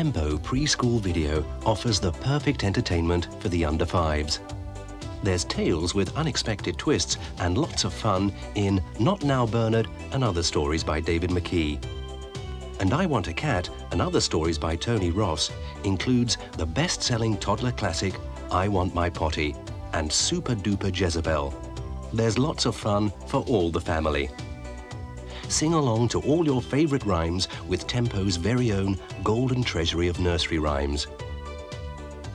Tempo Preschool Video offers the perfect entertainment for the under fives. There's tales with unexpected twists and lots of fun in Not Now Bernard and other stories by David McKee. And I Want a Cat and other stories by Tony Ross includes the best-selling toddler classic I Want My Potty and Super Duper Jezebel. There's lots of fun for all the family. Sing along to all your favourite rhymes with Tempo's very own golden treasury of nursery rhymes.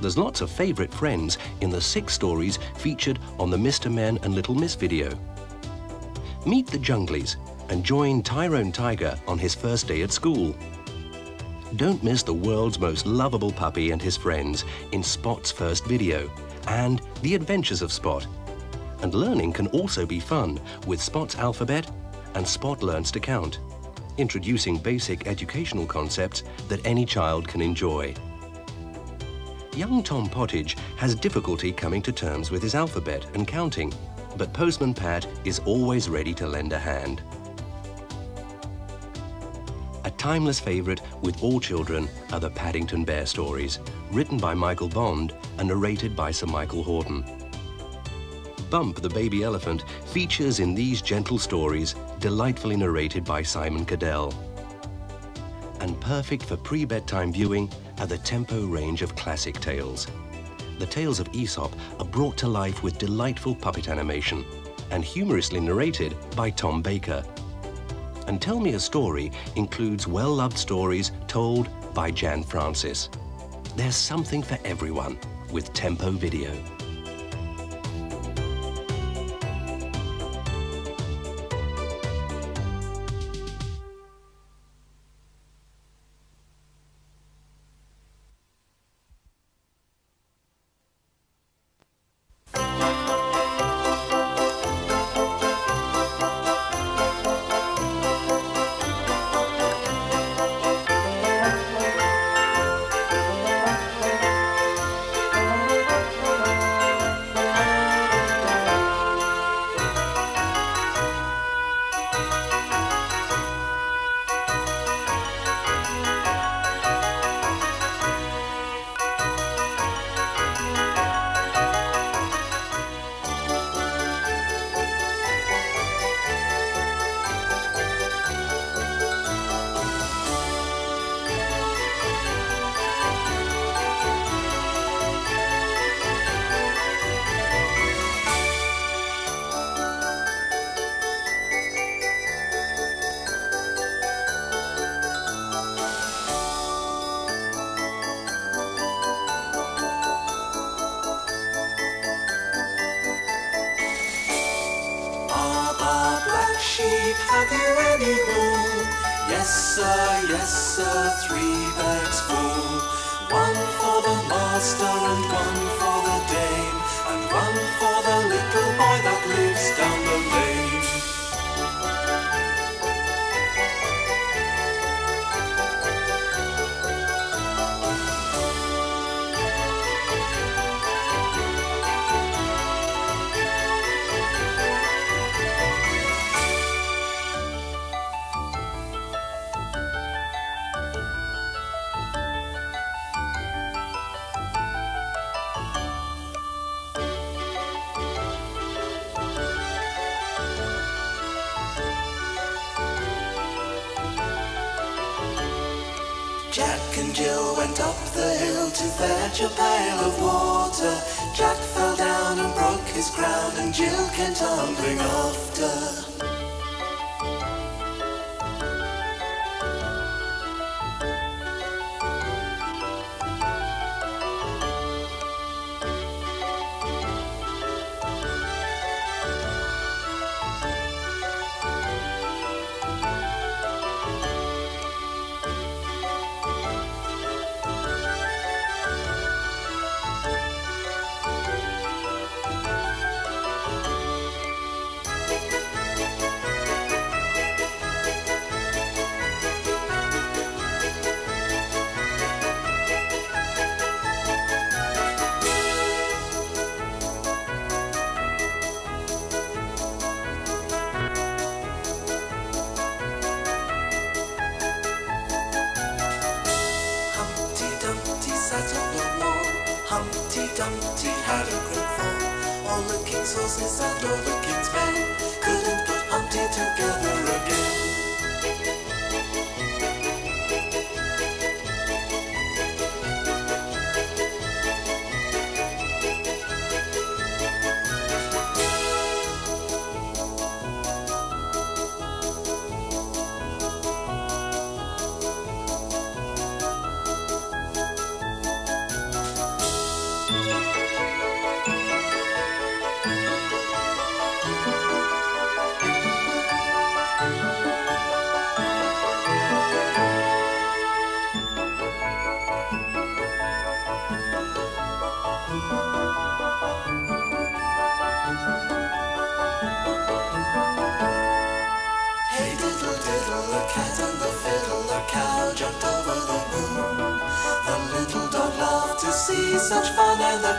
There's lots of favourite friends in the six stories featured on the Mr. Men and Little Miss video. Meet the Junglies and join Tyrone Tiger on his first day at school. Don't miss the world's most lovable puppy and his friends in Spot's first video and The Adventures of Spot. And learning can also be fun with Spot's alphabet and Spot Learns to Count, introducing basic educational concepts that any child can enjoy. Young Tom Pottage has difficulty coming to terms with his alphabet and counting, but Postman Pat is always ready to lend a hand. A timeless favourite with all children are the Paddington Bear stories, written by Michael Bond and narrated by Sir Michael Hordern. Bump the Baby Elephant features in these gentle stories, delightfully narrated by Simon Cadell. And perfect for pre-bedtime viewing are the Tempo range of classic tales. The tales of Aesop are brought to life with delightful puppet animation and humorously narrated by Tom Baker. And Tell Me a Story includes well-loved stories told by Jan Francis. There's something for everyone with Tempo Video.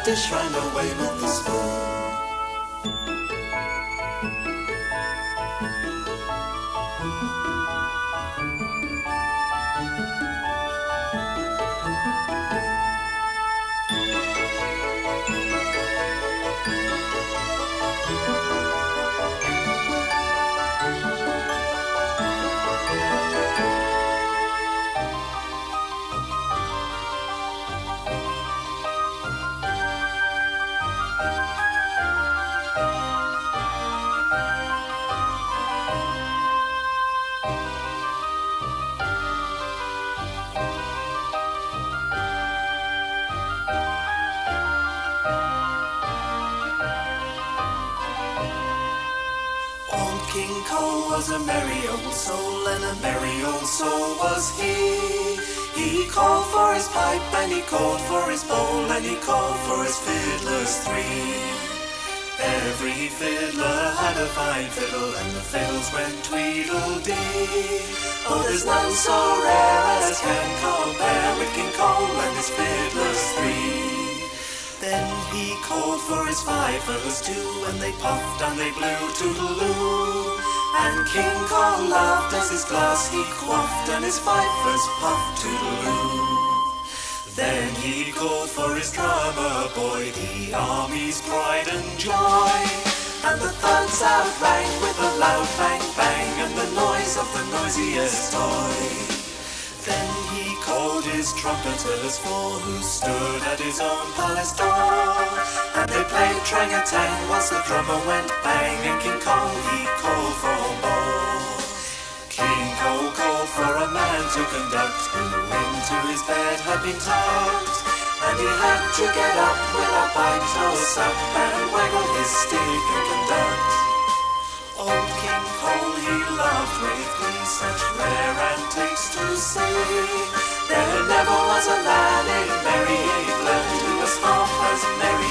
Dish ran away with the Every fiddler had a fine fiddle, and the fiddles went tweedledee. Oh, there's none so rare as can compare with King Cole and his fiddlers three. Then he called for his fifers too, and they puffed and they blew toodaloo. And King Cole laughed as his glass he quaffed, and his fifers puffed toodaloo. Then he called for his drummer boy, the army's pride and joy. And the thuds out rang with a loud bang bang, and the noise of the noisiest toy. Then he called his trumpeters, four who stood at his own palace door. And they played trang-a-tang whilst the drummer went bang, and King Cole he called for more. King Cole called for a man to conduct, who into his bed had been tucked. And he had to get up without bite or sup, and waggle his stick and conduct. Old King Cole, he laughed with glee, such rare antics to see. There never was a lad in merry England who was half as merry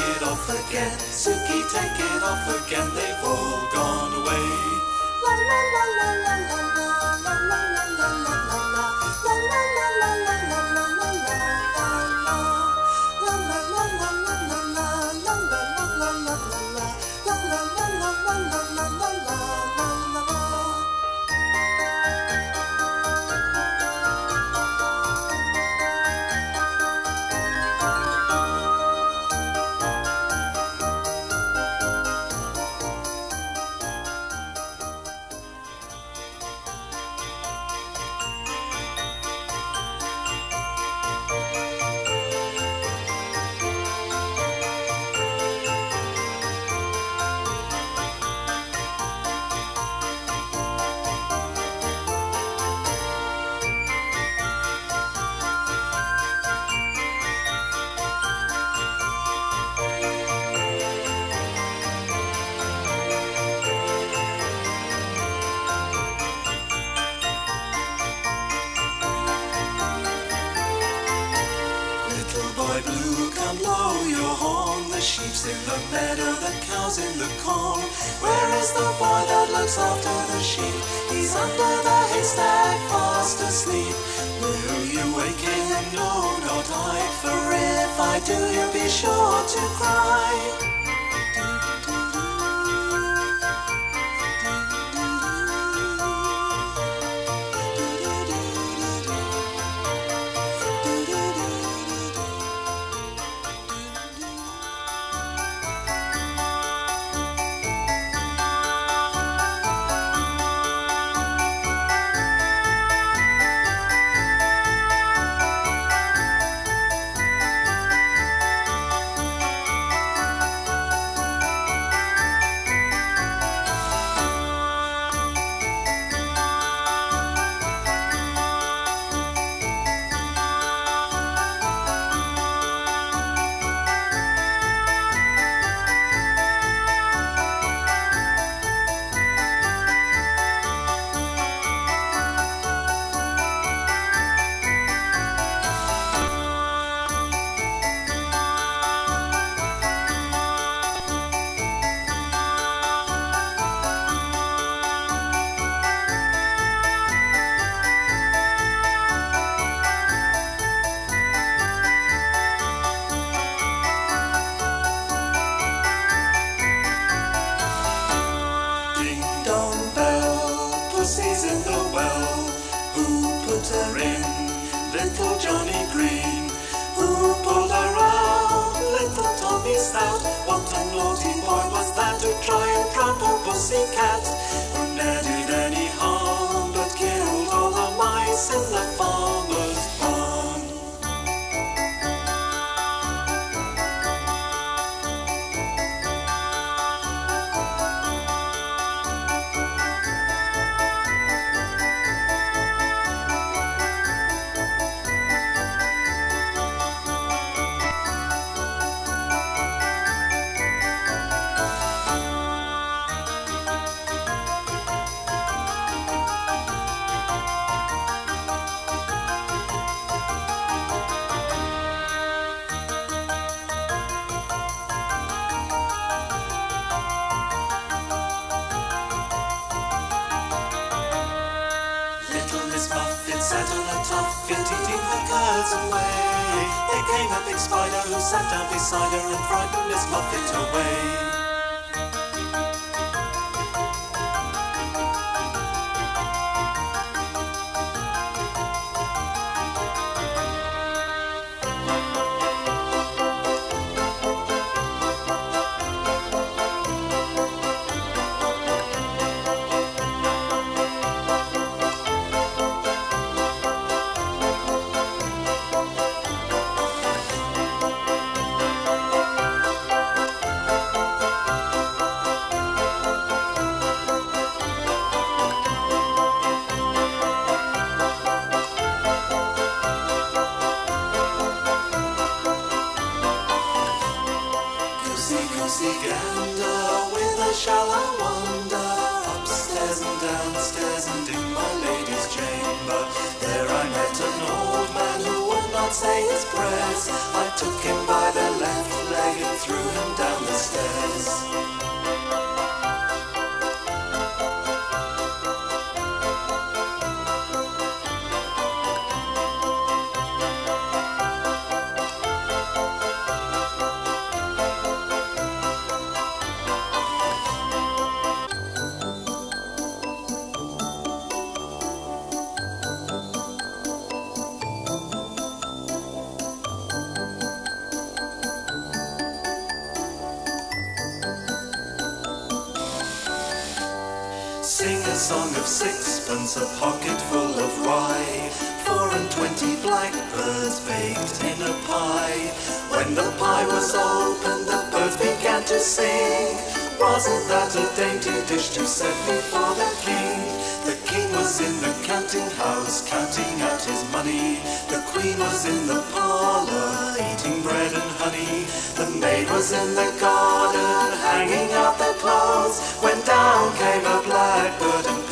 take it off again. Suki, take it off again. They've all song of sixpence, a pocket full of rye, four and twenty blackbirds baked in a pie. When the pie was opened, the birds began to sing. Wasn't that a dainty dish to set before the king? The king was in the counting house, counting out his money. The queen was in the parlor, eating bread and honey. The maid was in the garden, hanging out the clothes. Down came a blackbird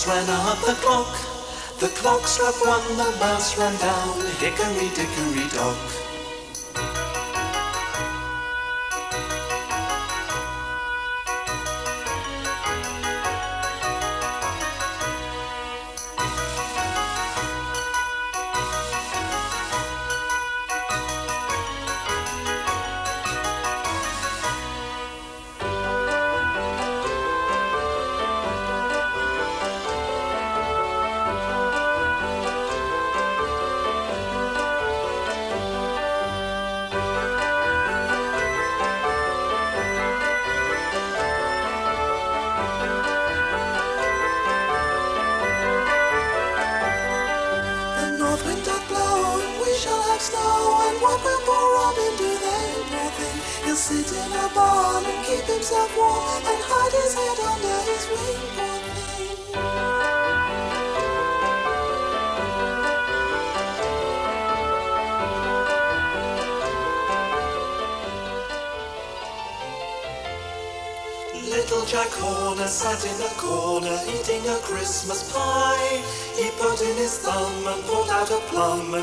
mouse ran up the clock. The clock struck one, the mouse ran down. Hickory dickory dock.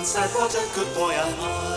Said, What a good boy I. The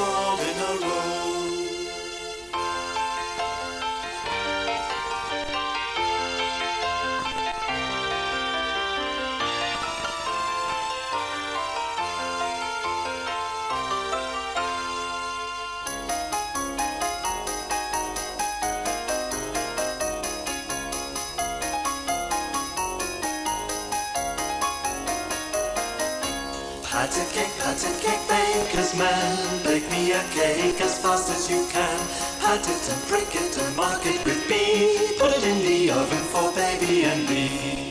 soul. Cotton cake, cotton cake baker's man. Bake me a cake as fast as you can. Hat it and break it and mark it with B Put it in the oven for baby and me.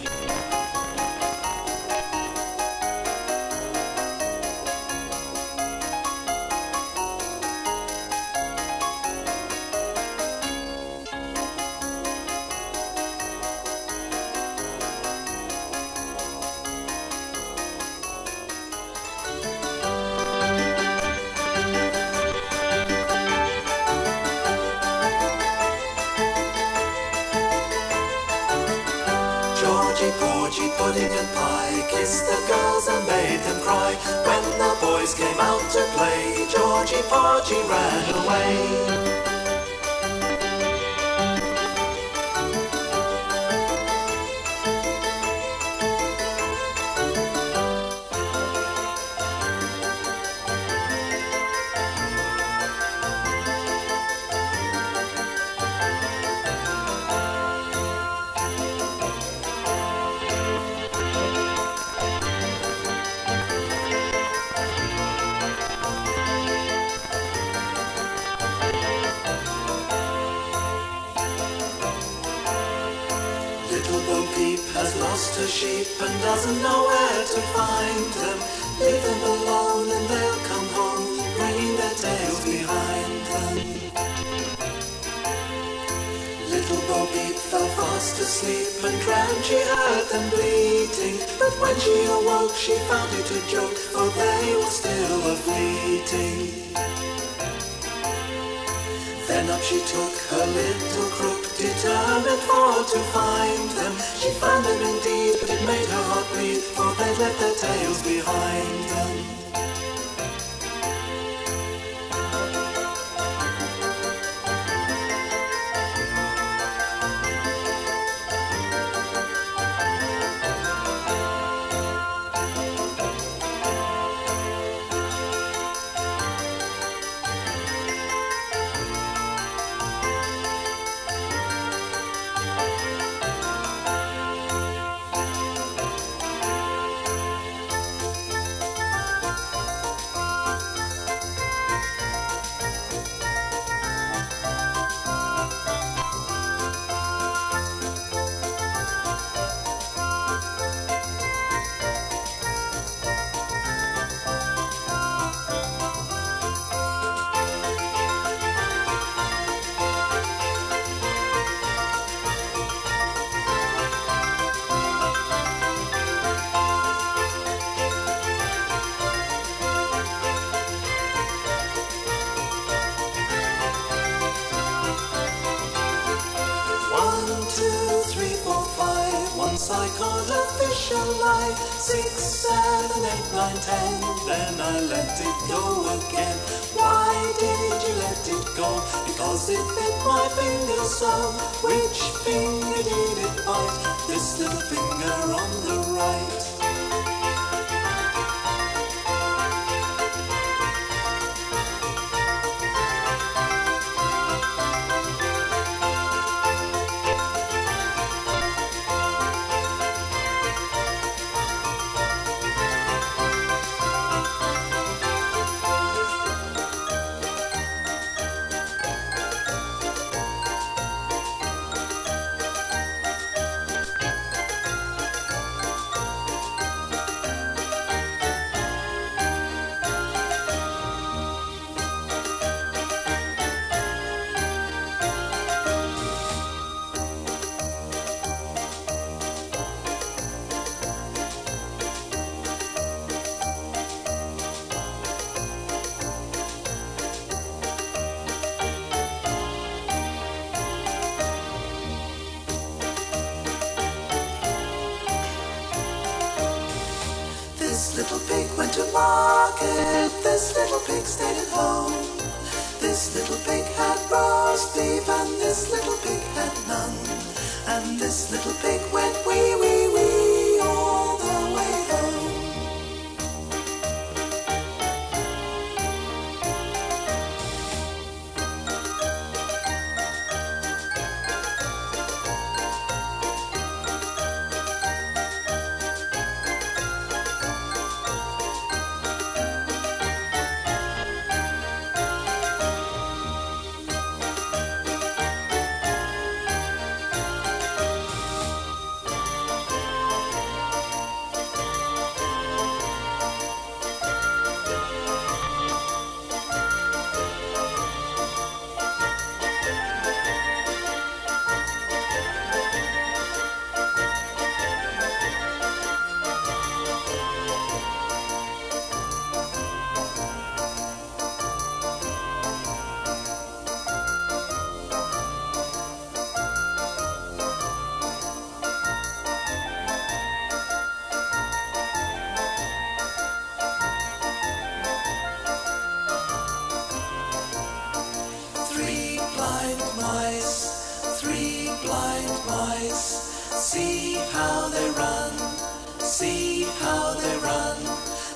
how they run.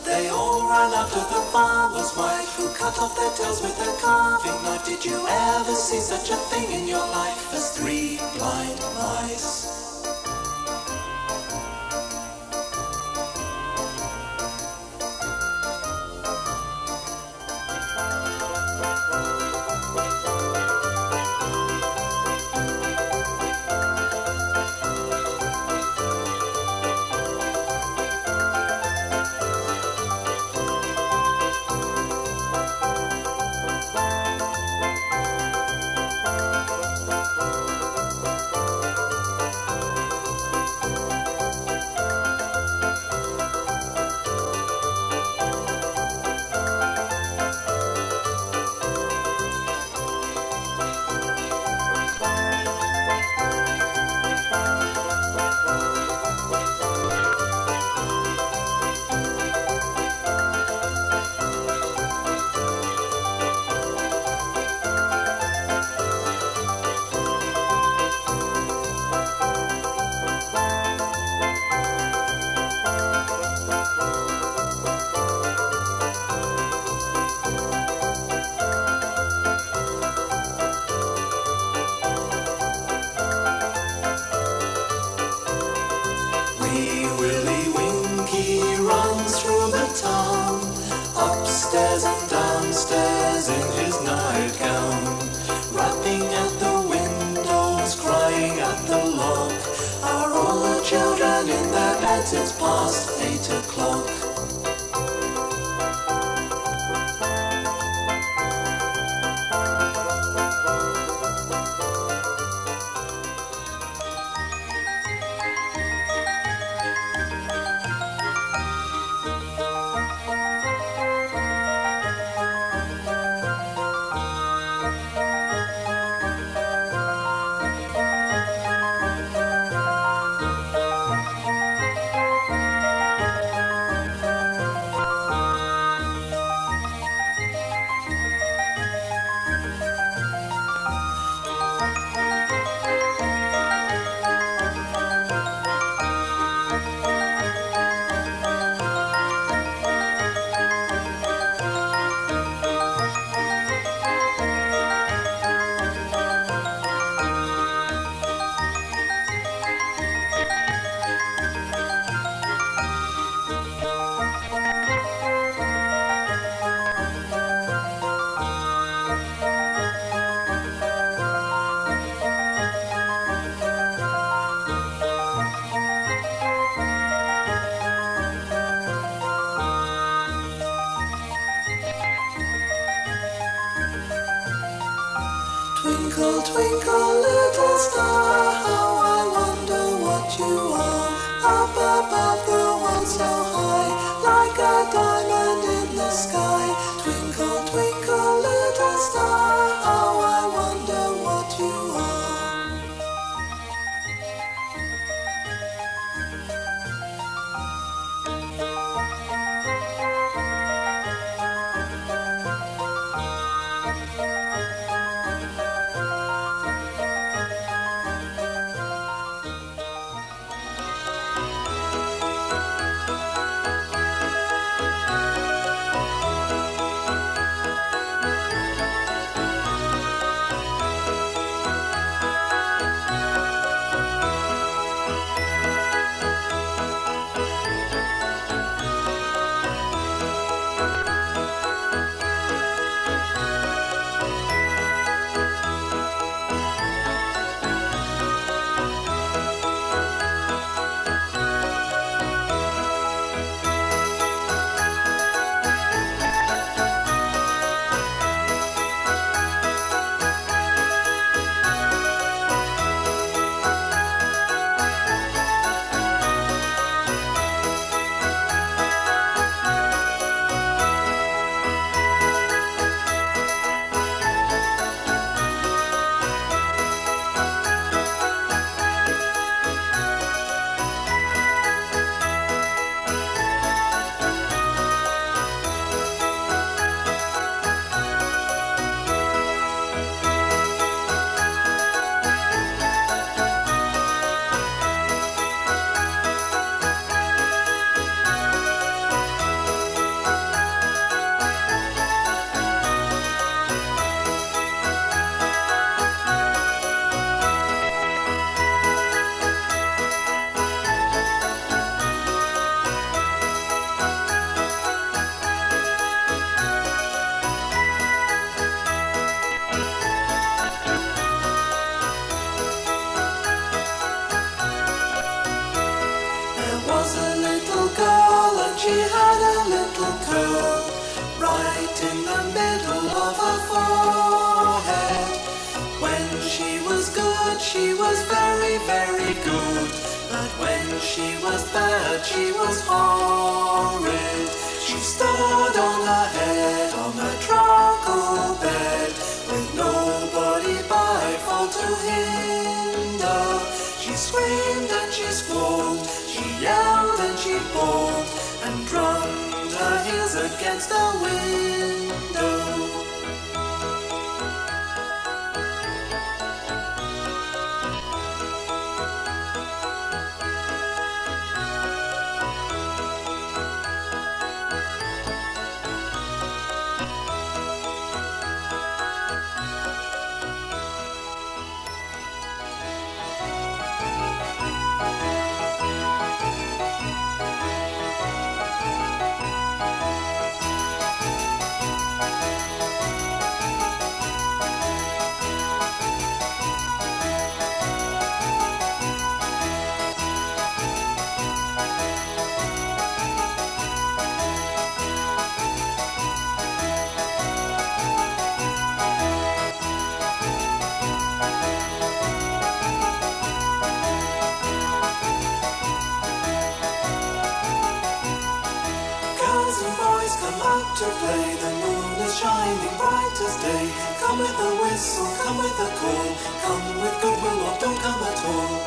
They all run after the farmer's wife who cut off their tails with a carving knife. Did you ever see such a thing in your life as three blind mice? She was good, she was very, very good. But when she was bad, she was horrid. She stood on her head on the truckle bed with nobody by for to hinder. She screamed and she squalled, she yelled and she bawled and drummed her heels against the window. With a whistle, come with a call. Come with goodwill or don't come at all.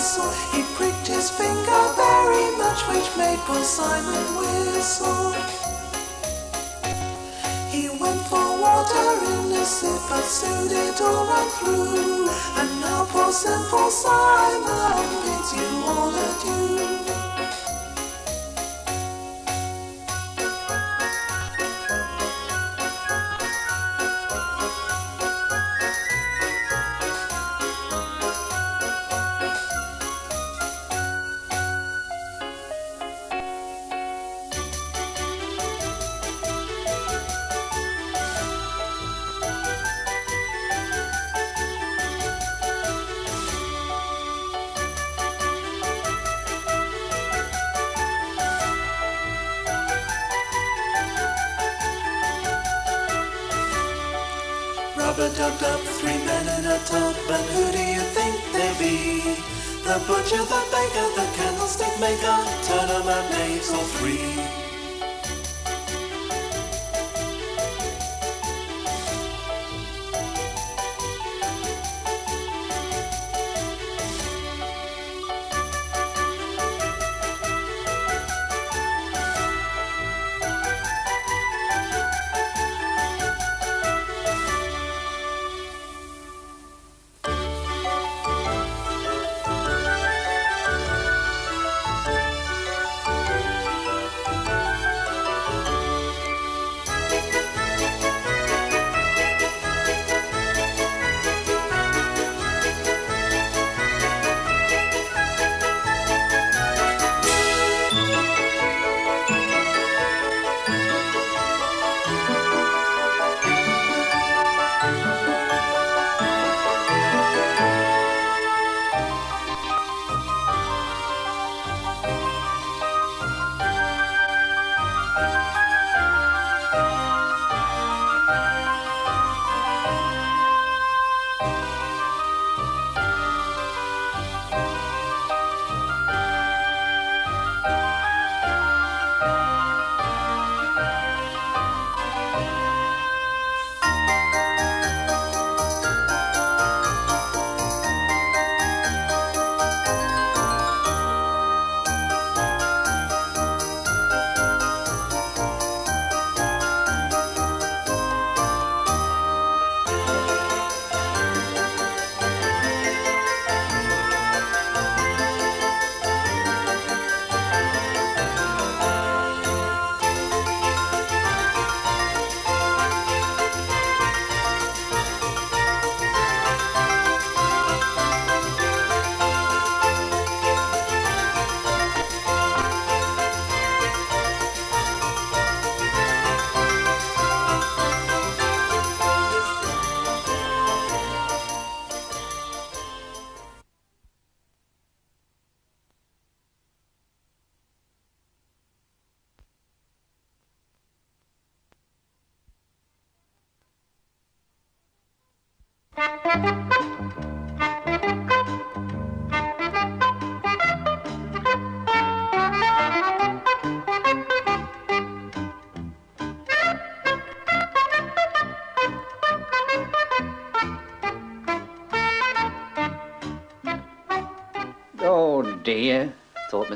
Thistle. He pricked his finger very much, which made poor Simon whistle. He went for water in a sip, but soon it all ran through. And now poor simple Simon bids you all adieu.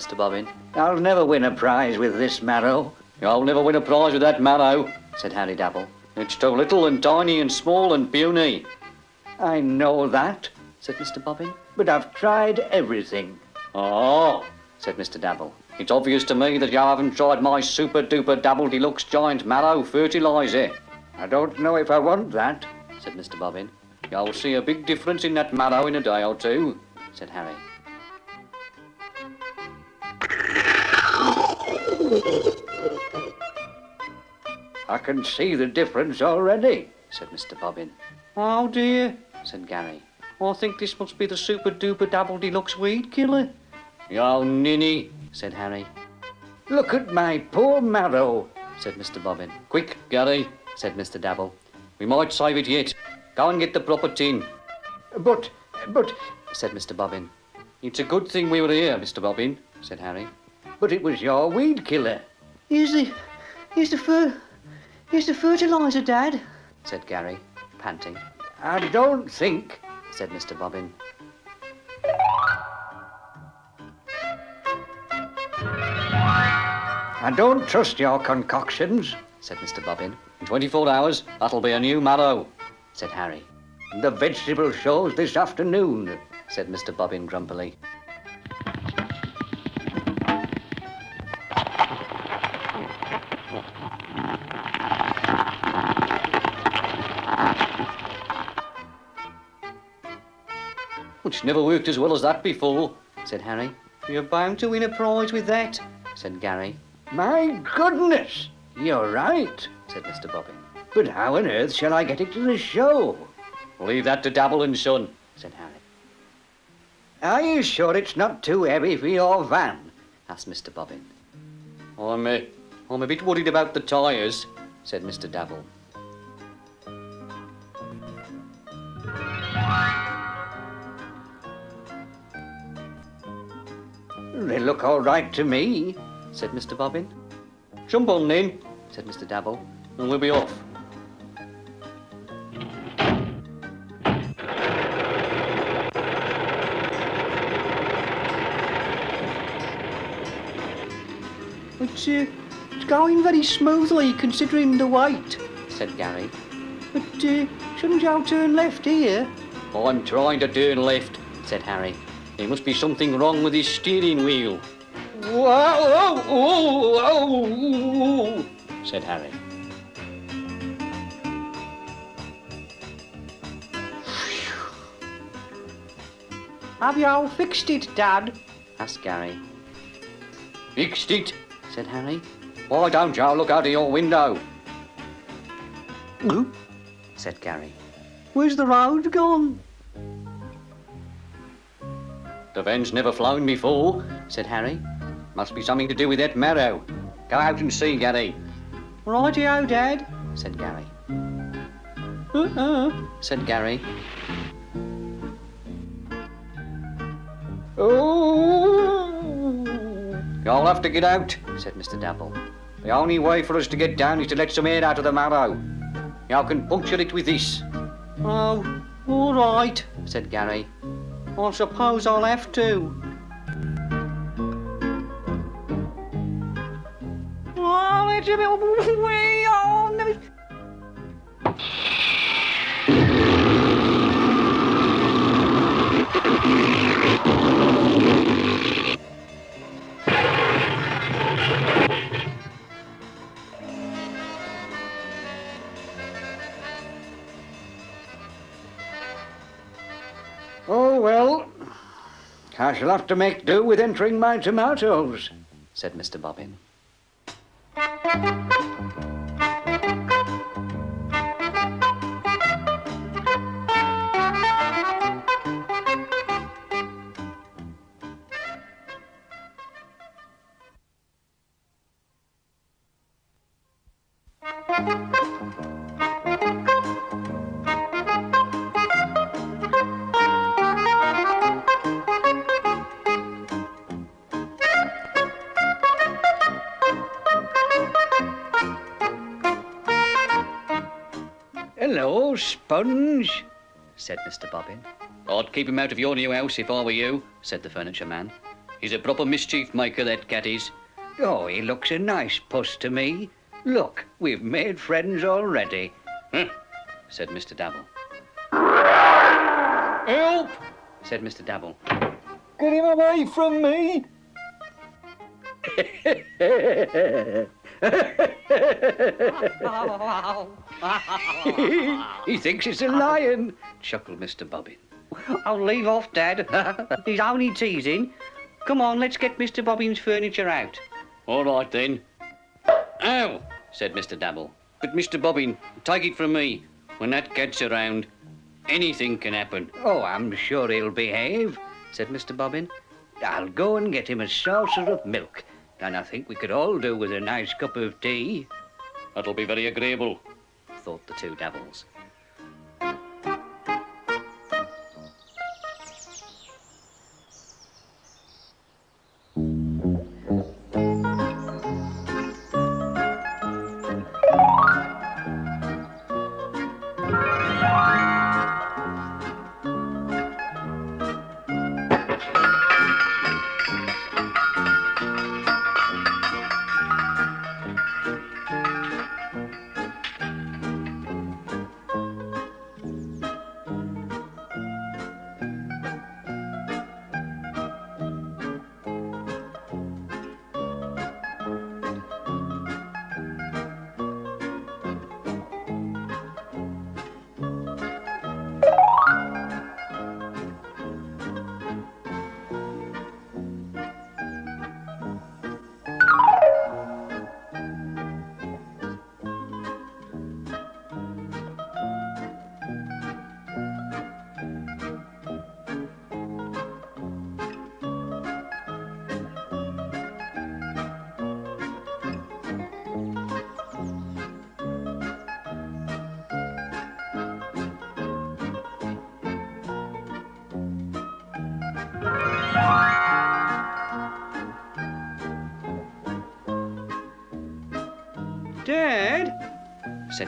Mr. Bobbin. I'll never win a prize with this marrow. I'll never win a prize with that marrow, said Harry Dabble. It's too little and tiny and small and puny. I know that, said Mr. Bobbin, but I've tried everything. Oh, said Mr. Dabble. It's obvious to me that you haven't tried my super duper double deluxe giant marrow fertilizer. I don't know if I want that, said Mr. Bobbin. You'll see a big difference in that marrow in a day or two, said Harry. I can see the difference already, said Mr. Bobbin. Oh dear, said Gary. I think this must be the super duper double deluxe weed killer. Yo, ninny, said Harry. Look at my poor marrow, said Mr. Bobbin. Quick, Gary, said Mr. Dabble. We might save it yet. Go and get the proper tin. But, but, said Mr. Bobbin. It's a good thing we were here, Mr. Bobbin, said Harry. But it was your weed killer. Here's the, here's the fer, here's the fertilizer, Dad. said Gary, panting. I don't think, said Mr. Bobbin. I don't trust your concoctions, said Mr. Bobbin. In 24 hours, that'll be a new marrow, said Harry. The vegetable shows this afternoon, said Mr. Bobbin grumpily. Never worked as well as that before, said Harry. You're bound to win a prize with that, said Gary. My goodness! You're right, said Mr. Bobbin. But how on earth shall I get it to the show? Leave that to Dabble and Son, said Harry. Are you sure it's not too heavy for your van? asked Mr. Bobbin. I'm, uh, I'm a bit worried about the tyres, said Mr. Dabble. They look all right to me, said Mr. Bobbin. Jump on then, said Mr. Dabble, and we'll be off. It's, uh, it's going very smoothly considering the weight. said Gary. But uh, shouldn't you turn left here? I'm trying to turn left, said Harry. There must be something wrong with his steering wheel. Whoa, whoa, whoa, whoa, said Harry. Have you all fixed it, Dad? asked Gary. Fixed it, said Harry. Why don't you look out of your window? Oop. said Gary. Where's the road gone? The van's never flown before, said Harry. Must be something to do with that marrow. Go out and see, Gary, Rightio, Dad. said Gary. Uh-uh. said Gary. Oh, you'll have to get out, said Mr. Dabble. The only way for us to get down is to let some air out of the marrow. You can puncture it with this, Oh, all right. said Gary. I suppose I'll have to. Oh, it's a bit way on. Oh, well, I shall have to make do with entering my tomatoes, said Mr. Bobbin. Sponge, said Mr. Bobbin. I'd keep him out of your new house if I were you, said the furniture man. He's a proper mischief maker, that cat is. Oh, he looks a nice puss to me. Look, we've made friends already. Huh, said Mr. Dabble. Help! said Mr. Dabble. Get him away from me! he thinks it's a lion, chuckled Mr. Bobbin. I'll leave off, Dad. He's only teasing. Come on, let's get Mr. Bobbin's furniture out. All right, then. Ow, said Mr. Dabble. But, Mr. Bobbin, take it from me. When that cat's around, anything can happen. Oh, I'm sure he'll behave, said Mr. Bobbin. I'll go and get him a saucer of milk, and I think we could all do with a nice cup of tea. That'll be very agreeable, thought the two Dabbles.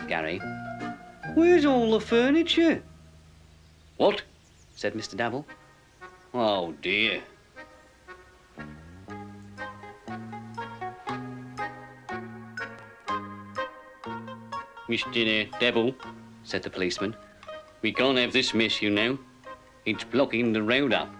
Dad, Gary, where's all the furniture? What? said Mr. Dabble. Oh, dear. Mr. Dabble, said the policeman, we can't have this mess, you know. It's blocking the road up.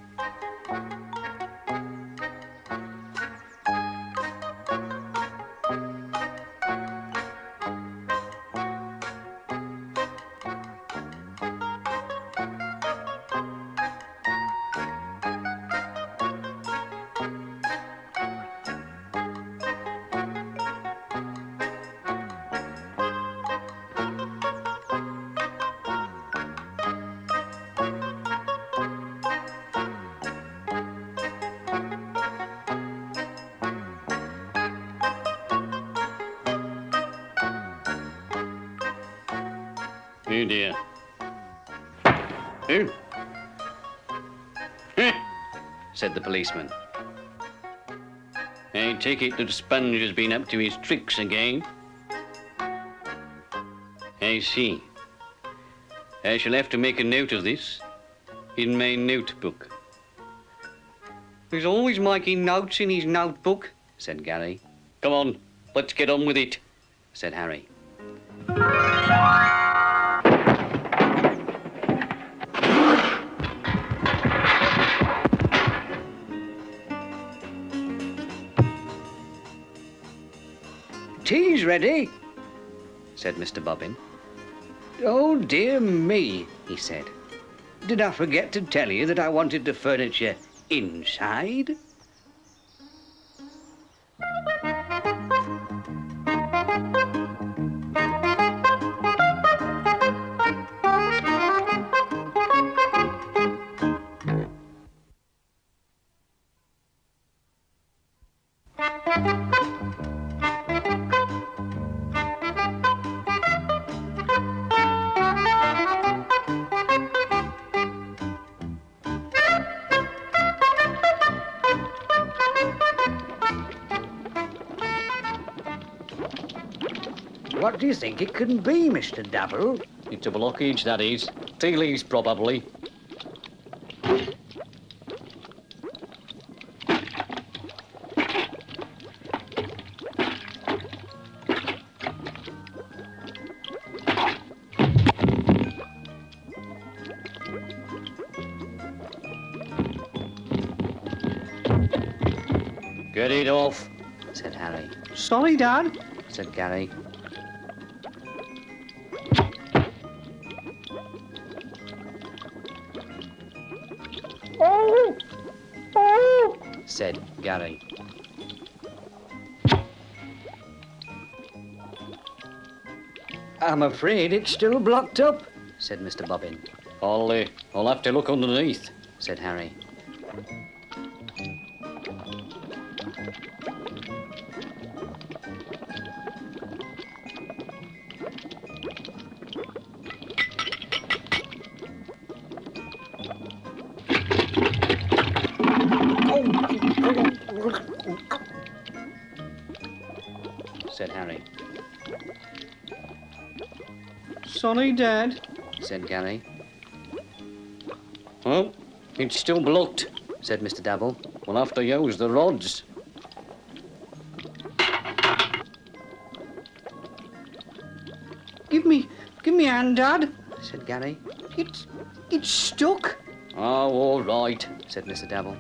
Said the policeman. I take it that Sponge has been up to his tricks again. I see. I shall have to make a note of this in my notebook. He's always making notes in his notebook, said Gary. Come on, let's get on with it, said Harry. Ready, said Mr. Bobbin. Oh, dear me, he said. Did I forget to tell you that I wanted the furniture inside? Think it can be, Mr. Dabble? It's a blockage, that is. Tea leaves, probably. Get it off, said Harry. Sorry, Dad. Said Gary. I'm afraid it's still blocked up, said Mr. Bobbin. I'll, uh, I'll have to look underneath. Said Harry. Sorry, Dad. Said Gary. Well, it's still blocked. Said Mr. Dabble. We'll have to use the rods. Give me, give me a hand, Dad. Said Gary. It's, it's stuck. Oh, all right. Said Mr. Dabble.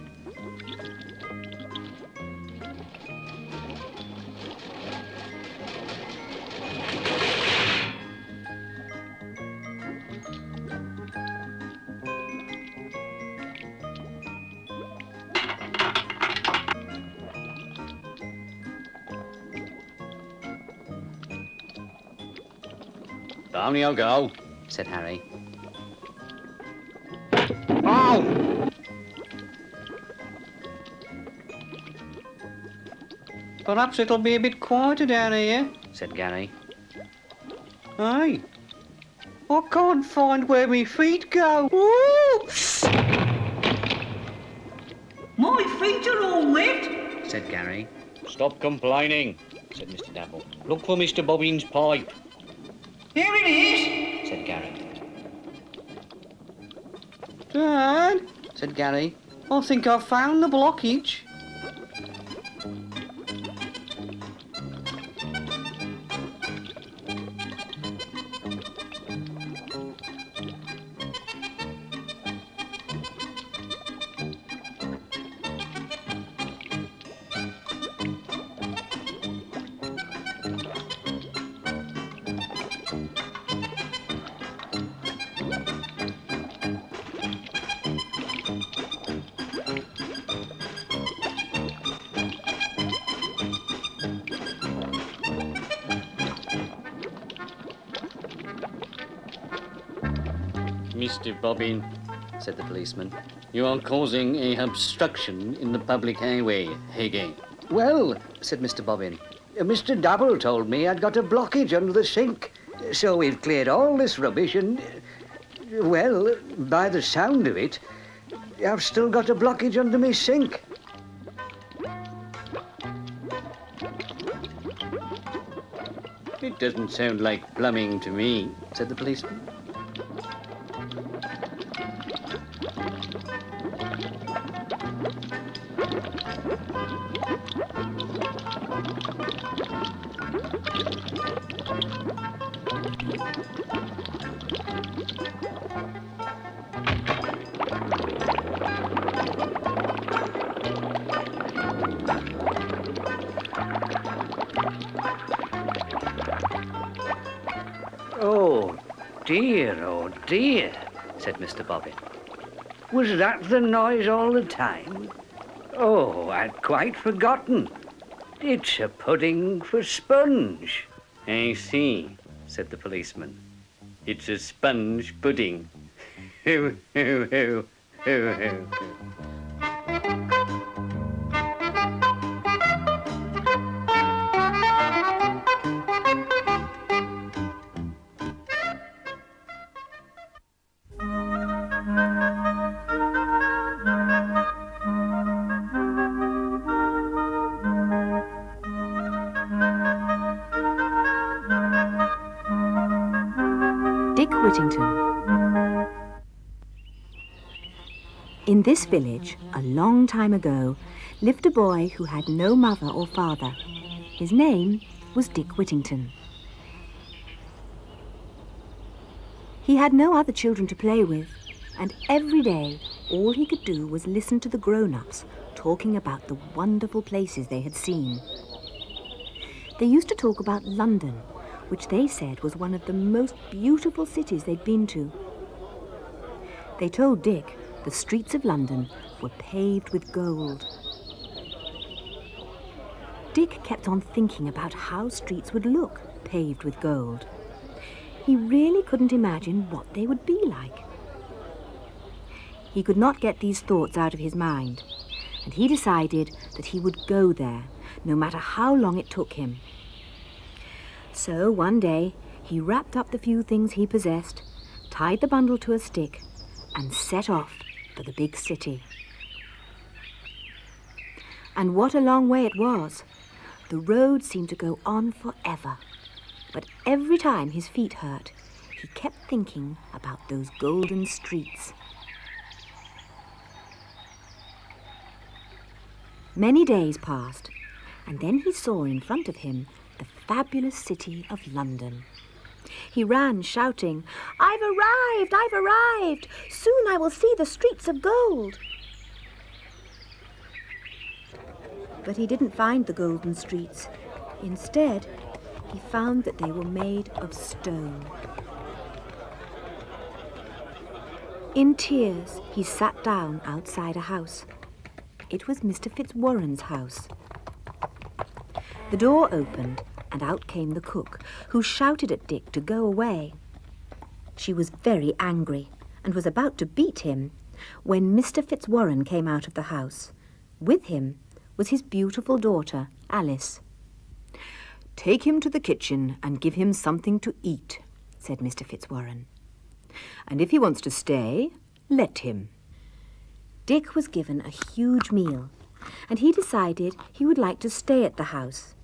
Down you go. Said Harry. Oh! Perhaps it'll be a bit quieter down here. Said Gary. Aye. I can't find where my feet go. Oops! My feet are all wet. Said Gary. Stop complaining, said Mr. Dabble. Look for Mr. Bobbin's pipe. Here it is. Said Gary. Dad, Said Gary. I think I've found the blockage. Said the policeman. you are causing a obstruction in the public highway again. Well, said Mr. Bobbin, uh, Mr. Dabble told me I'd got a blockage under the sink. So we've cleared all this rubbish and, uh, well, by the sound of it, I've still got a blockage under my sink. It doesn't sound like plumbing to me. Said the policeman. Said Mr. Bobbin. Was that the noise all the time? Oh, I'd quite forgotten. It's a pudding for sponge, I see, said the policeman. it's a sponge pudding. Hoo, hoo, hoo, hoo, hoo. This village, a long time ago, lived a boy who had no mother or father. His name was Dick Whittington. He had no other children to play with, and every day all he could do was listen to the grown-ups talking about the wonderful places they had seen. They used to talk about London, which they said was one of the most beautiful cities they'd been to. They told Dick the streets of London were paved with gold. Dick kept on thinking about how streets would look paved with gold. He really couldn't imagine what they would be like. He could not get these thoughts out of his mind, and he decided that he would go there, no matter how long it took him. So one day he wrapped up the few things he possessed, tied the bundle to a stick, and set off for the big city. And what a long way it was. The road seemed to go on forever. But every time his feet hurt, he kept thinking about those golden streets. Many days passed, and then he saw in front of him the fabulous city of London. He ran, shouting, I've arrived! I've arrived! Soon I will see the streets of gold! But he didn't find the golden streets. Instead, he found that they were made of stone. In tears, he sat down outside a house. It was Mr. Fitzwarren's house. The door opened, and out came the cook, who shouted at Dick to go away. She was very angry and was about to beat him when Mr. Fitzwarren came out of the house. With him was his beautiful daughter, Alice. Take him to the kitchen and give him something to eat, said Mr. Fitzwarren. And if he wants to stay, let him. Dick was given a huge meal, and he decided he would like to stay at the house.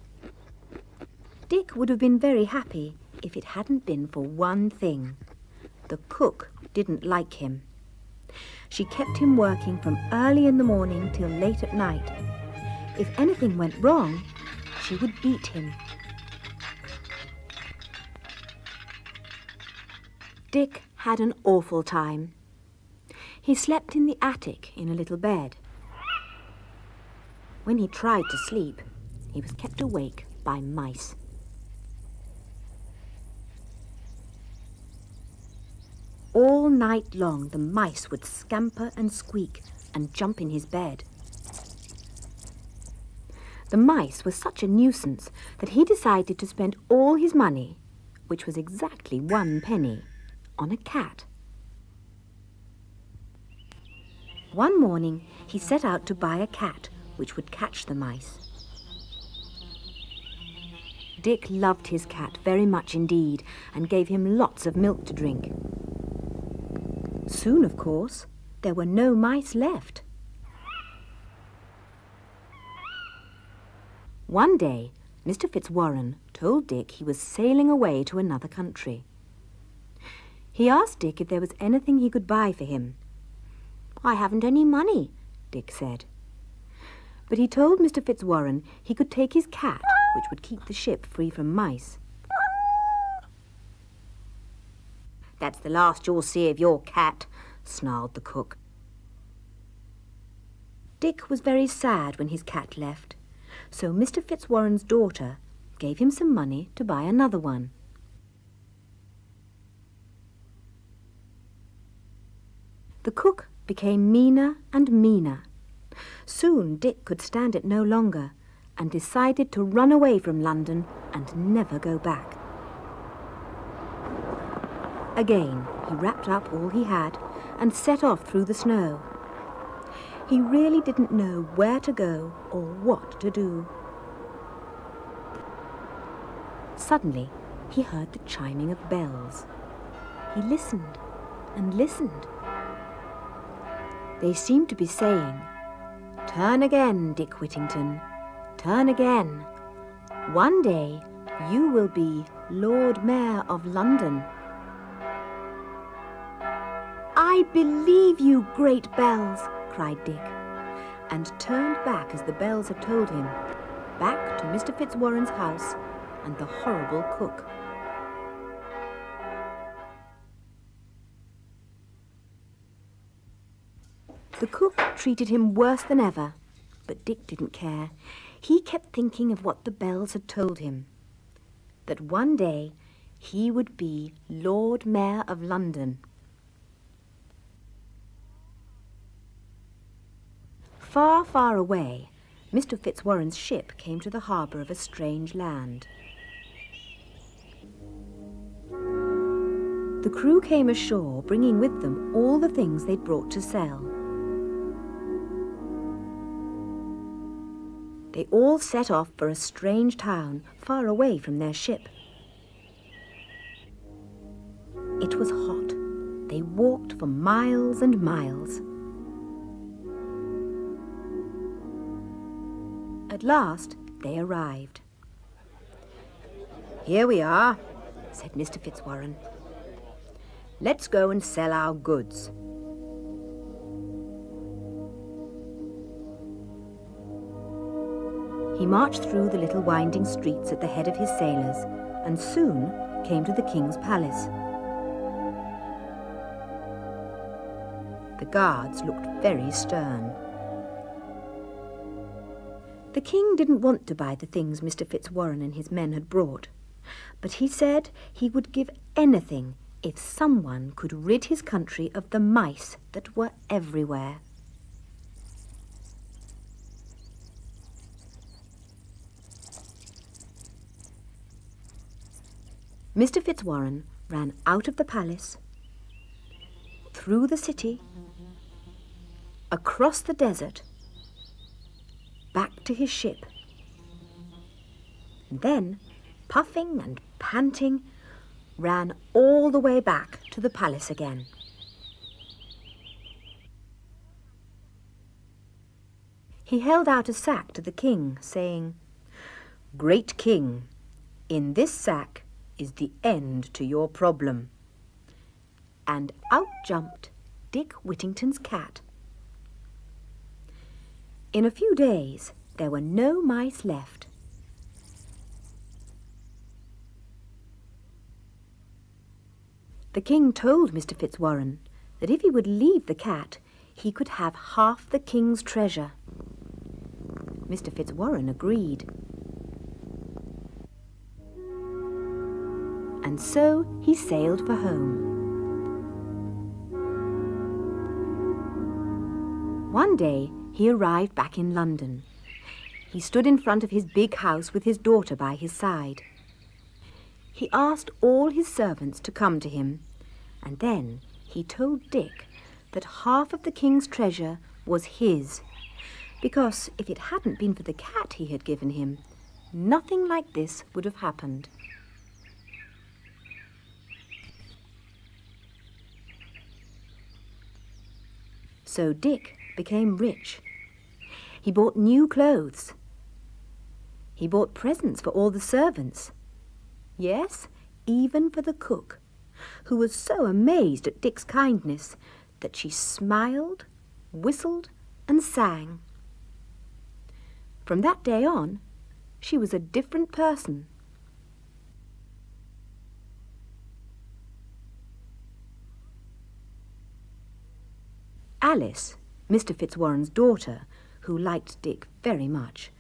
Dick would have been very happy if it hadn't been for one thing. The cook didn't like him. She kept him working from early in the morning till late at night. If anything went wrong, she would beat him. Dick had an awful time. He slept in the attic in a little bed. When he tried to sleep, he was kept awake by mice. All night long, the mice would scamper and squeak and jump in his bed. The mice were such a nuisance that he decided to spend all his money, which was exactly one penny, on a cat. One morning, he set out to buy a cat which would catch the mice. Dick loved his cat very much indeed and gave him lots of milk to drink. Soon, of course, there were no mice left. One day, Mr. Fitzwarren told Dick he was sailing away to another country. He asked Dick if there was anything he could buy for him, I haven't any money, Dick said. But he told Mr. Fitzwarren he could take his cat, which would keep the ship free from mice. That's the last you'll see of your cat, snarled the cook. Dick was very sad when his cat left, so Mr. Fitzwarren's daughter gave him some money to buy another one. The cook became meaner and meaner. Soon Dick could stand it no longer and decided to run away from London and never go back. Again, he wrapped up all he had and set off through the snow. He really didn't know where to go or what to do. Suddenly, he heard the chiming of bells. He listened and listened. They seemed to be saying, Turn again, Dick Whittington, turn again. One day you will be Lord Mayor of London. I believe you, great bells, cried Dick, and turned back as the bells had told him, back to Mr. Fitzwarren's house and the horrible cook. The cook treated him worse than ever, but Dick didn't care. He kept thinking of what the bells had told him that one day he would be Lord Mayor of London. Far, far away, Mr. Fitzwarren's ship came to the harbour of a strange land. The crew came ashore, bringing with them all the things they'd brought to sell. They all set off for a strange town far away from their ship. It was hot. They walked for miles and miles. At last, they arrived. Here we are, said Mr. Fitzwarren. Let's go and sell our goods. He marched through the little winding streets at the head of his sailors and soon came to the king's palace. The guards looked very stern. The king didn't want to buy the things Mr. Fitzwarren and his men had brought, but he said he would give anything if someone could rid his country of the mice that were everywhere. Mr. Fitzwarren ran out of the palace, through the city, across the desert, back to his ship. And then, puffing and panting, ran all the way back to the palace again. He held out a sack to the king, saying, Great king, in this sack is the end to your problem. And out jumped Dick Whittington's cat. In a few days, there were no mice left. The king told Mr. Fitzwarren that if he would leave the cat, he could have half the king's treasure. Mr. Fitzwarren agreed. and so he sailed for home. One day he arrived back in London. He stood in front of his big house with his daughter by his side. He asked all his servants to come to him, and then he told Dick that half of the king's treasure was his, because if it hadn't been for the cat he had given him, nothing like this would have happened. So Dick became rich. He bought new clothes. He bought presents for all the servants. Yes, even for the cook, who was so amazed at Dick's kindness that she smiled, whistled, and sang. From that day on, she was a different person. Alice, Mr. Fitzwarren's daughter, who liked Dick very much,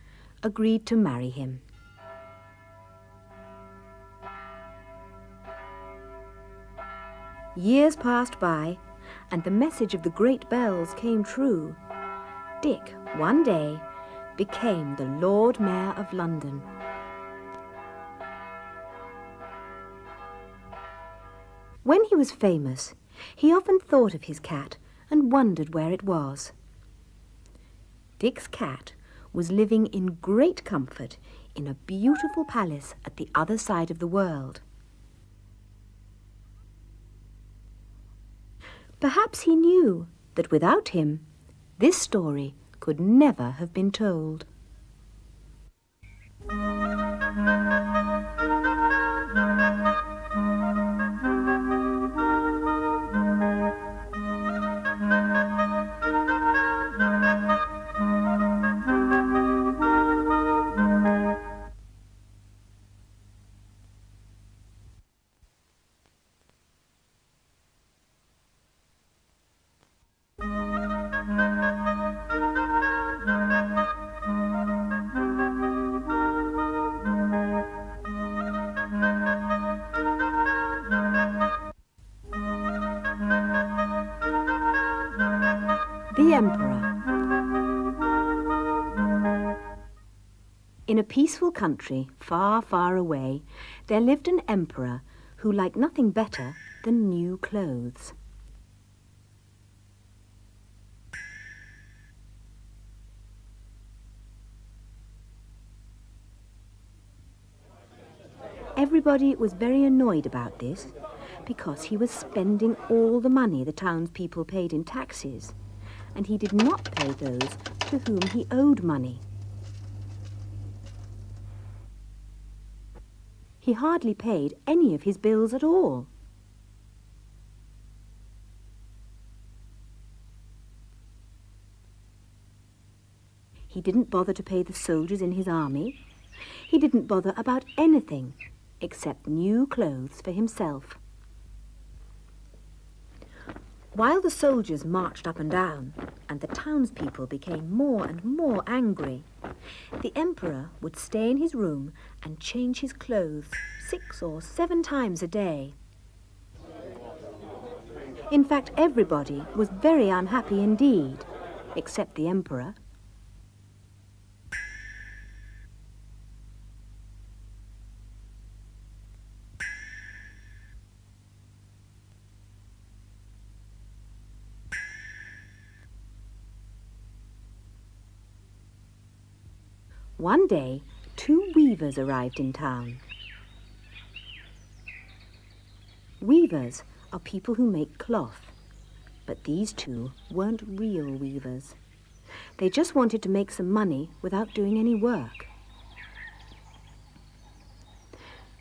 agreed to marry him. Years passed by, and the message of the great bells came true. Dick, one day, became the Lord Mayor of London. When he was famous, he often thought of his cat and wondered where it was. Dick's cat was living in great comfort in a beautiful palace at the other side of the world. Perhaps he knew that without him, this story could never have been told. Country, far, far away, there lived an emperor who liked nothing better than new clothes. Everybody was very annoyed about this because he was spending all the money the townspeople paid in taxes, and he did not pay those to whom he owed money. He hardly paid any of his bills at all. He didn't bother to pay the soldiers in his army. He didn't bother about anything except new clothes for himself. While the soldiers marched up and down, and the townspeople became more and more angry, the emperor would stay in his room and change his clothes six or seven times a day. In fact, everybody was very unhappy indeed, except the emperor. One day, two weavers arrived in town. Weavers are people who make cloth, but these two weren't real weavers. They just wanted to make some money without doing any work.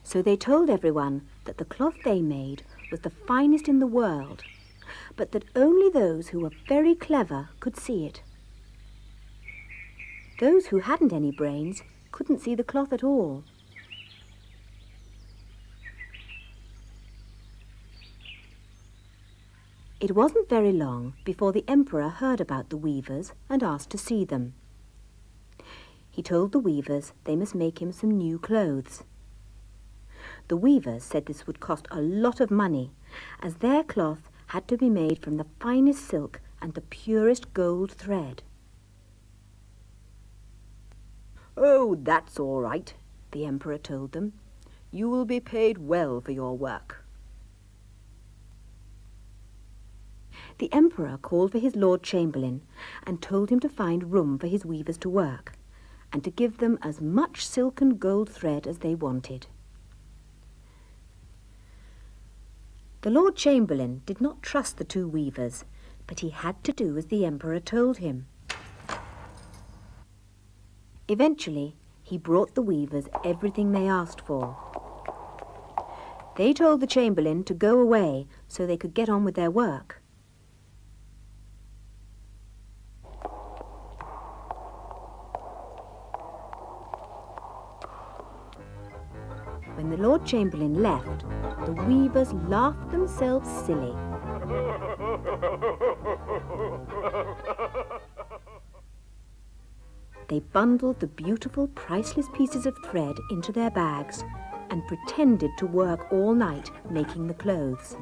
So they told everyone that the cloth they made was the finest in the world, but that only those who were very clever could see it. Those who hadn't any brains couldn't see the cloth at all. It wasn't very long before the Emperor heard about the weavers and asked to see them. He told the weavers they must make him some new clothes. The weavers said this would cost a lot of money, as their cloth had to be made from the finest silk and the purest gold thread. Oh, that's all right, the Emperor told them. You will be paid well for your work. The Emperor called for his Lord Chamberlain and told him to find room for his weavers to work and to give them as much silk and gold thread as they wanted. The Lord Chamberlain did not trust the two weavers, but he had to do as the Emperor told him. Eventually, he brought the weavers everything they asked for. They told the Chamberlain to go away so they could get on with their work. When the Lord Chamberlain left, the weavers laughed themselves silly. They bundled the beautiful, priceless pieces of thread into their bags and pretended to work all night making the clothes.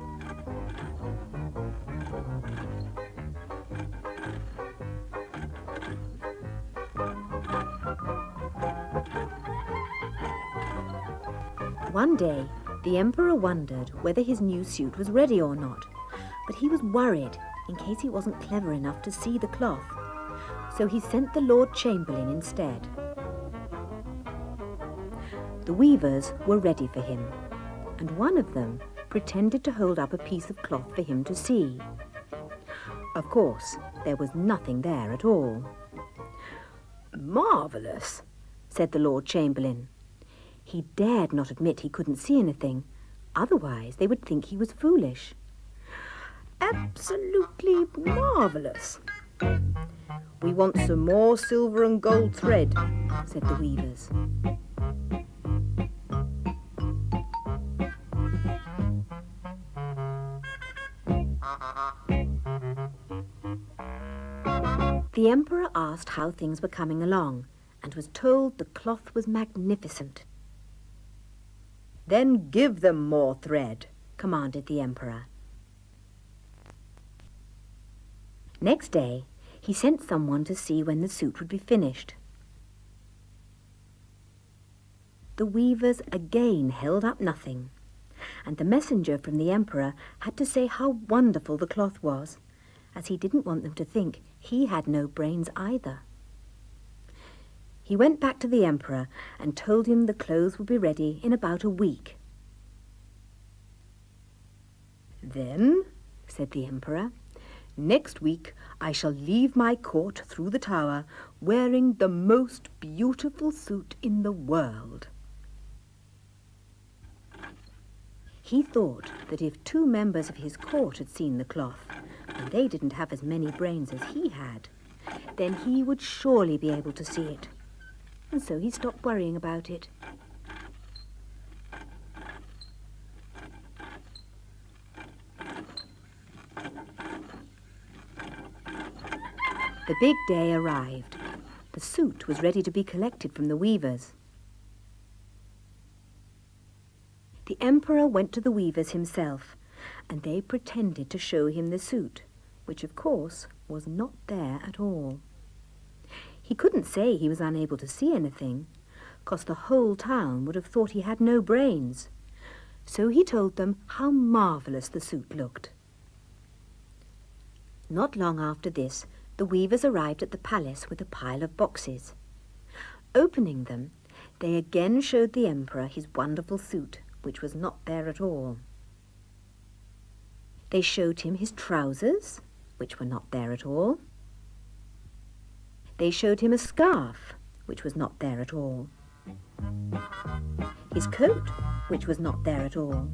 One day, the Emperor wondered whether his new suit was ready or not, but he was worried in case he wasn't clever enough to see the cloth so he sent the Lord Chamberlain instead. The weavers were ready for him, and one of them pretended to hold up a piece of cloth for him to see. Of course, there was nothing there at all. Marvellous, said the Lord Chamberlain. He dared not admit he couldn't see anything, otherwise they would think he was foolish. Absolutely marvellous. We want some more silver and gold thread, said the weavers. The Emperor asked how things were coming along and was told the cloth was magnificent. Then give them more thread, commanded the Emperor. Next day, He sent someone to see when the suit would be finished. The weavers again held up nothing, and the messenger from the emperor had to say how wonderful the cloth was, as he didn't want them to think he had no brains either. He went back to the emperor and told him the clothes would be ready in about a week. Then, said the emperor, next week I shall leave my court through the tower wearing the most beautiful suit in the world. He thought that if two members of his court had seen the cloth, and they didn't have as many brains as he had, then he would surely be able to see it. And so he stopped worrying about it. The big day arrived. The suit was ready to be collected from the weavers. The emperor went to the weavers himself, and they pretended to show him the suit, which of course was not there at all. He couldn't say he was unable to see anything, cause the whole town would have thought he had no brains. So he told them how marvellous the suit looked. Not long after this, the weavers arrived at the palace with a pile of boxes. Opening them, they again showed the emperor his wonderful suit, which was not there at all. They showed him his trousers, which were not there at all. They showed him a scarf, which was not there at all. His coat, which was not there at all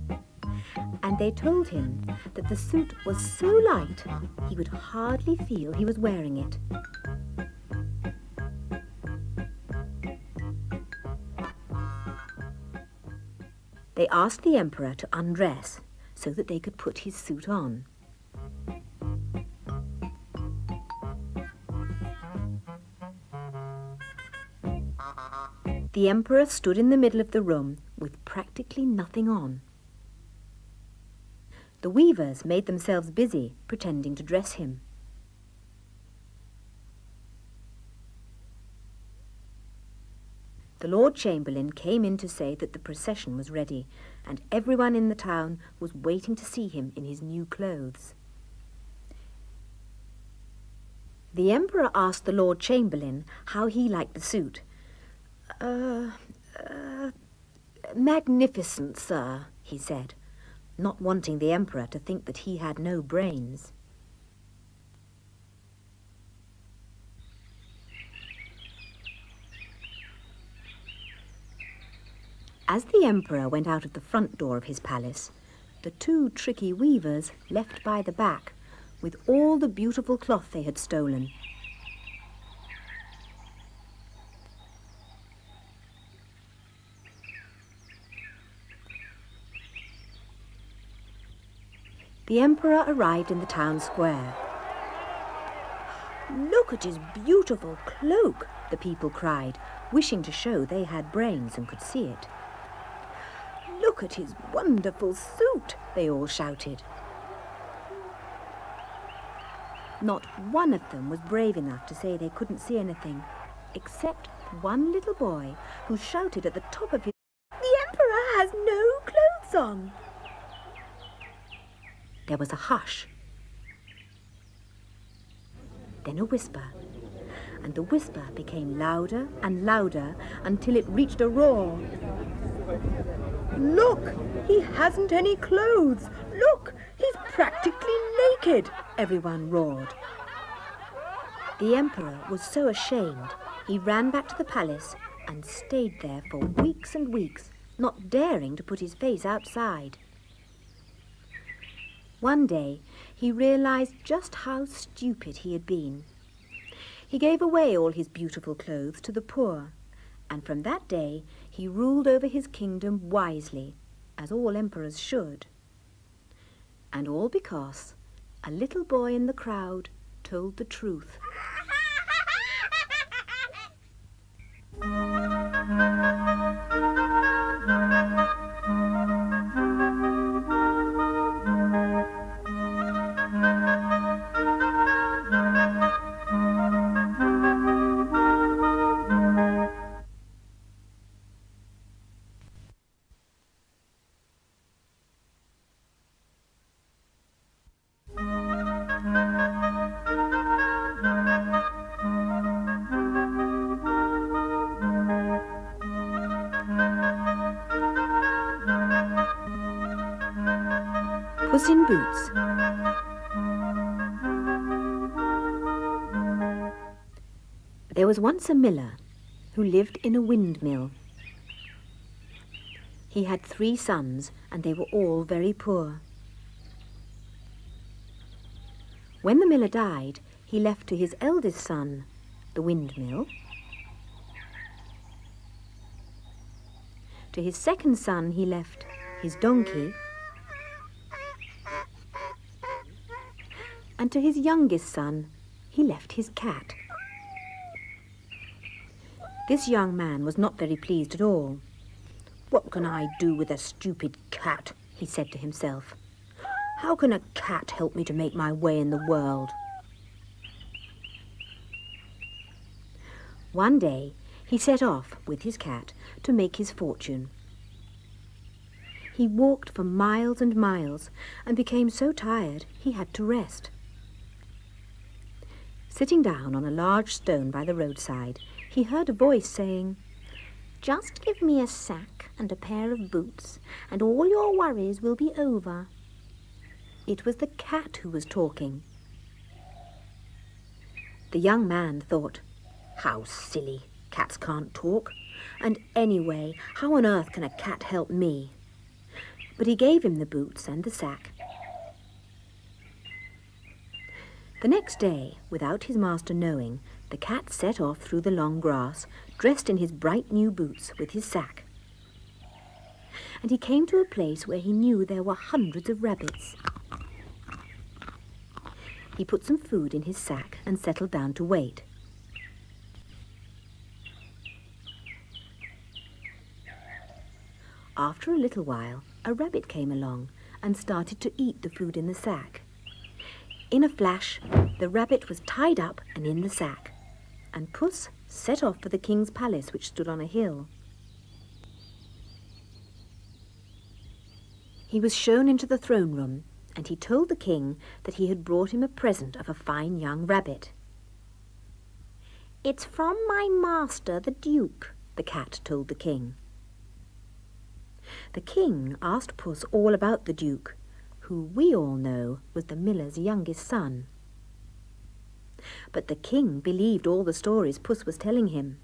and they told him that the suit was so light he would hardly feel he was wearing it. They asked the emperor to undress so that they could put his suit on. The emperor stood in the middle of the room with practically nothing on. The weavers made themselves busy pretending to dress him. The Lord Chamberlain came in to say that the procession was ready, and everyone in the town was waiting to see him in his new clothes. The Emperor asked the Lord Chamberlain how he liked the suit. Uh, uh, magnificent, sir, he said not wanting the Emperor to think that he had no brains. As the Emperor went out of the front door of his palace, the two tricky weavers left by the back with all the beautiful cloth they had stolen. The Emperor arrived in the town square. Look at his beautiful cloak, the people cried, wishing to show they had brains and could see it. Look at his wonderful suit, they all shouted. Not one of them was brave enough to say they couldn't see anything, except one little boy who shouted at the top of his The Emperor has no clothes on! There was a hush. Then a whisper. And the whisper became louder and louder until it reached a roar. Look! He hasn't any clothes! Look! He's practically naked! Everyone roared. The Emperor was so ashamed, he ran back to the palace and stayed there for weeks and weeks, not daring to put his face outside. One day, he realized just how stupid he had been. He gave away all his beautiful clothes to the poor, and from that day he ruled over his kingdom wisely, as all emperors should. And all because a little boy in the crowd told the truth. Puss was once a miller who lived in a windmill. He had three sons, and they were all very poor. When the miller died, he left to his eldest son the windmill, to his second son he left his donkey, and to his youngest son he left his cat. This young man was not very pleased at all. What can I do with a stupid cat? he said to himself. How can a cat help me to make my way in the world? One day he set off with his cat to make his fortune. He walked for miles and miles and became so tired he had to rest. Sitting down on a large stone by the roadside, he heard a voice saying, Just give me a sack and a pair of boots, and all your worries will be over. It was the cat who was talking. The young man thought, How silly, cats can't talk. And anyway, how on earth can a cat help me? But he gave him the boots and the sack. The next day, without his master knowing, the cat set off through the long grass, dressed in his bright new boots with his sack. And he came to a place where he knew there were hundreds of rabbits. He put some food in his sack and settled down to wait. After a little while, a rabbit came along and started to eat the food in the sack. In a flash, the rabbit was tied up and in the sack and Puss set off for the king's palace, which stood on a hill. He was shown into the throne room, and he told the king that he had brought him a present of a fine young rabbit. It's from my master, the duke, the cat told the king. The king asked Puss all about the duke, who we all know was the miller's youngest son. But the king believed all the stories Puss was telling him.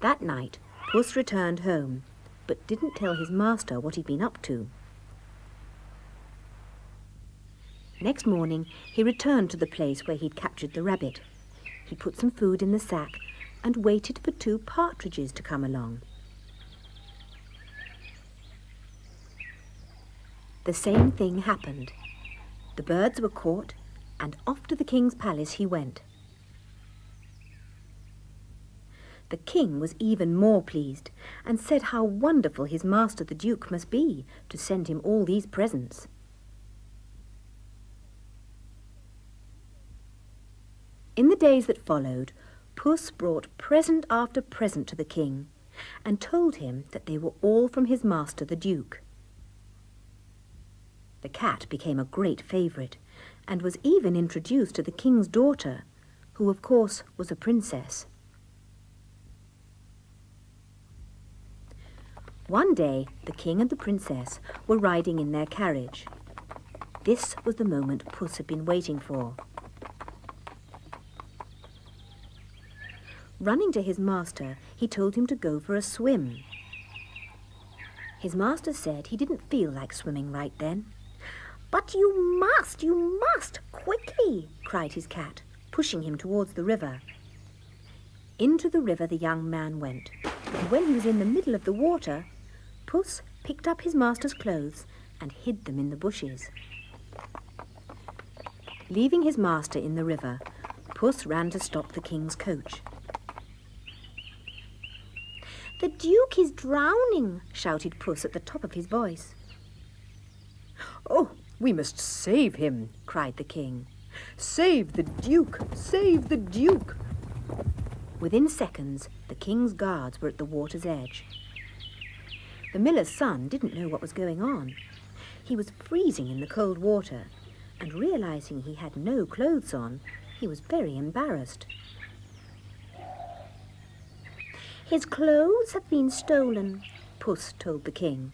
That night, Puss returned home, but didn't tell his master what he'd been up to. Next morning, he returned to the place where he'd captured the rabbit. He put some food in the sack and waited for two partridges to come along. The same thing happened. The birds were caught, and off to the king's palace he went. The king was even more pleased, and said how wonderful his master the duke must be to send him all these presents. In the days that followed, Puss brought present after present to the king, and told him that they were all from his master the duke. The cat became a great favourite and was even introduced to the king's daughter, who of course was a princess. One day the king and the princess were riding in their carriage. This was the moment Puss had been waiting for. Running to his master, he told him to go for a swim. His master said he didn't feel like swimming right then. But you must, you must, quickly, cried his cat, pushing him towards the river. Into the river the young man went, and when he was in the middle of the water, Puss picked up his master's clothes and hid them in the bushes. Leaving his master in the river, Puss ran to stop the king's coach. The Duke is drowning, shouted Puss at the top of his voice. Oh, we must save him, cried the king. Save the Duke! Save the Duke! Within seconds, the king's guards were at the water's edge. The miller's son didn't know what was going on. He was freezing in the cold water, and realizing he had no clothes on, he was very embarrassed. His clothes have been stolen, Puss told the king.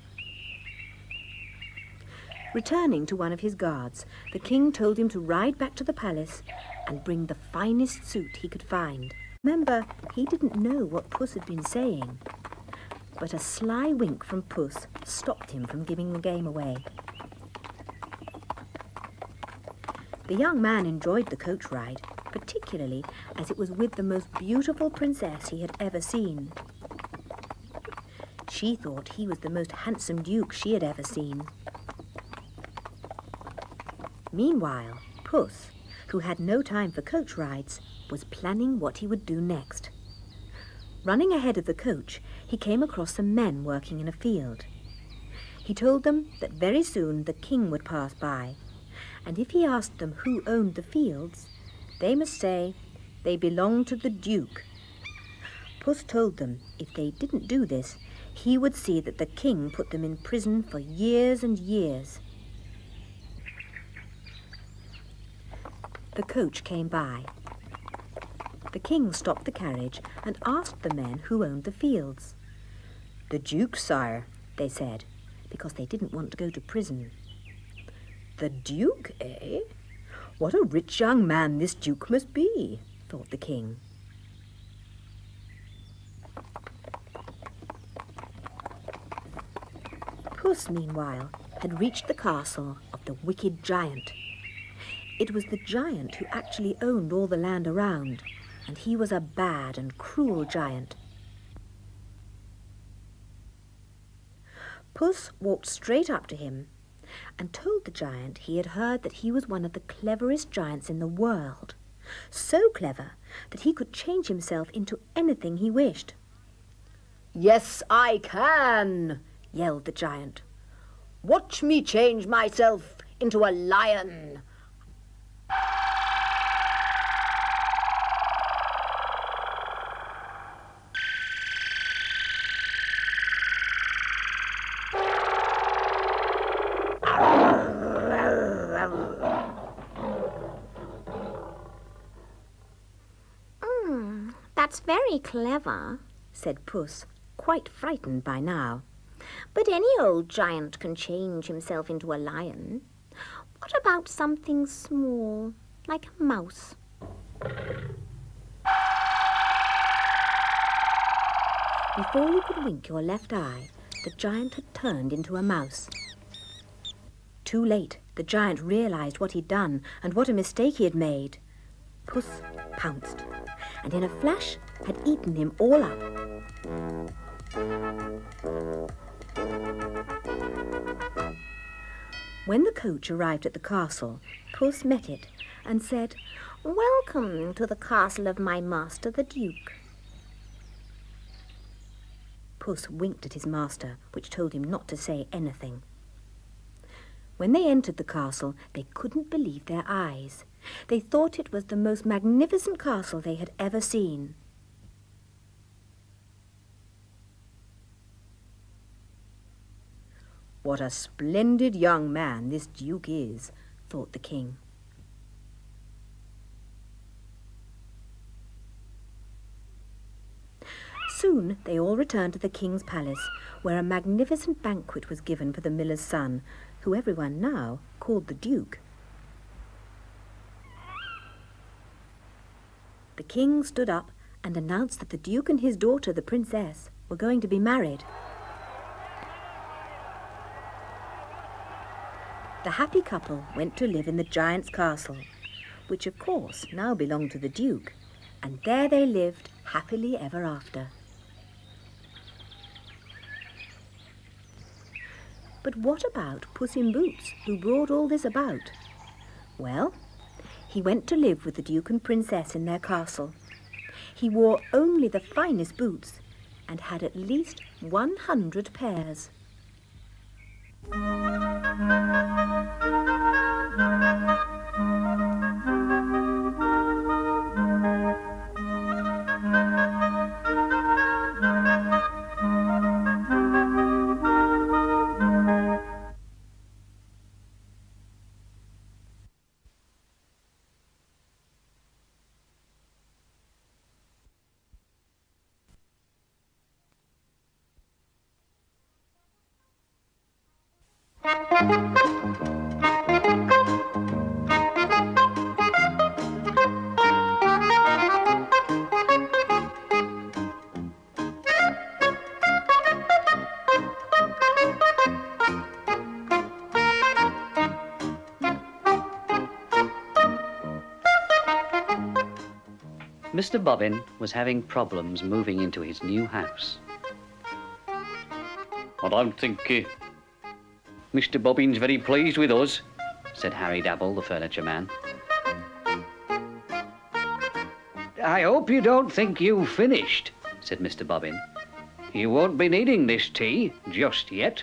Returning to one of his guards, the king told him to ride back to the palace and bring the finest suit he could find. Remember, he didn't know what Puss had been saying. But a sly wink from Puss stopped him from giving the game away. The young man enjoyed the coach ride, particularly as it was with the most beautiful princess he had ever seen. She thought he was the most handsome duke she had ever seen. Meanwhile, Puss, who had no time for coach rides, was planning what he would do next. Running ahead of the coach, he came across some men working in a field. He told them that very soon the king would pass by, and if he asked them who owned the fields, they must say they belonged to the duke. Puss told them if they didn't do this, he would see that the king put them in prison for years and years. The coach came by. The king stopped the carriage and asked the men who owned the fields. The Duke, sire, they said, because they didn't want to go to prison. The Duke, eh? What a rich young man this Duke must be, thought the king. Puss, meanwhile, had reached the castle of the wicked giant. It was the giant who actually owned all the land around, and he was a bad and cruel giant. Puss walked straight up to him and told the giant he had heard that he was one of the cleverest giants in the world. So clever that he could change himself into anything he wished. Yes, I can, yelled the giant. Watch me change myself into a lion. Mm, that's very clever, said Puss, quite frightened by now. But any old giant can change himself into a lion. What about something small, like a mouse? Before you could wink your left eye, the giant had turned into a mouse. Too late, the giant realized what he'd done and what a mistake he had made. Puss pounced, and in a flash had eaten him all up. When the coach arrived at the castle, Puss met it and said, Welcome to the castle of my master, the Duke. Puss winked at his master, which told him not to say anything. When they entered the castle, they couldn't believe their eyes. They thought it was the most magnificent castle they had ever seen. What a splendid young man this Duke is, thought the king. Soon they all returned to the king's palace, where a magnificent banquet was given for the miller's son, who everyone now called the Duke. The king stood up and announced that the Duke and his daughter, the princess, were going to be married. The happy couple went to live in the giant's castle, which of course now belonged to the Duke, and there they lived happily ever after. But what about Puss in Boots, who brought all this about? Well, he went to live with the Duke and Princess in their castle. He wore only the finest boots and had at least 100 pairs. Thank you. Mr. Bobbin was having problems moving into his new house. I don't think uh, Mr. Bobbin's very pleased with us, said Harry Dabble, the furniture man. I hope you don't think you've finished, said Mr. Bobbin. You won't be needing this tea just yet.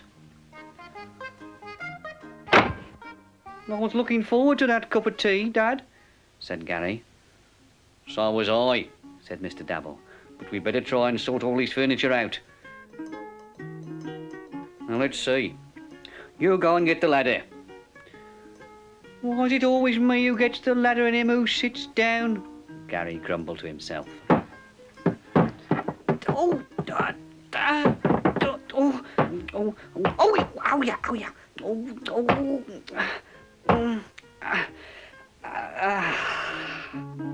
I was looking forward to that cup of tea, Dad. said Gary. So was I, said Mr. Dabble. But we'd better try and sort all this furniture out. Now let's see. You go and get the ladder. Why is it always me who gets the ladder and him who sits down? Gary grumbled to himself. Oh, da, da, da, oh, oh, oh, oh, oh, yeah, oh, yeah. Oh, oh. Oh, oh, oh, oh, oh, oh.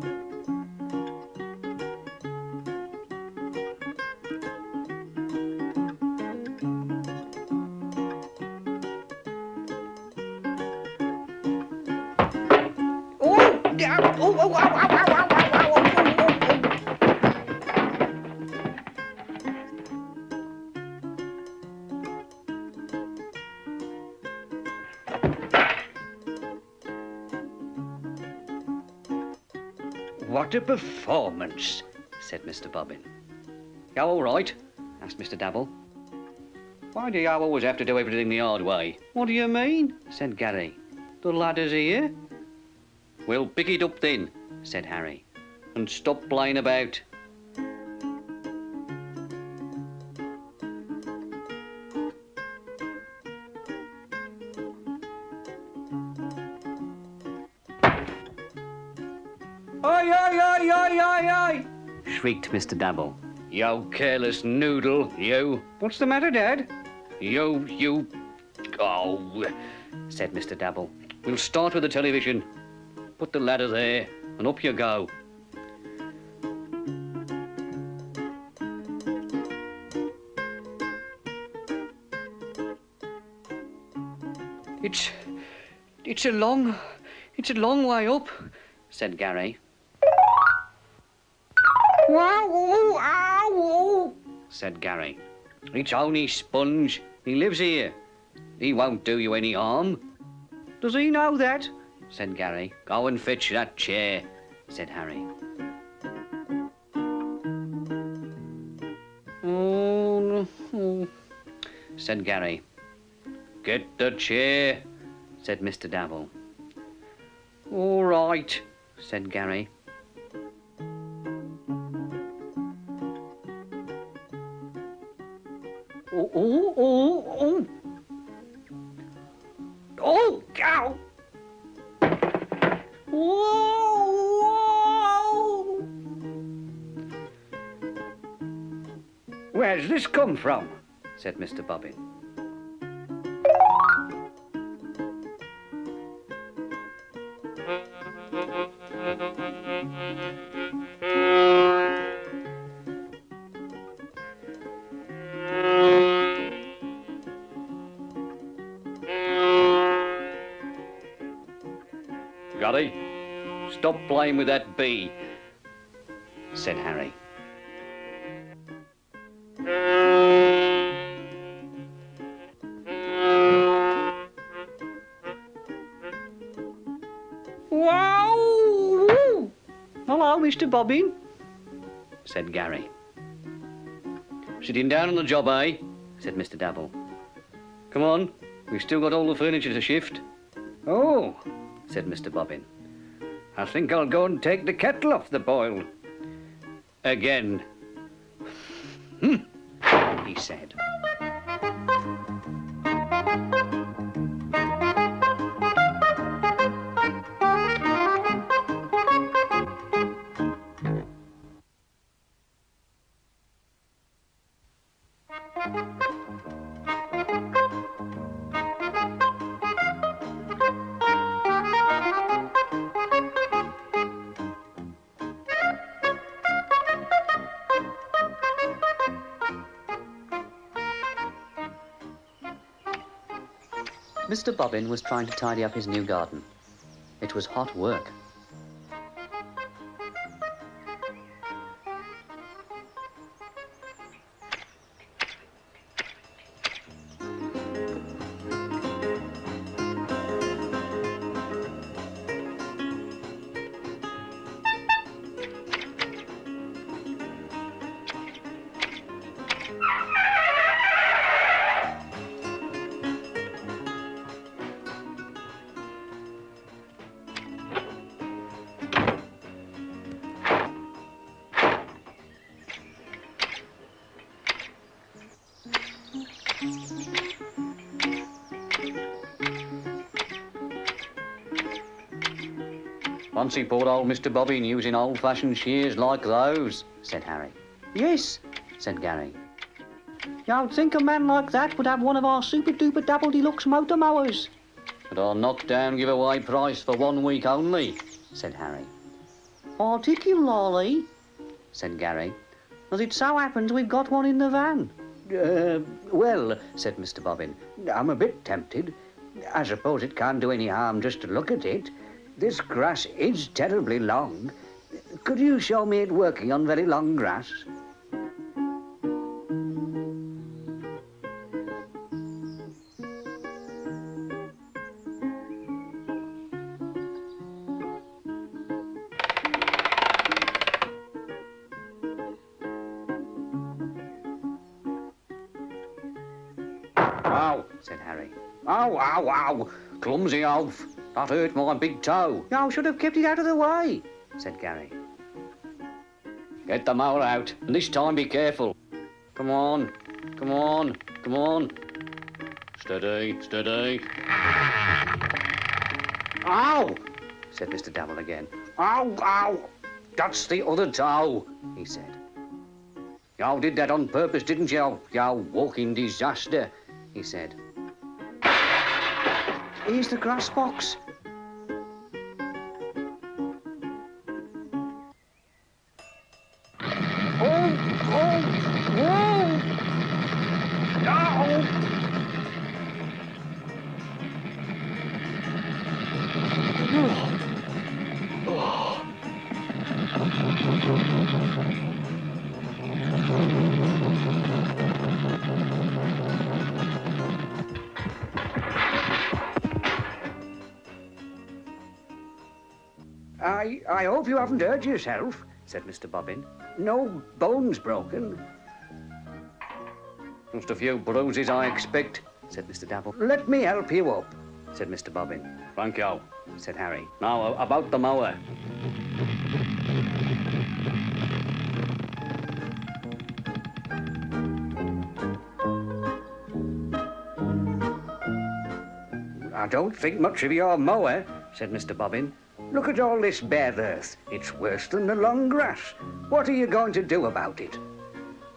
What a performance, said Mr. Bobbin. You all right? asked Mr. Dabble. Why do you always have to do everything the hard way? What do you mean? said Gary. The ladder's here. We'll pick it up then, said Harry, and stop playing about. Oi, oi, oi, oi, oi, oi. shrieked Mr. Dabble. You careless noodle, you. What's the matter, Dad? You, you. Oh, said Mr. Dabble. We'll start with the television. Put the ladder there, and up you go. It's, it's a long, it's a long way up. said Gary. Wow, ow, oh. said Gary. It's only Sponge. He lives here. He won't do you any harm, Does he know that? Said Gary. Go and fetch that chair, said Harry. Oh, no. said Gary. Get the chair, said Mr. Dabble. all right. said Gary. Oh, oh, oh, oh. This come from? said Mr. Bobbin. Gary, stop playing with that bee, said Harry. Mr. Bobbin. said Gary. Sitting down on the job, eh? said Mr. Dabble. Come on, we've still got all the furniture to shift. Oh, said Mr. Bobbin. I think I'll go and take the kettle off the boil. Again. Bobbin was trying to tidy up his new garden. It was hot work. Fancy poor old Mr. Bobbin using old-fashioned shears like those, said Harry. Yes, Said Gary. you'd think a man like that would have one of our super-duper double deluxe motor mowers. At our knock-down giveaway price for one week only, said Harry. Particularly, Said Gary. as it so happens we've got one in the van. Uh, well, said Mr. Bobbin, I'm a bit tempted. I suppose it can't do any harm just to look at it. This grass is terribly long. Could you show me it working on very long grass? Ow, said Harry. Ow, ow, ow! Clumsy oaf! That hurt my big toe, You should have kept it out of the way. said Gary. Get the mower out, and this time be careful. Come on, come on, come on. Steady, steady. Ow! said Mr. Dabble again. Ow, ow! That's the other toe, he said. Y'all did that on purpose, didn't you, you walking disaster, he said. Here's the grass box. I, hope you haven't hurt yourself, said Mr. Bobbin. No bones broken. Just a few bruises, I expect, said Mr. Dabble. Let me help you up, said Mr. Bobbin. Thank you, said Harry. Now, uh, about the mower. I don't think much of your mower, said Mr. Bobbin. Look at all this bare earth. It's worse than the long grass. What are you going to do about it?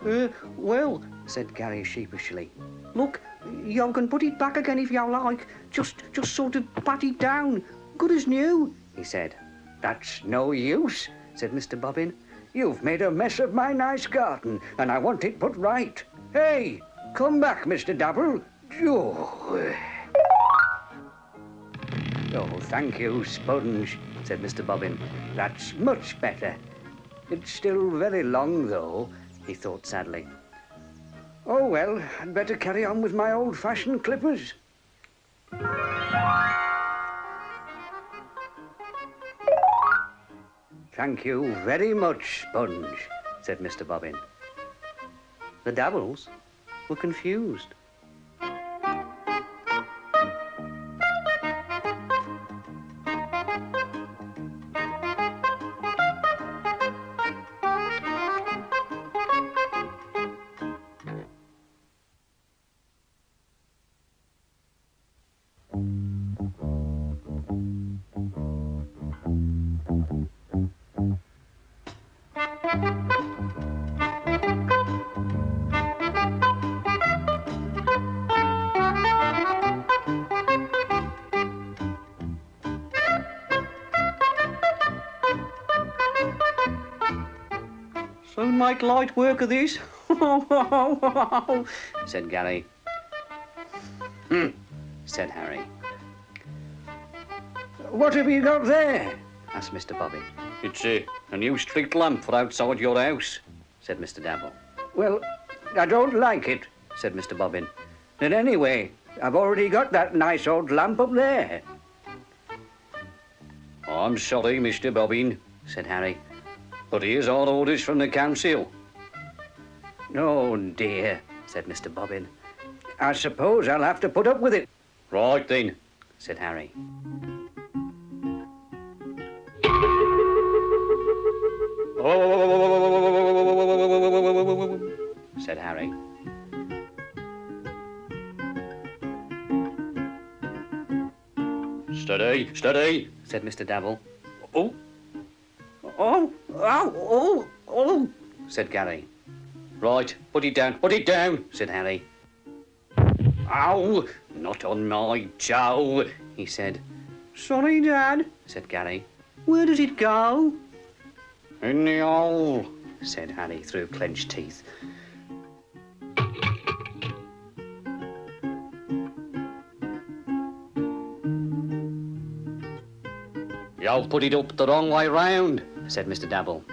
Uh, well, said Gary sheepishly. look, you can put it back again if you like. Just, just sort of pat it down. Good as new. He said. That's no use, said Mr. Bobbin. You've made a mess of my nice garden, and I want it put right. Hey, come back, Mr. Dabble. Oh. Oh, thank you, Sponge, said Mr. Bobbin. That's much better. It's still very long, though, he thought sadly. Oh, well, I'd better carry on with my old-fashioned clippers. Thank you very much, Sponge, said Mr. Bobbin. The Dabbles were confused. Soon make light work of this. said Gary. Hmm, said Harry. What have you got there? asked Mr. Bobbin. It's a, a new street lamp for outside your house, said Mr. Dabble. Well, I don't like it, said Mr. Bobbin. And anyway, I've already got that nice old lamp up there. I'm sorry, Mr. Bobbin, said Harry. But here's our orders from the council. Oh, dear, said Mr. Bobbin. I suppose I'll have to put up with it. Right then, said Harry. said Harry. Steady, steady, said Mr. Dabble. Oh. Oh, oh, oh, oh, said Gary. Right, put it down, put it down, said Harry. Ow, not on my Joe, he said. Sorry, Dad, said Gary. Where does it go? In the hole, said Harry through clenched teeth. You've put it up the wrong way round, said Mr. Dabble.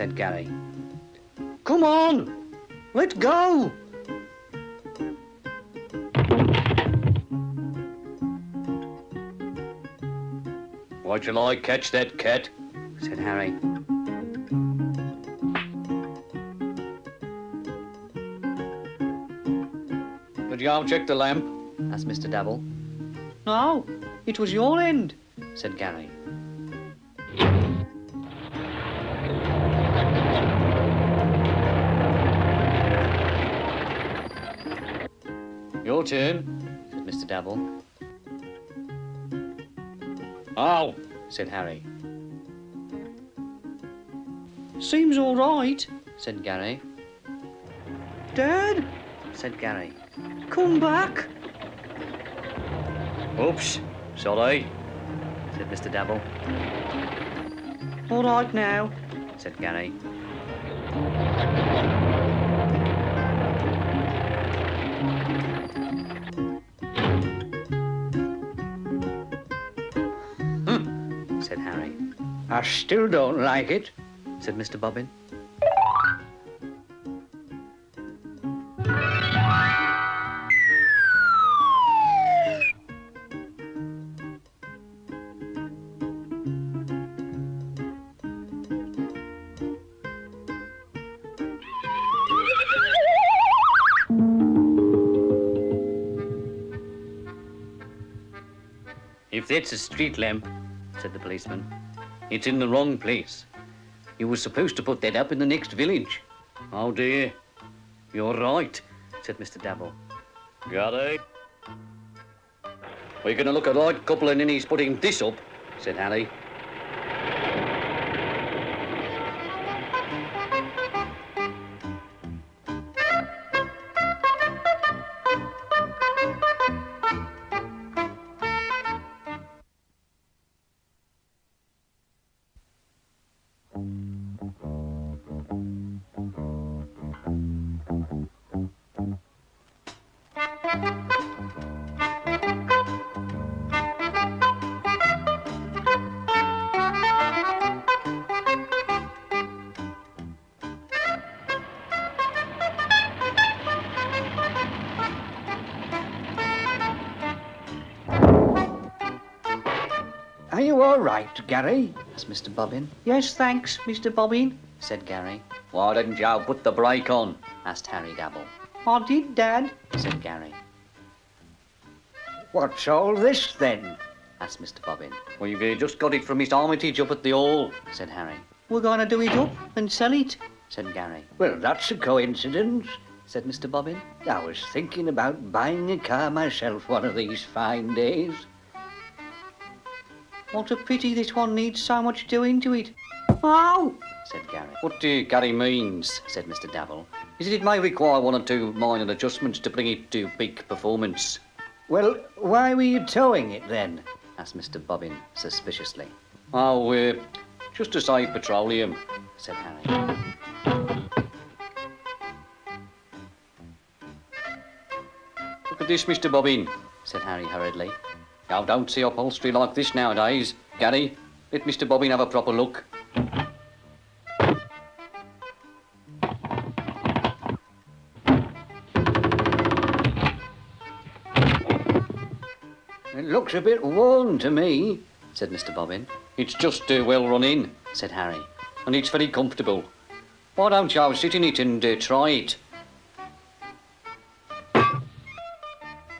Said Gary. Come on, let's go. Why shall I catch that cat? said Harry. Did you check the lamp? asked Mr. Dabble. No, it was your end, said Gary. Your turn, said Mr. Dabble. Oh, said Harry. Seems all right, said Gary. Dad, said Gary. Come back. Oops, sorry, said Mr. Dabble. All right now, said Gary. I still don't like it, said Mr. Bobbin. If that's a street lamp, said the policeman, it's in the wrong place. You were supposed to put that up in the next village. Oh dear. You're right, said Mr. Dabble. Got it. We're going to look a right couple then he's putting this up, said Harry. Gary? asked Mr. Bobbin. Yes, thanks, Mr. Bobbin. said Gary. Why didn't you put the brake on? asked Harry Dabble. I did, Dad. said Gary. What's all this then? asked Mr. Bobbin. We've uh, just got it from Miss Armitage up at the hall. said Harry. We're going to do it up and sell it. said Gary. Well, that's a coincidence. said Mr. Bobbin. I was thinking about buying a car myself one of these fine days. What a pity this one needs so much doing to it. Oh! said Gary. What uh, Gary means said Mr. Dabble. is that it may require one or two minor adjustments to bring it to peak performance. Well, why were you towing it then? asked Mr. Bobbin suspiciously. Oh, uh, just to save petroleum, said Harry. Look at this, Mr. Bobbin, said Harry hurriedly. I don't see upholstery like this nowadays. Gary, let Mr. Bobbin have a proper look. It looks a bit worn to me, said Mr. Bobbin. It's just uh, well run in, said Harry, and it's very comfortable. Why don't you sit in it and uh, try it?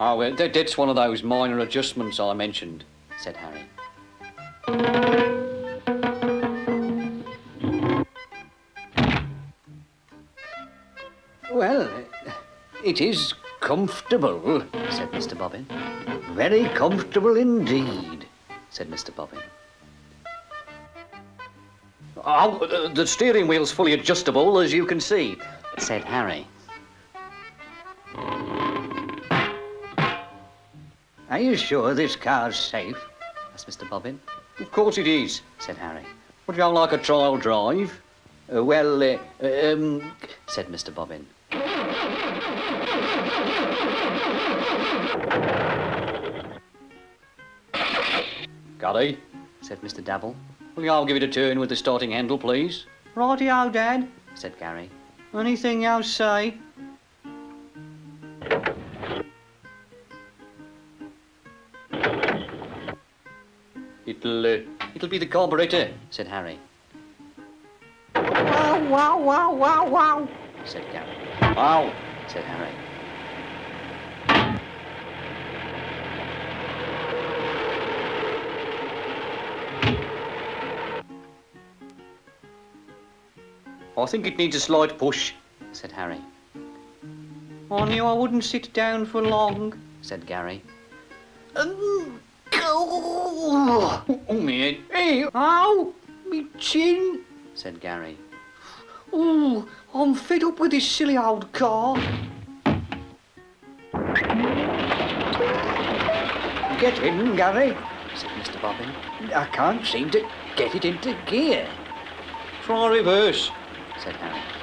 Oh, well, that, that's one of those minor adjustments I mentioned, said Harry. Well, it is comfortable, said Mr. Bobbin. Very comfortable indeed, said Mr. Bobbin. Oh, the steering wheel's fully adjustable, as you can see, said Harry. Are you sure this car's safe? asked Mr. Bobbin. Of course it is, said Harry. Would you like a trial drive? Uh, well, uh, um, said Mr. Bobbin. Gary, said Mr. Dabble. Will you all give it a turn with the starting handle, please? Righty-o, Dad, said Gary. Anything you say. It'll, uh, it'll be the carburetor, said Harry. Wow, wow, wow, wow, wow, said Gary. Wow, said Harry. I think it needs a slight push, said Harry. I knew I wouldn't sit down for long, said Gary. Oh, oh man. Hey, ow, me chin, said Gary. Oh, I'm fed up with this silly old car. Get in, Gary, said Mr. Bobbin. I can't seem to get it into gear. Try reverse, said Harry.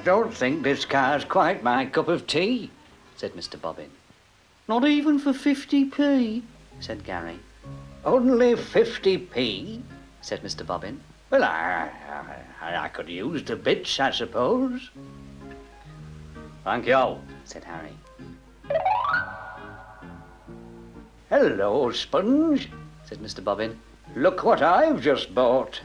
I don't think this car's quite my cup of tea, said Mr. Bobbin. Not even for 50p, said Gary. Only 50p, said Mr. Bobbin. Well, I, I, I could use the bits, I suppose. Thank you, said Harry. Hello, Sponge, said Mr. Bobbin. Look what I've just bought.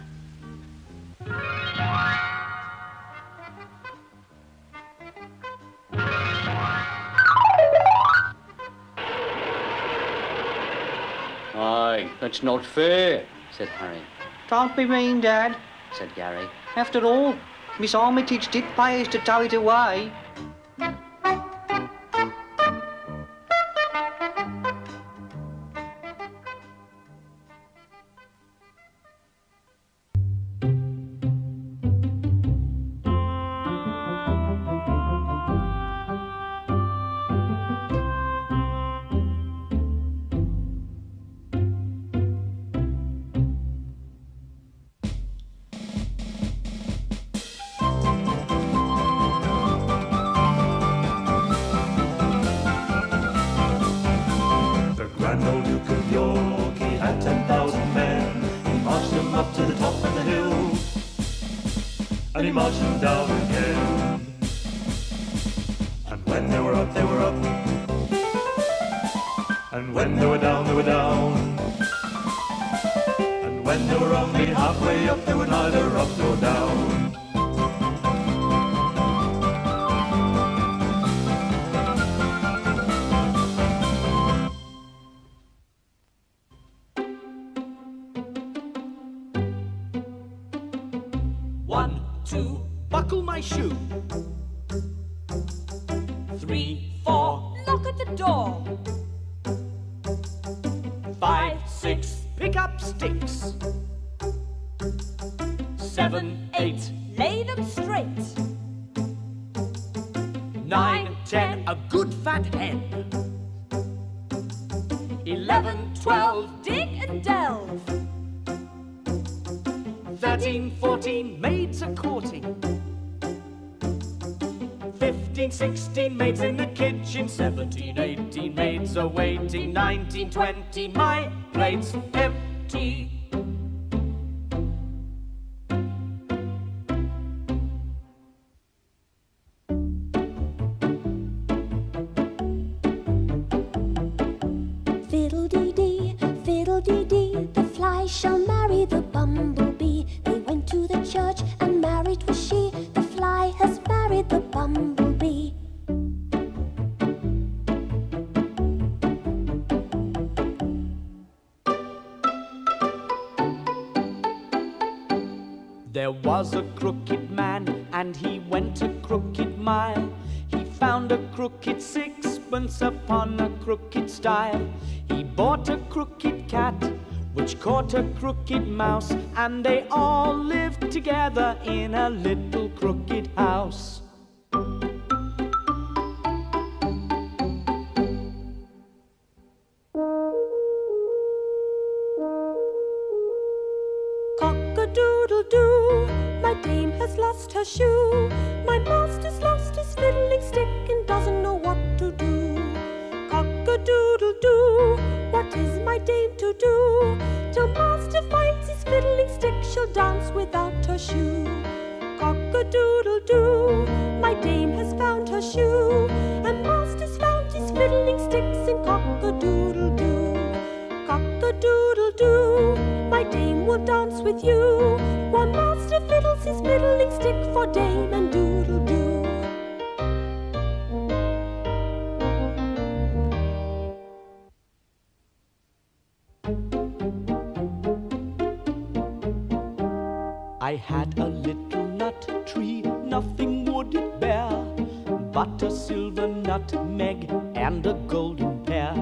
Aye, that's not fair, said Harry. Don't be mean, Dad, said Gary. After all, Miss Armitage did pay us to tow it away. Ten, a good fat hen. Eleven, twelve, Dig and delve. thirteen, fourteen, maids a courting. Fifteen, sixteen, maids in the kitchen. Seventeen, eighteen, maids are waiting. Nineteen, twenty, my plate's empty. Crooked sixpence upon a crooked stile. He bought a crooked cat, which caught a crooked mouse, and they all lived together in a little crooked house. Cock-a-doodle-doo, my dame has lost her shoe. My master's lost his fiddling stick Cock-a-doodle-doo, what is my dame to do? Till master finds his fiddling stick, she'll dance without her shoe. Cock-a-doodle-doo, my dame has found her shoe, and master's found his fiddling sticks in cock-a-doodle-doo. Cock-a-doodle-doo, my dame will dance with you, while master fiddles his fiddling stick for dame and doodle-doo. I had a little nut tree, nothing would it bear, but a silver nutmeg and a golden pear.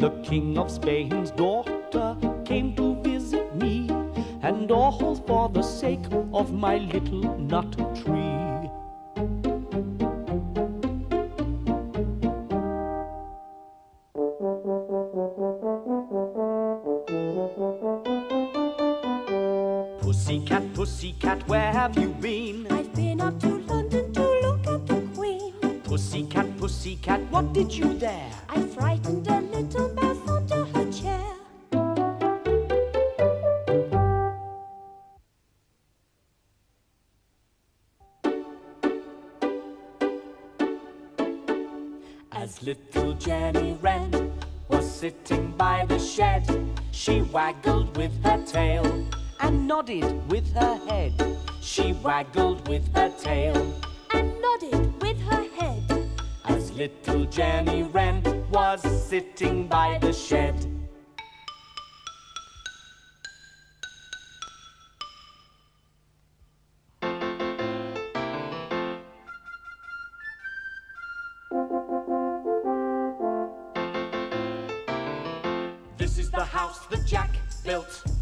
The king of Spain's daughter came to visit me, and all for the sake of my little nut tree. Where have you been? I've been up to London to look at the Queen. Pussycat, pussycat, what did you there? I frightened a little mouse under her chair. As little Jenny Wren was sitting by the shed, she waggled with her tail and nodded with her head. She waggled with her tail and nodded with her head. as little Jenny Wren was sitting by the shed. This is the house that Jack built.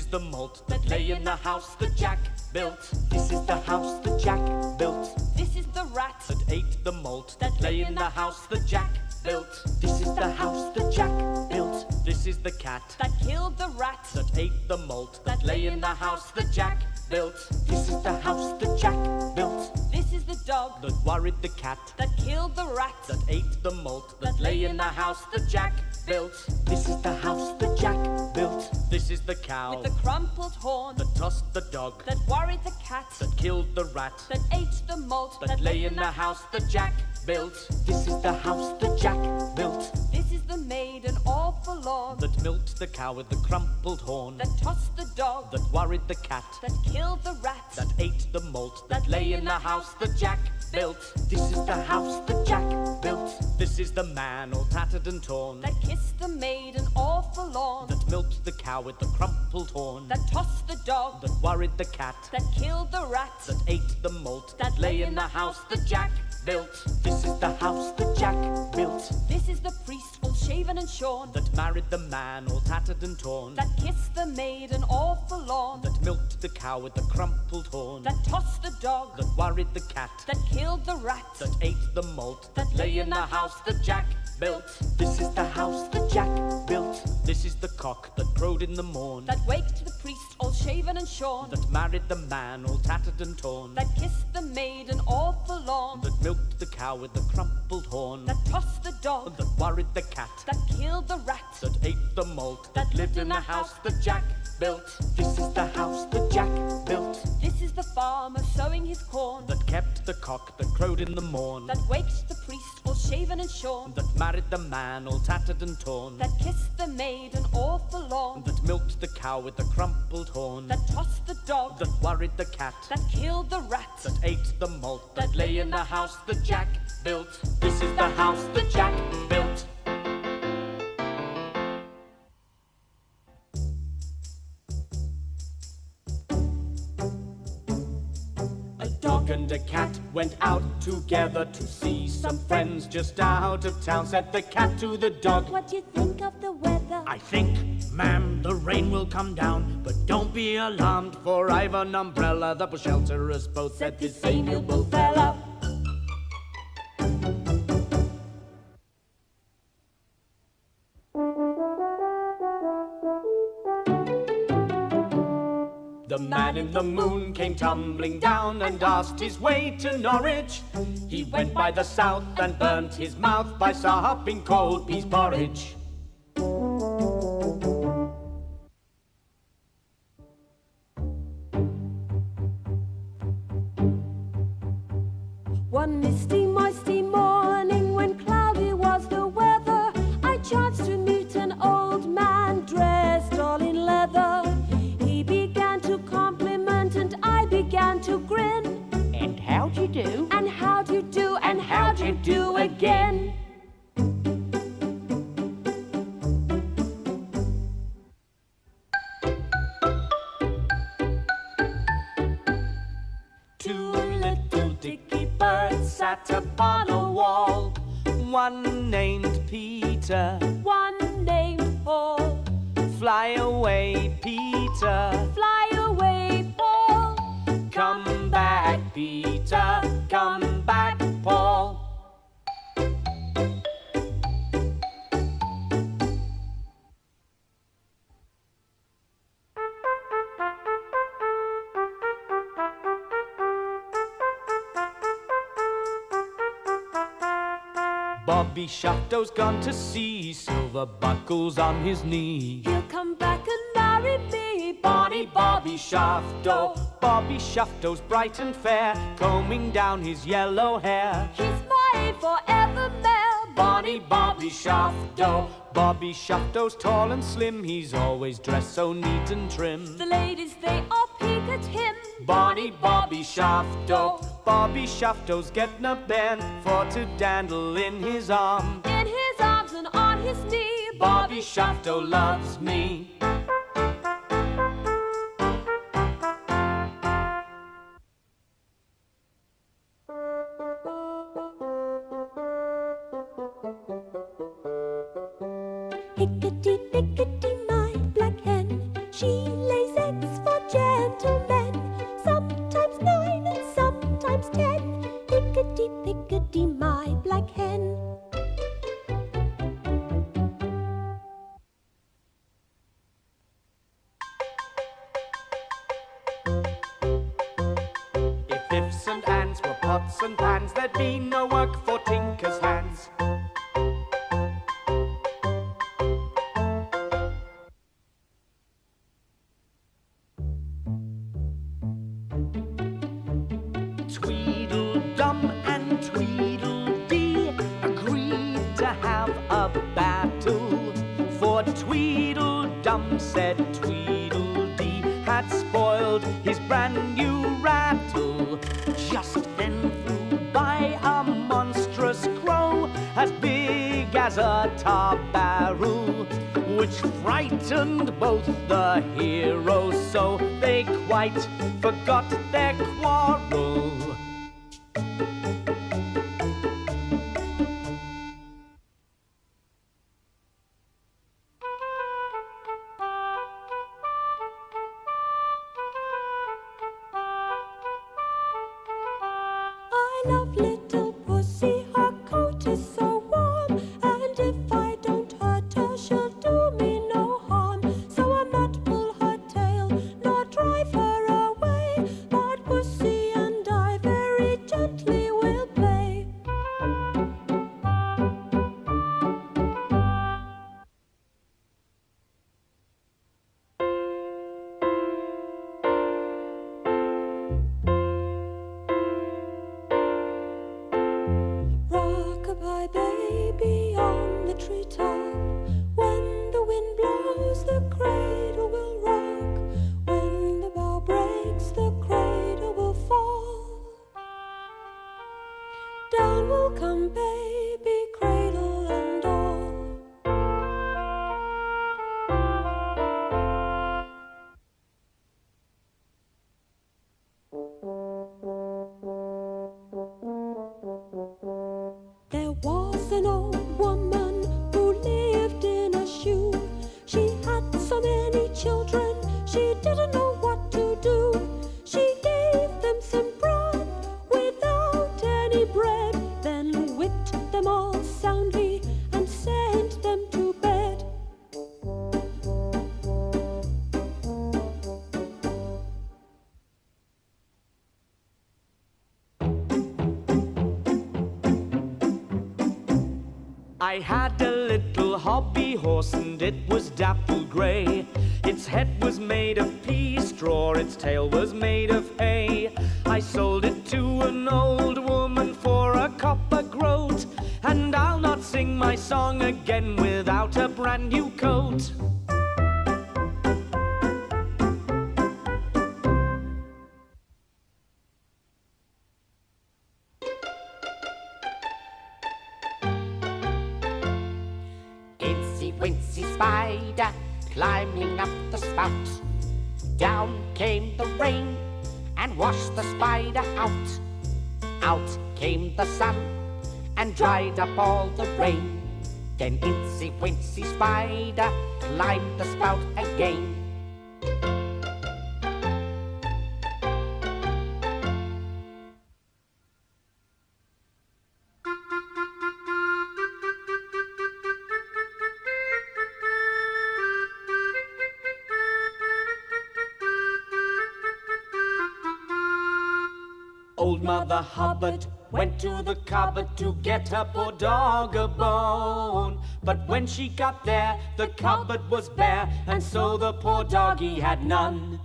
Is the malt that lay in the house that Jack built. This is the house that Jack built. This is the rat That ate the malt that lay in the house that Jack built. This is the house that Jack built. This is the cat that killed the rat that ate the malt that lay in the house that Jack built. This is the house that Jack built. This is the dog That worried the cat that killed the rat that ate the malt that lay in the house that Jack built. This is the house that Jack built. This is the cow with the crumpled horn that tossed the dog that worried the cat that killed the rat that ate the malt that lay in the house that Jack built. This is the house that Jack built. This is the maiden all forlorn That milked the cow with the crumpled horn. that tossed the dog That worried the cat. that killed the rat That ate the malt that lay in the house that Jack built. This is the house that Jack built. This is the man all tattered and torn. that kissed the maiden all forlorn That milked the cow with the crumpled horn. that tossed the dog That worried the cat. that killed the rat That ate the malt that lay in the house that Jack built. This is the house that Jack built. This is the all shaven and shorn. That married the man all tattered and torn. That kissed the maiden all forlorn. That milked the cow with the crumpled horn. That tossed the dog. That worried the cat. That killed the rat. That ate the malt. That lay in the house that Jack built. This is the house that Jack built. This is the cock that crowed in the morn. That waked the priest all shaven and shorn. That married the man all tattered and torn. That kissed the maiden all forlorn. That milked the cow with the crumpled horn. That tossed the dog. That worried the cat. That killed the rat. That ate the malt. That lived in the house that Jack built. This is the house that Jack built. This is the farmer sowing his corn. That kept the cock that crowed in the morn. That waked the priest all shaven and shorn. That married the man all tattered and torn. That kissed the maiden all forlorn. That milked the cow with the crumpled horn. That tossed the dog. That worried the cat. That killed the rat. That ate the malt. That lay in the house that Jack built. This is the house that Jack built. And a cat went out together to see some friends just out of town. Said the cat to the dog, What do you think of the weather? I think, ma'am, the rain will come down. But don't be alarmed, for I've an umbrella that will shelter us both, said this amiable fella. The man in the moon came tumbling down and asked his way to Norwich. He went by the south and burnt his mouth by supping cold peas porridge. Shafto's gone to sea, silver buckles on his knee. He'll come back and marry me, Bonnie Bobby Shafto, Bobby Shafto's bright and fair, combing down his yellow hair. He's my forevermore. Bonnie Bobby Shafto, Bobby Shafto's tall and slim, he's always dressed so neat and trim. The ladies, they all peek at him. Bonnie Bobby Shafto, Bobby Shafto's getting a band for to dandle in his arm. In his arms and on his knee, Bobby Shafto loves me. And pans, I had a little hobby horse and it was dapple grey. Its head was made of pea straw, its tail was made of hay. I sold it to an old woman for a copper groat, and I'll not sing my song again without a brand new coat. Up all the rain. Then Incy wincy spider climbed the spout again. Old Mother Hubbard went to the cupboard to get her poor dog a bone. But when she got there, the cupboard was bare, and so the poor doggy had none.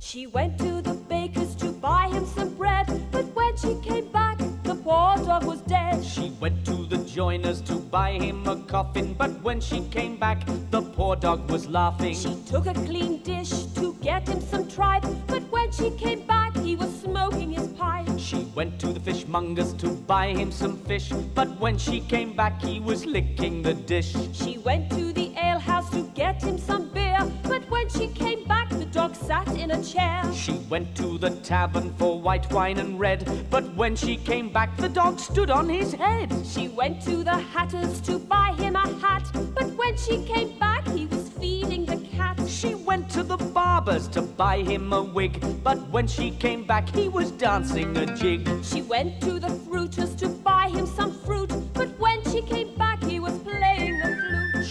She went to the baker's to buy him some bread, but when she came back, the poor dog was dead. She went to the joiner's to buy him a coffin, but when she came back, the poor dog was laughing. She took a clean dish to get him some tripe, but when she came back, he was smoking his pipe. She went to the fishmonger's to buy him some fish, but when she came back, he was licking the dish. She went to the alehouse to get him some beer, but when she came back, the dog sat in a chair. She went to the tavern for white wine and red, but when she came back, the dog stood on his head. She went to the hatter's to buy him a hat, but when she came back, he was feeding the cat. She went to the barber's to buy him a wig, but when she came back, he was dancing a jig. She went to the fruiter's to buy him some fruit, but when she came back, he was playing.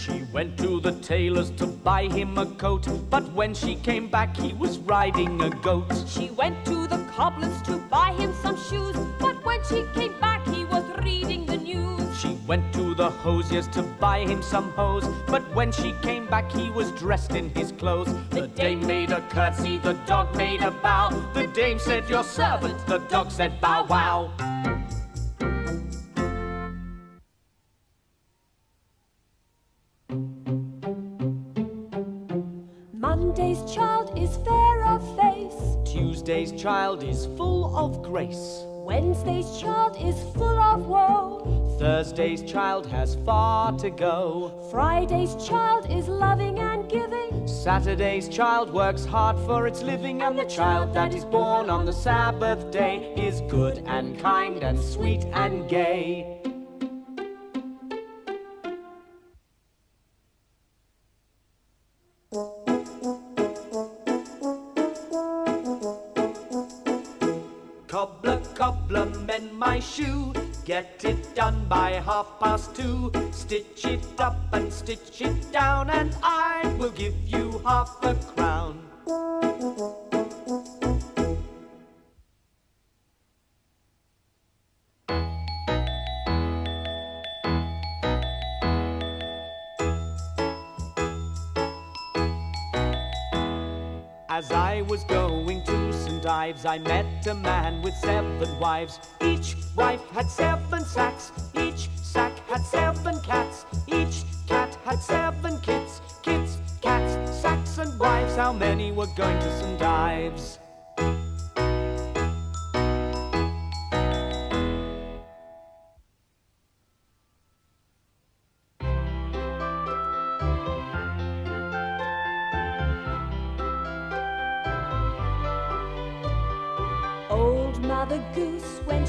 She went to the tailor's to buy him a coat, but when she came back, he was riding a goat. She went to the cobbler's to buy him some shoes, but when she came back, he was reading the news. She went to the hosier's to buy him some hose, but when she came back, he was dressed in his clothes. The dame made a curtsy, the dog made a bow. The dame said, Your servant, the dog said, Bow wow. Tuesday's child is full of grace. Wednesday's child is full of woe. Thursday's child has far to go. Friday's child is loving and giving. Saturday's child works hard for its living, and the child that is born on the Sabbath day is good and kind and sweet and gay. Shoe. Get it done by half past two. Stitch it up and stitch it down, and I will give you half a crown. As I was going to St. Ives, I met a man with seven wives. Each wife had seven sacks, each sack had seven cats, each cat had seven kits, kits, cats, sacks, and wives. How many were going to St. Ives?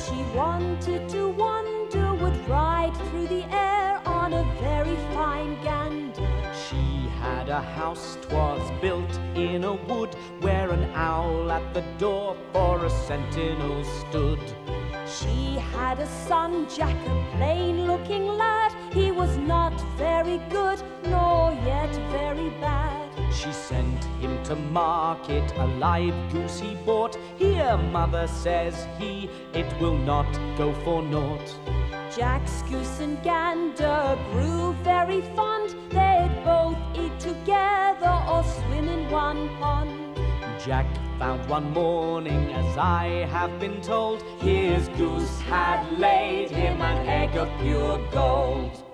She wanted to wander, would ride through the air on a very fine gander. She had a house, 'twas built in a wood, where an owl at the door for a sentinel stood. She had a son, Jack, a plain looking lad. He was not very good, nor yet very bad. She sent him to market, a live goose he bought. Here, mother, says he, it will not go for naught. Jack's goose and gander grew very fond. They'd both eat together or swim in one pond. Jack found one morning, as I have been told, his goose had laid him an egg of pure gold.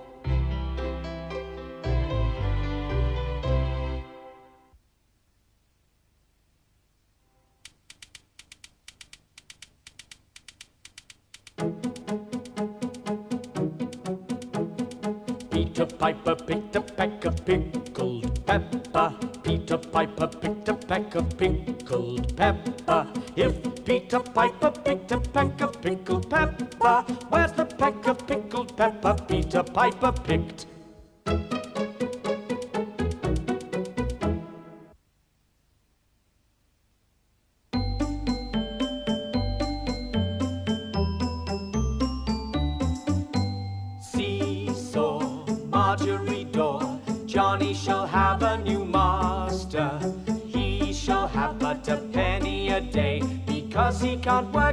Piper picked a peck of pickled pepper. Peter Piper picked a peck of pickled pepper. If Peter Piper picked a peck of pickled pepper, where's the peck of pickled pepper Peter Piper picked? not well.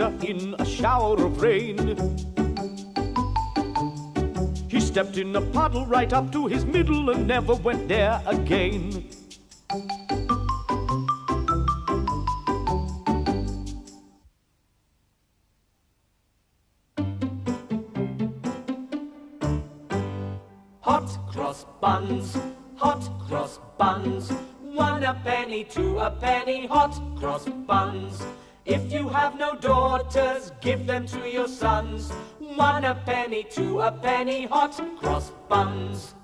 In a shower of rain. He stepped in a puddle right up to his middle and never went there again. Hot cross buns, hot cross buns. One a penny, two a penny, hot cross buns. If you have no daughters, give them to your sons. One a penny, two a penny, hot cross buns.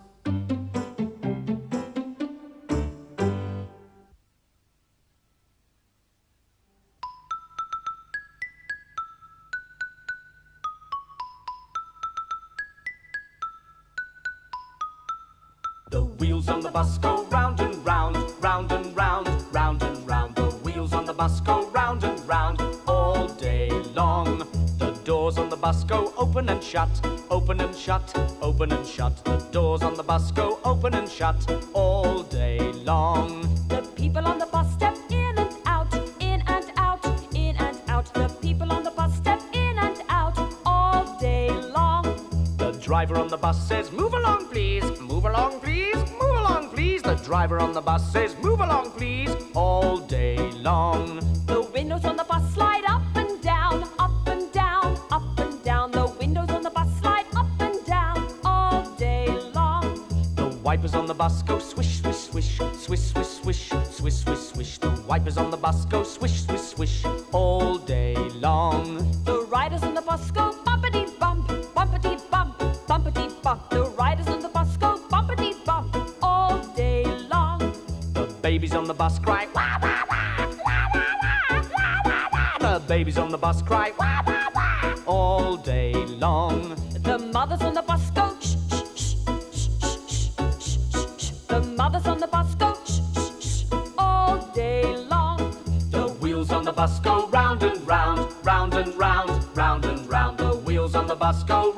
The wheels on the bus go round and round, round and round, round and round. The wheels on the bus go round and round all day long. The doors on the bus go open and shut, open and shut, open and shut. The doors on the bus go open and shut all day long. The people on the bus step in and out, in and out, in and out. The people on the bus step in and out all day long. The driver on the bus says, Move along, please, move along, please, move along, please. The driver on the bus says, Move along, please, all day long. The windows on the bus slide up and down, up and down, up and down. The windows on the bus slide up and down all day long. The wipers on the bus go swish, swish, swish, swish, swish, swish, swish, swish, swish. The wipers on the bus go swish, swish, swish, all day long. The riders on the bus go on the bus cry, wah, wah, wah, wah, wah, wah, wah, wah, wah. The babies on the bus cry, wah, wah, wah, all day long. The mothers on the bus go, shh, shh, shh, shh, shh, shh, shh, shh. The mothers on the bus go, shh, shh, shh, all day long. The wheels on the bus go round and round, round and round, round and round. The wheels on the bus go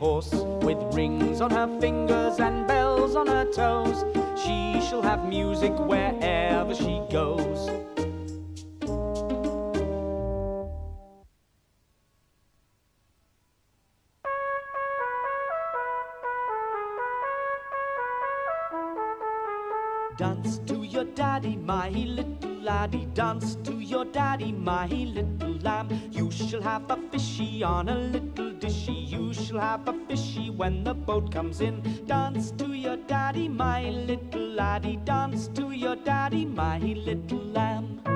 horse with rings on her fingers and bells on her toes. She shall have music wherever she goes. Dance to your daddy, my little laddie. Dance to your daddy, my little lamb. You shall have a fishy on a little dishy. You shall have a fishy when the boat comes in. Dance to your daddy, my little laddie. Dance to your daddy, my little lamb.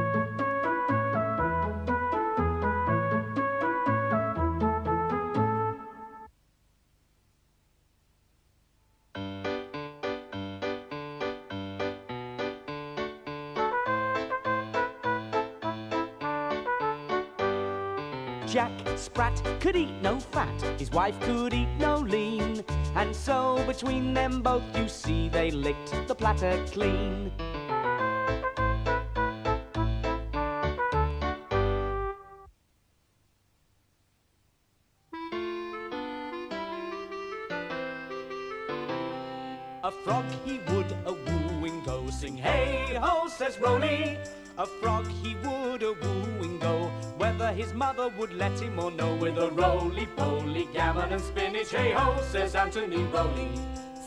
Could eat no fat, his wife could eat no lean. And so between them both, you see, they licked the platter clean. A frog he would a wooing go, sing hey ho, says Roly. A frog he would a wooing go, whether his mother would let him and spinach, hey ho, says Anthony Roly.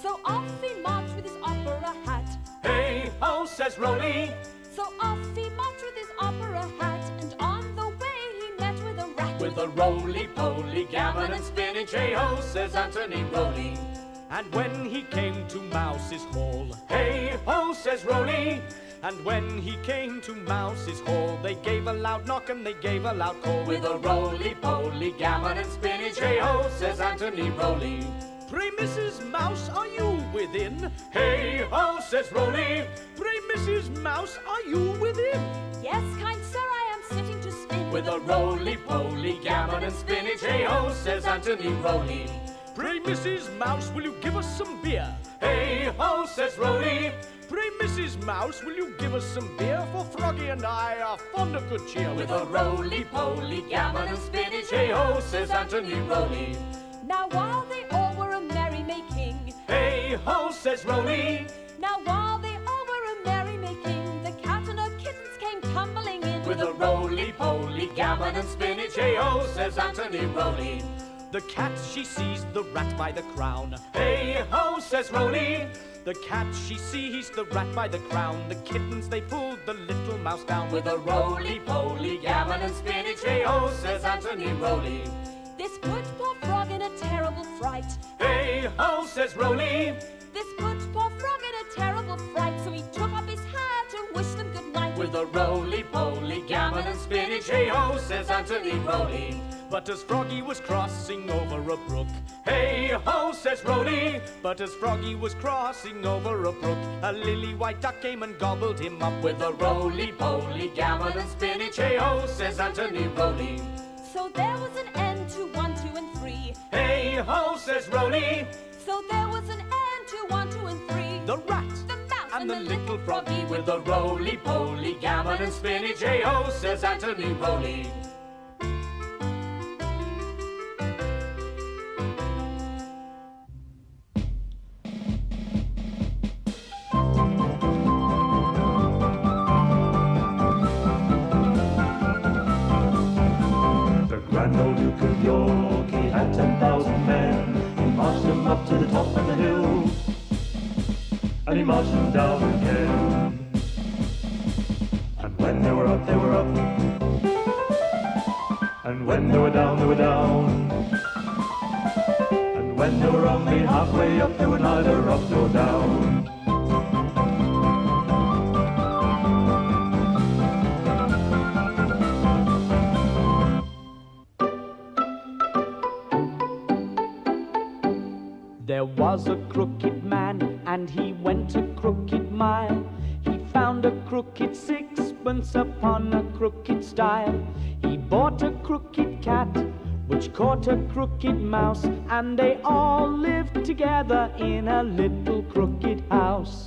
So off he marched with his opera hat. Hey ho, says Roly. So off he marched with his opera hat, and on the way he met with a rat. With a roly poly, gammon and spinach, hey ho, says Anthony Roly. And when he came to Mouse's Hall, hey ho, says Roly. And when he came to Mouse's Hall, they gave a loud knock and they gave a loud call. With a roly poly, gammon and spinach, hey ho, says Anthony Roly. Pray, Mrs. Mouse, are you within? Hey ho, says Roly. Pray, Mrs. Mouse, are you within? Yes, kind sir, I am sitting to spin. With a roly poly, gammon and spinach, hey ho, says Anthony Roly. Pray, Mrs. Mouse, will you give us some beer? Hey ho, says Roly. Pray, Mrs. Mouse, will you give us some beer? For Froggy and I are fond of good cheer. With a roly poly, gammon and spinach, hey ho, says Anthony Roly. Now while they all were a merry making, Hey ho, says Roly. now while they all were a merry making, the cat and her kittens came tumbling in. With a roly poly, gammon and spinach, hey ho, says Anthony Roly. The cat she sees the rat by the crown. Hey ho, says Roly. The cat she sees the rat by the crown. The kittens they pulled the little mouse down. With a roly poly, gammon and spinach, hey ho, says Anthony Roly. This put poor frog in a terrible fright. Hey ho, says Roly. This put poor frog in a terrible fright, With a roly poly, gammon and spinach, hey ho, says Anthony Roly. But as Froggy was crossing over a brook, hey ho, says Roly. But as Froggy was crossing over a brook, a lily white duck came and gobbled him up with a roly poly, gammon and spinach, hey ho, says Anthony Roly. So there was an end to one, two, and three. Hey ho, says Roly. So there was an end to one, two, and three. The rat the mouse and the little froggy with a roly poly, gammon and spinach, hey ho, says Anthony Roly. The Grand Old Duke of York, he had to the top of the hill. And he marched them down again. And when they were up, they were up. And when they were down, they were down. And when they were only halfway up, they were neither up nor down. There was a crooked man, and he went a crooked mile. He found a crooked sixpence upon a crooked stile. He bought a crooked cat, which caught a crooked mouse, and they all lived together in a little crooked house.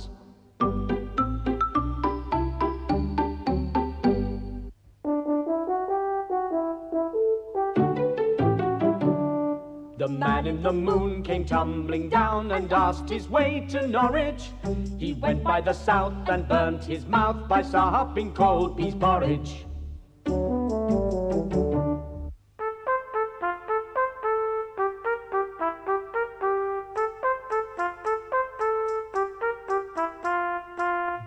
The man in the moon came tumbling down and asked his way to Norwich. He went by the south and burnt his mouth by sopping cold peas porridge.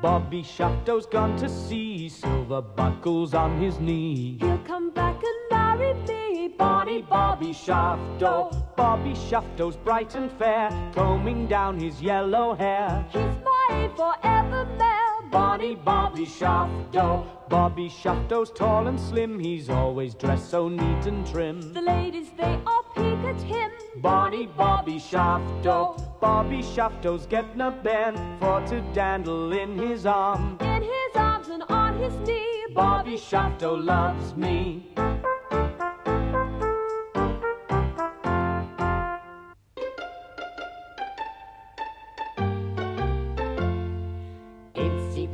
Bobby Shafto's gone to sea, silver buckles on his knee. He'll come back and marry me, Bonnie Bobby Shafto, Bobby Shafto's bright and fair, combing down his yellow hair. He's my forever mare. Bonnie Bobby Shafto, Bobby Shafto's tall and slim, he's always dressed so neat and trim. The ladies, they all peek at him. Bonnie Bobby Shafto, Bobby Shafto's getting a band for to dandle in his arm. In his arms and on his knee, Bobby Shafto loves me.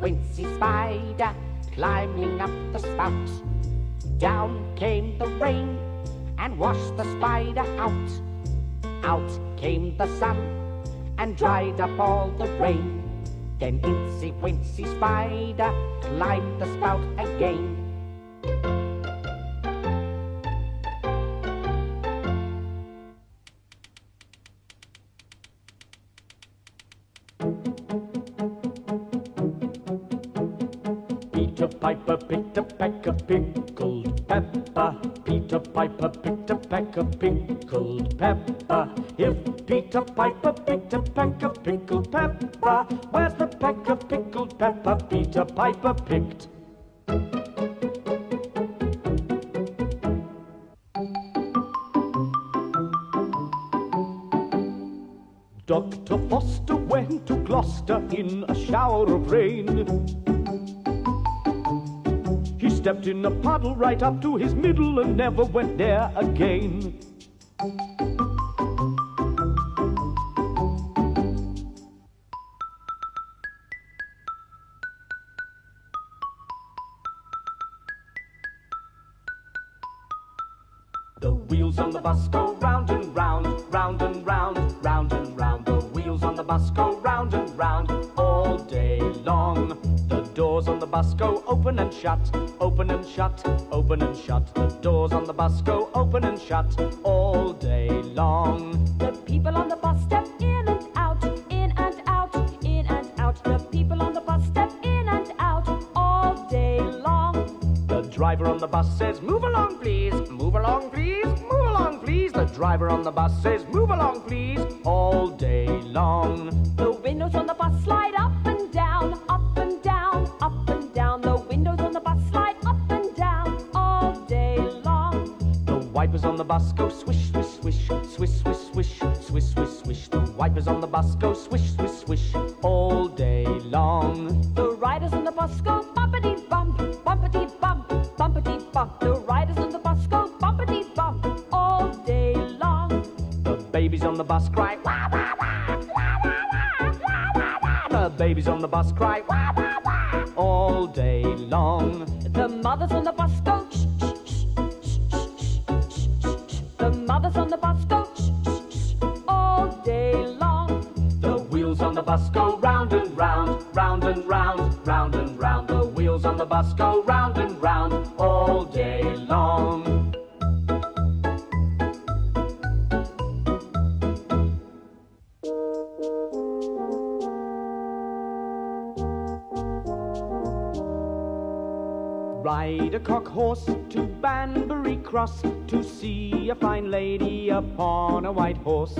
Wincy Spider climbing up the spout. Down came the rain and washed the spider out. Out came the sun and dried up all the rain. Then Incy Wincy Spider climbed the spout again. Pickled pepper. Peter Piper picked a peck of pickled pepper. If Peter Piper picked a peck of pickled pepper, where's the peck of pickled pepper Peter Piper picked? Dr. Foster went to Gloucester in a shower of rain. He stepped in a puddle right up to his middle and never went there again. Bus go open and shut, open and shut, open and shut. The doors on the bus go open and shut all day long. The people on the bus step in and out, in and out, in and out. The people on the bus step in and out all day long. The driver on the bus says, Move along, please, move along, please, move along, please. The driver on the bus says, Move along, please, all day long. The windows on the bus slide bus go swish, swish, swish, swish, swish, swish, swish, swish, swish. The wipers on the bus go swish, swish, swish, all day long. The riders on the bus go bumpity bump, bumpity bump, bumpity bump. The riders on the bus go bumpity bump all day long. The babies on the bus cry, wah, wah, wah, wah, wah, wah, wah, wah, wah. The babies on the bus cry, To see a fine lady upon a white horse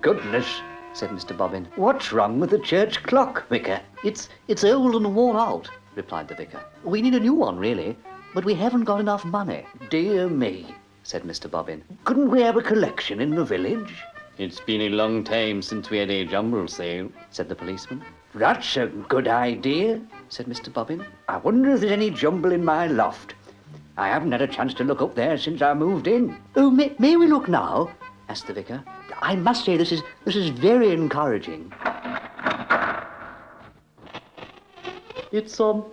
goodness, said Mr. Bobbin. What's wrong with the church clock, Vicar? It's it's old and worn out, replied the vicar. We need a new one, really, but we haven't got enough money. Dear me, said Mr. Bobbin. Couldn't we have a collection in the village? It's been a long time since we had a jumble sale, said the policeman. That's a good idea, said Mr. Bobbin. I wonder if there's any jumble in my loft. I haven't had a chance to look up there since I moved in. Oh, may, may we look now? Asked the vicar. I must say this is this is very encouraging. It's um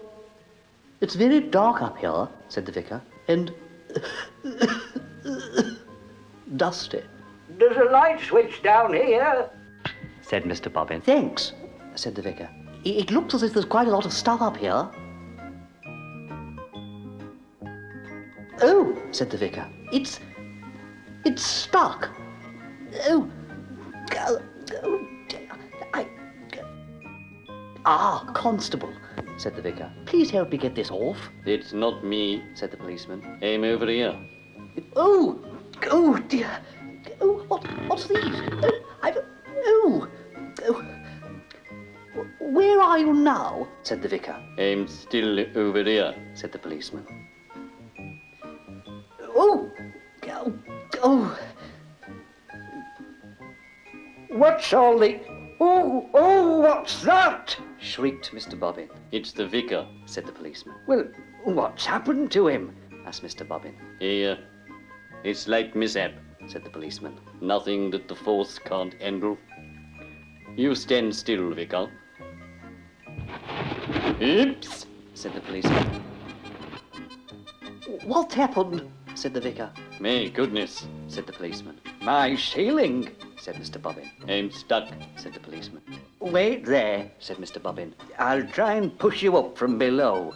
it's very dark up here, said the vicar, and dusty. There's a light switch down here, said Mr. Bobbin. Thanks, said the vicar. It it looks as if there's quite a lot of stuff up here. Oh, said the vicar. It's it's stuck. Oh, oh, oh, I. Ah, constable, said the vicar. Please help me get this off. It's not me, said the policeman. Aim over here. Oh, oh dear. Oh, what, what's these? Oh, I've, oh, oh. Where are you now? said the vicar. I'm still over here. said the policeman. Oh, oh, oh. What's all the... Oh, oh, what's that? shrieked Mr. Bobbin. It's the vicar. said the policeman. Well, what's happened to him? asked Mr. Bobbin. He, uh, a slight mishap, said the policeman. nothing that the force can't handle. You stand still, vicar. Oops, said the policeman. What happened? said the vicar. my goodness. said the policeman. My ceiling, said Mr. Bobbin. I'm stuck. said the policeman. Wait there, said Mr. Bobbin. I'll try and push you up from below.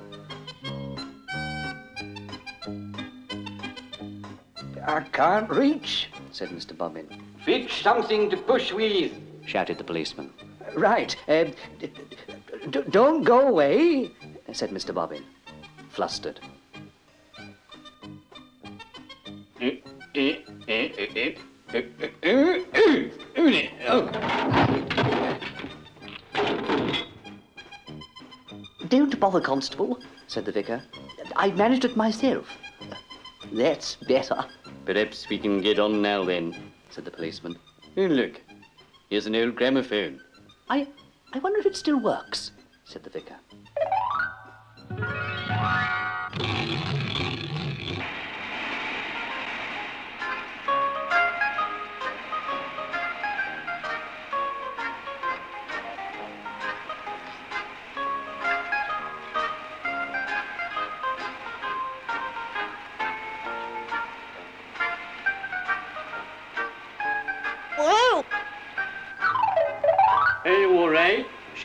I can't reach, said Mr. Bobbin. Fetch something to push with. shouted the policeman. Right. Uh, d- d- don't go away, said Mr. Bobbin, flustered. Eh, eh, eh, Oh. Don't bother, Constable, said the vicar. "I've managed it myself. That's better, Perhaps we can get on now then, said the policeman. Oh, look. Here's an old gramophone. I, I wonder if it still works, said the vicar.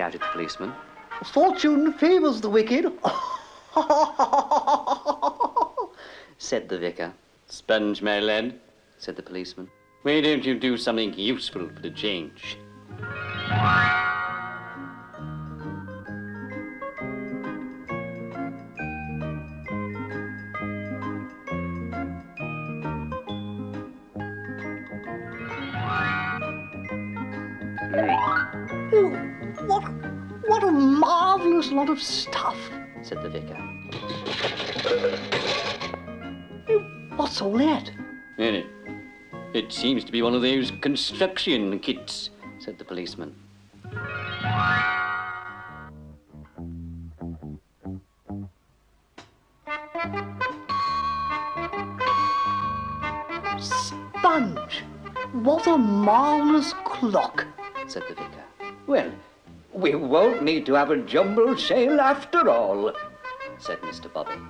Shouted the policeman. Fortune favours the wicked. said the vicar. Sponge, my lad, said the policeman. Why don't you do something useful for the change? Marvellous lot of stuff, said the vicar. What's all that? It, it seems to be one of those construction kits, said the policeman. Sponge, what a marvellous clock, said the vicar. Well, we won't need to have a jumble sale after all, said Mr. Bobbin.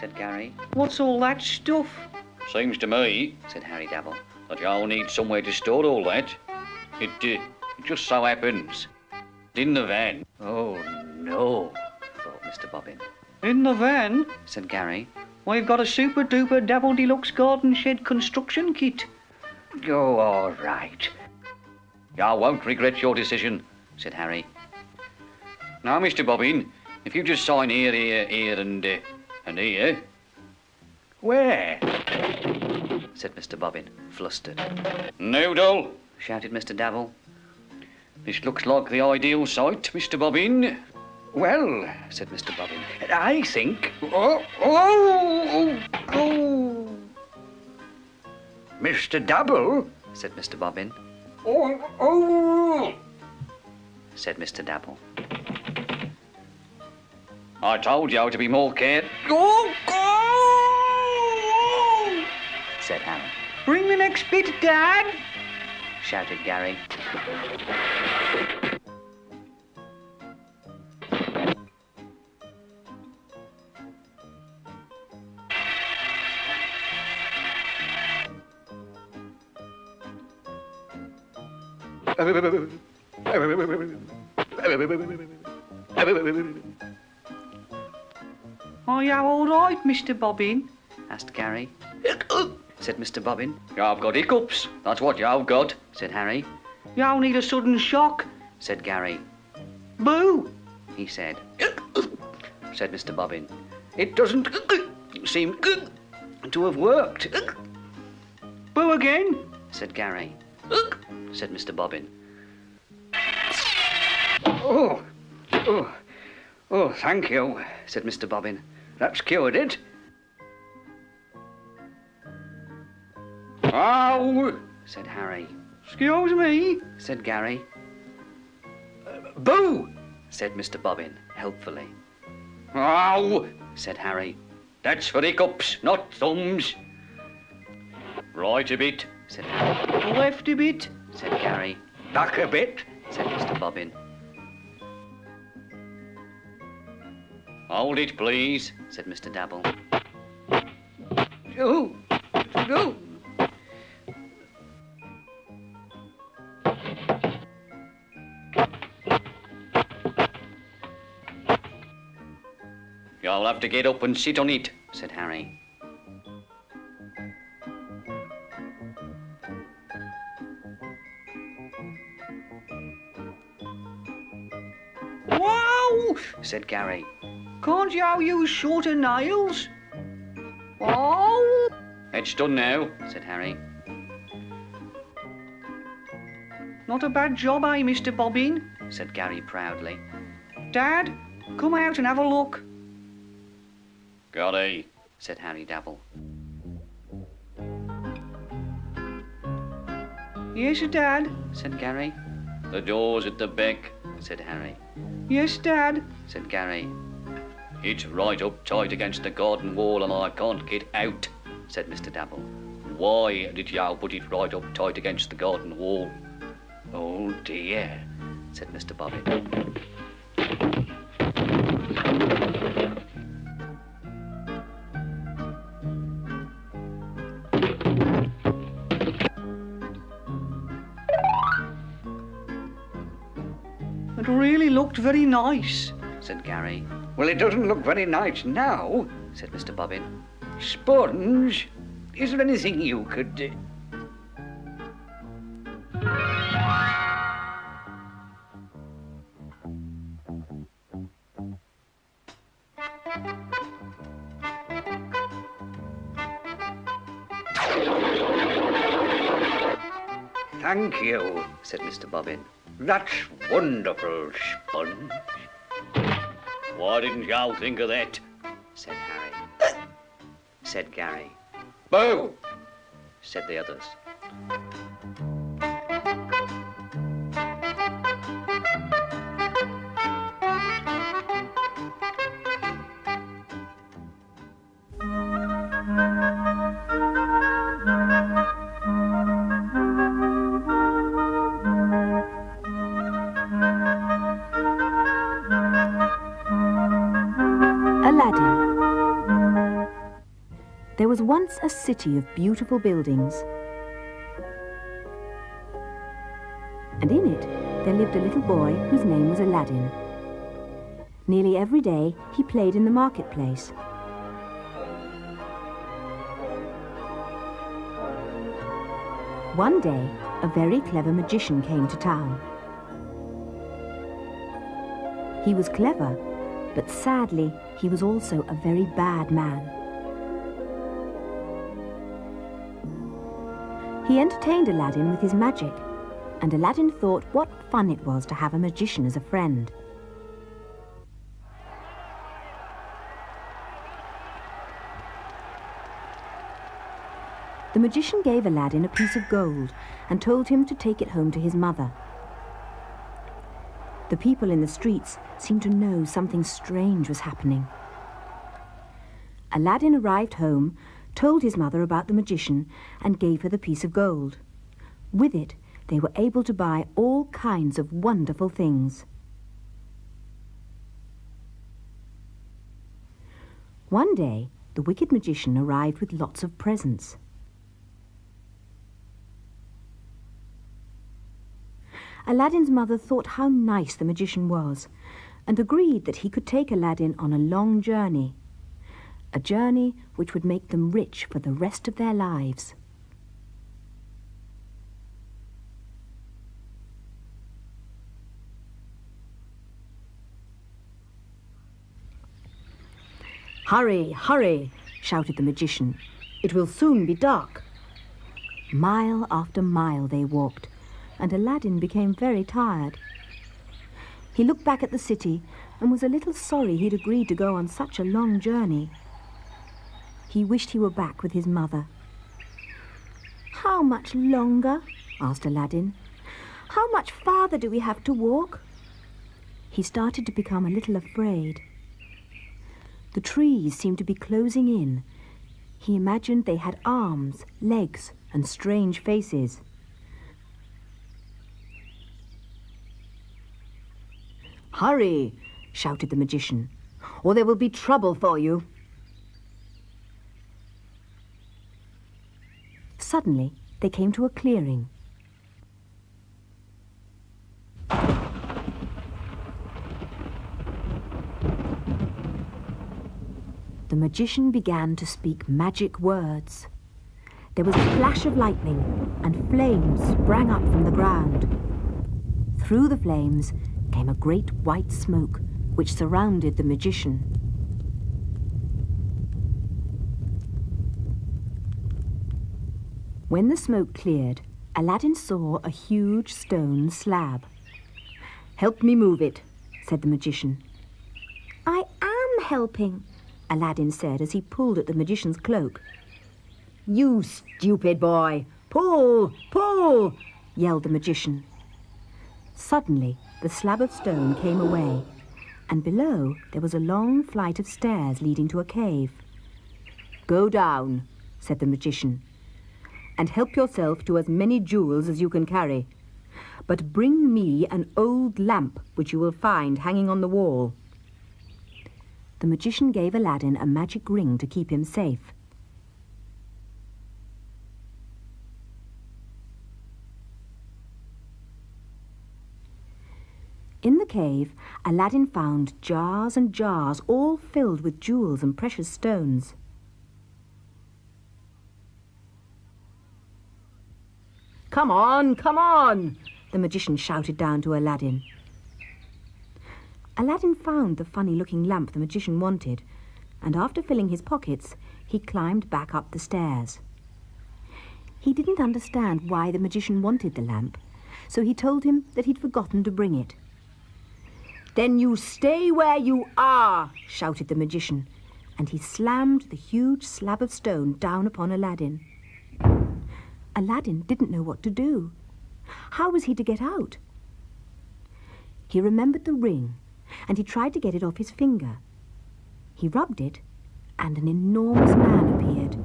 Said Gary. What's all that stuff? Seems to me, said Harry Dabble, that you'll need somewhere to store all that. It, uh, it just so happens. In the van. Oh, no, thought Mr. Bobbin. In the van, said Gary. We've got a super duper double deluxe garden shed construction kit. Oh, all right. You won't regret your decision, said Harry. Now, Mr. Bobbin, if you just sign here, here, here, and, uh, and here. Eh? Where? said Mr. Bobbin, flustered. Noodle, shouted Mr. Dabble. This looks like the ideal site, Mr. Bobbin. Well, said Mr. Bobbin, I think. Oh, oh, oh, oh. Mr. Dabble, said Mr. Bobbin. Oh, oh, said Mr. Dabble. I told you to be more careful. Oh, oh, said Harry. Bring the next bit, Dad, shouted Gary. Are you all right, Mr. Bobbin? asked Gary. said Mr. Bobbin. You've got hiccups. That's what you've got, said Harry. You'll need a sudden shock, said Gary. Boo, he said. said Mr. Bobbin. It doesn't seem to have worked. Boo again, said Gary. said Mr. Bobbin. Oh, oh, oh, thank you, said Mr. Bobbin. That's cured it. Ow, said Harry. Excuse me, said Gary. Uh, boo, said Mr. Bobbin, helpfully. Ow, said Harry. That's for hiccups, not thumbs. Right a bit, said Harry. Left a bit, said Gary. Back a bit, said Mr. Bobbin. Hold it, please, said Mr. Dabble. Oh, oh. You'll have to get up and sit on it, said Harry. Wow, said Gary. Can't you use shorter nails? Oh, It's done now, said Harry. not a bad job, eh, Mr. Bobbin? said Gary proudly. Dad, come out and have a look. He, said Harry Dabble. Yes, Dad, said Gary. The door's at the back, said Harry. Yes, Dad, said Gary. It's right up tight against the garden wall and I can't get out, said Mr. Dabble. Why did you put it right up tight against the garden wall? Oh dear, said Mr. Bobbin. it really looked very nice. said Gary. Well, it doesn't look very nice now. said Mr. Bobbin. Sponge, is there anything you could do? Thank you, said Mr. Bobbin. That's wonderful, Sponge. Why didn't y'all think of that? said Harry. said Gary. Boo! said the others. Once a city of beautiful buildings. And in it, there lived a little boy whose name was Aladdin. Nearly every day, he played in the marketplace. One day, a very clever magician came to town. He was clever, but sadly, he was also a very bad man. He entertained Aladdin with his magic, and Aladdin thought what fun it was to have a magician as a friend. The magician gave Aladdin a piece of gold and told him to take it home to his mother. The people in the streets seemed to know something strange was happening. Aladdin arrived home, told his mother about the magician, and gave her the piece of gold. With it, they were able to buy all kinds of wonderful things. One day, the wicked magician arrived with lots of presents. Aladdin's mother thought how nice the magician was and agreed that he could take Aladdin on a long journey, a journey which would make them rich for the rest of their lives. Hurry, hurry, shouted the magician. It will soon be dark. Mile after mile they walked, and Aladdin became very tired. He looked back at the city and was a little sorry he'd agreed to go on such a long journey. He wished he were back with his mother. How much longer? asked Aladdin. How much farther do we have to walk? He started to become a little afraid. The trees seemed to be closing in. He imagined they had arms, legs, and strange faces. Hurry, shouted the magician, or there will be trouble for you. Suddenly, they came to a clearing. The magician began to speak magic words. There was a flash of lightning, and flames sprang up from the ground. Through the flames came a great white smoke which surrounded the magician. When the smoke cleared, Aladdin saw a huge stone slab. Help me move it, said the magician. I am helping, Aladdin said as he pulled at the magician's cloak. You stupid boy! Pull! Pull! yelled the magician. Suddenly, the slab of stone came away, and below there was a long flight of stairs leading to a cave. Go down, said the magician, and help yourself to as many jewels as you can carry. But bring me an old lamp which you will find hanging on the wall. The magician gave Aladdin a magic ring to keep him safe. In the cave, Aladdin found jars and jars all filled with jewels and precious stones. Come on, come on, the magician shouted down to Aladdin. Aladdin found the funny-looking lamp the magician wanted, and after filling his pockets, he climbed back up the stairs. He didn't understand why the magician wanted the lamp, so he told him that he'd forgotten to bring it. Then you stay where you are, shouted the magician, and he slammed the huge slab of stone down upon Aladdin. Aladdin didn't know what to do. How was he to get out? He remembered the ring, and he tried to get it off his finger. He rubbed it, and an enormous man appeared.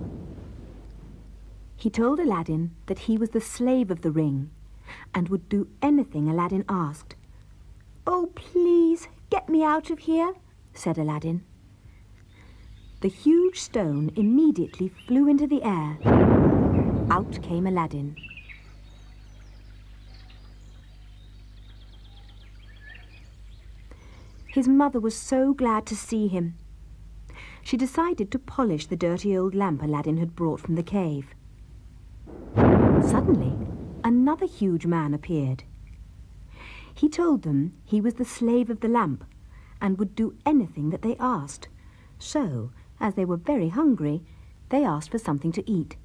He told Aladdin that he was the slave of the ring, and would do anything Aladdin asked. Oh, please, get me out of here, said Aladdin. The huge stone immediately flew into the air. Out came Aladdin. His mother was so glad to see him. She decided to polish the dirty old lamp Aladdin had brought from the cave. Suddenly, another huge man appeared. He told them he was the slave of the lamp and would do anything that they asked. So, as they were very hungry, they asked for something to eat.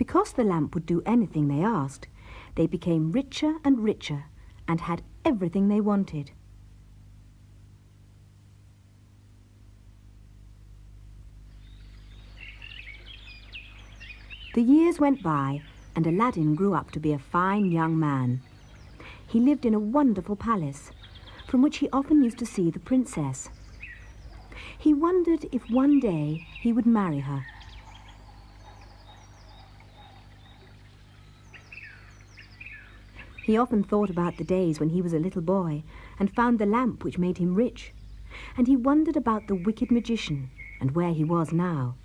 Because the lamp would do anything they asked, they became richer and richer and had everything they wanted. The years went by, and Aladdin grew up to be a fine young man. He lived in a wonderful palace, from which he often used to see the princess. He wondered if one day he would marry her. He often thought about the days when he was a little boy and found the lamp which made him rich, and he wondered about the wicked magician and where he was now.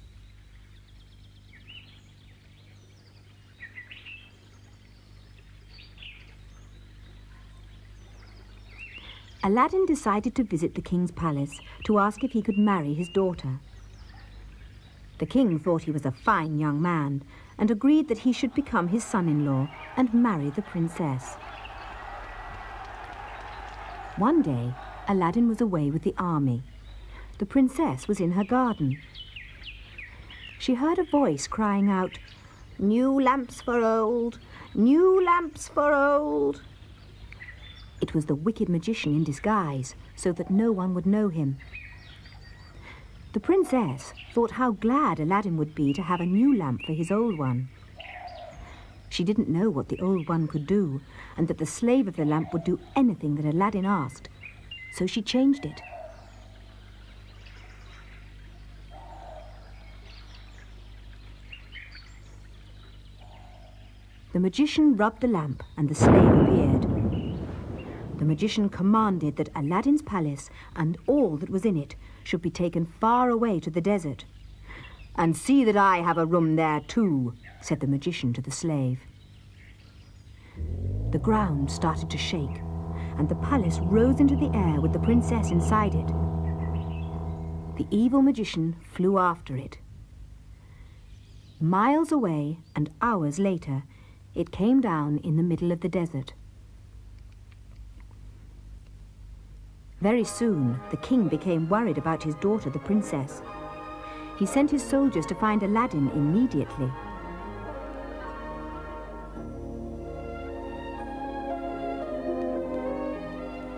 Aladdin decided to visit the king's palace to ask if he could marry his daughter. The king thought he was a fine young man and agreed that he should become his son-in-law and marry the princess. One day, Aladdin was away with the army. The princess was in her garden. She heard a voice crying out, New lamps for old, new lamps for old. It was the wicked magician in disguise, so that no one would know him. The princess thought how glad Aladdin would be to have a new lamp for his old one. She didn't know what the old one could do, and that the slave of the lamp would do anything that Aladdin asked, so she changed it. The magician rubbed the lamp, and the slave appeared the magician commanded that Aladdin's palace and all that was in it should be taken far away to the desert. And see that I have a room there too, said the magician to the slave. The ground started to shake, and the palace rose into the air with the princess inside it. The evil magician flew after it. Miles away and hours later, it came down in the middle of the desert. Very soon, the king became worried about his daughter, the princess. He sent his soldiers to find Aladdin immediately.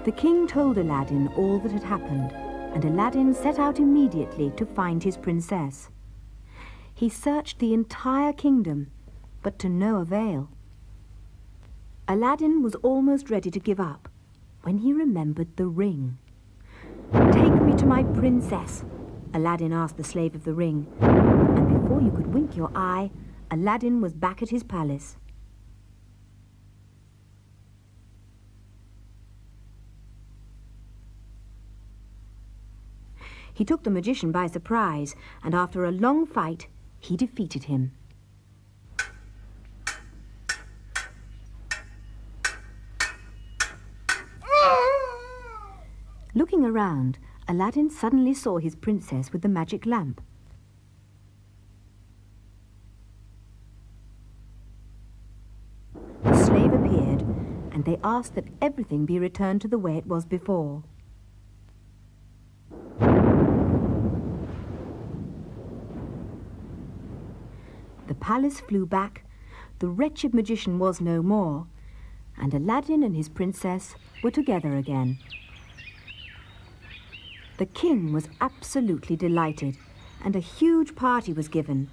The king told Aladdin all that had happened, and Aladdin set out immediately to find his princess. He searched the entire kingdom, but to no avail. Aladdin was almost ready to give up when he remembered the ring. Take me to my princess, Aladdin asked the slave of the ring. And before you could wink your eye, Aladdin was back at his palace. He took the magician by surprise, and after a long fight, he defeated him. Looking around, Aladdin suddenly saw his princess with the magic lamp. The slave appeared, and they asked that everything be returned to the way it was before. The palace flew back, the wretched magician was no more, and Aladdin and his princess were together again. The king was absolutely delighted, and a huge party was given.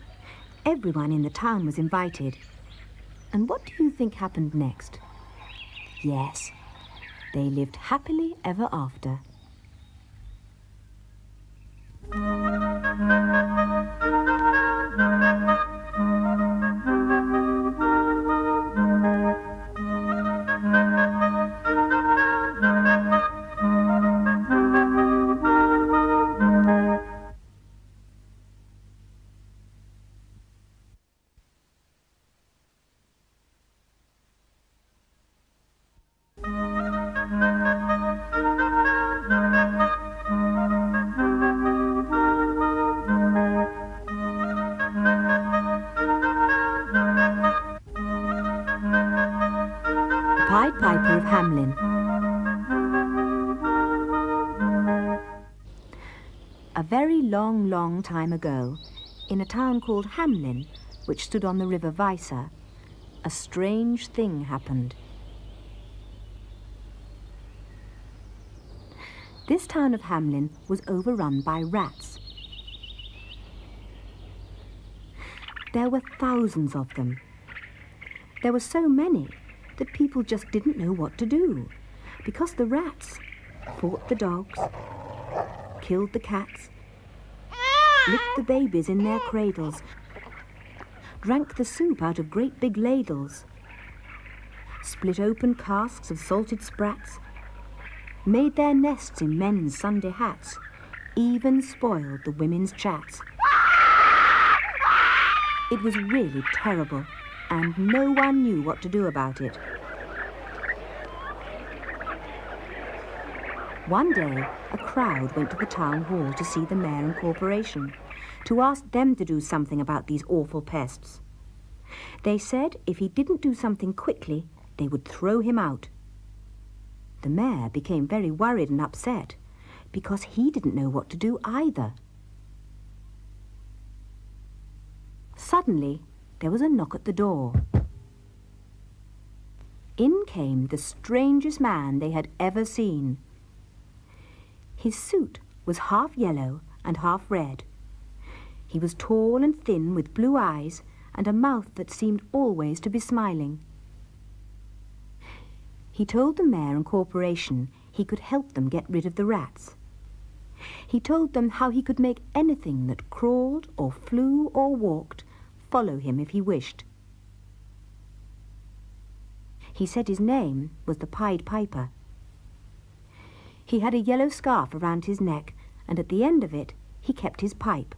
Everyone in the town was invited. And what do you think happened next? Yes, they lived happily ever after. Pied time ago, in a town called Hamelin, which stood on the river Weser, a strange thing happened. This town of Hamelin was overrun by rats. There were thousands of them. There were so many that people just didn't know what to do because the rats fought the dogs, killed the cats, licked the babies in their cradles, drank the soup out of great big ladles, split open casks of salted sprats, made their nests in men's Sunday hats, even spoiled the women's chats. It was really terrible, and no one knew what to do about it. One day, a crowd went to the town hall to see the mayor and corporation, to ask them to do something about these awful pests. They said if he didn't do something quickly, they would throw him out. The mayor became very worried and upset because he didn't know what to do either. Suddenly, there was a knock at the door. In came the strangest man they had ever seen. His suit was half yellow and half red. He was tall and thin with blue eyes and a mouth that seemed always to be smiling. He told the mayor and corporation he could help them get rid of the rats. He told them how he could make anything that crawled or flew or walked follow him if he wished. He said his name was the Pied Piper. He had a yellow scarf around his neck, and at the end of it he kept his pipe.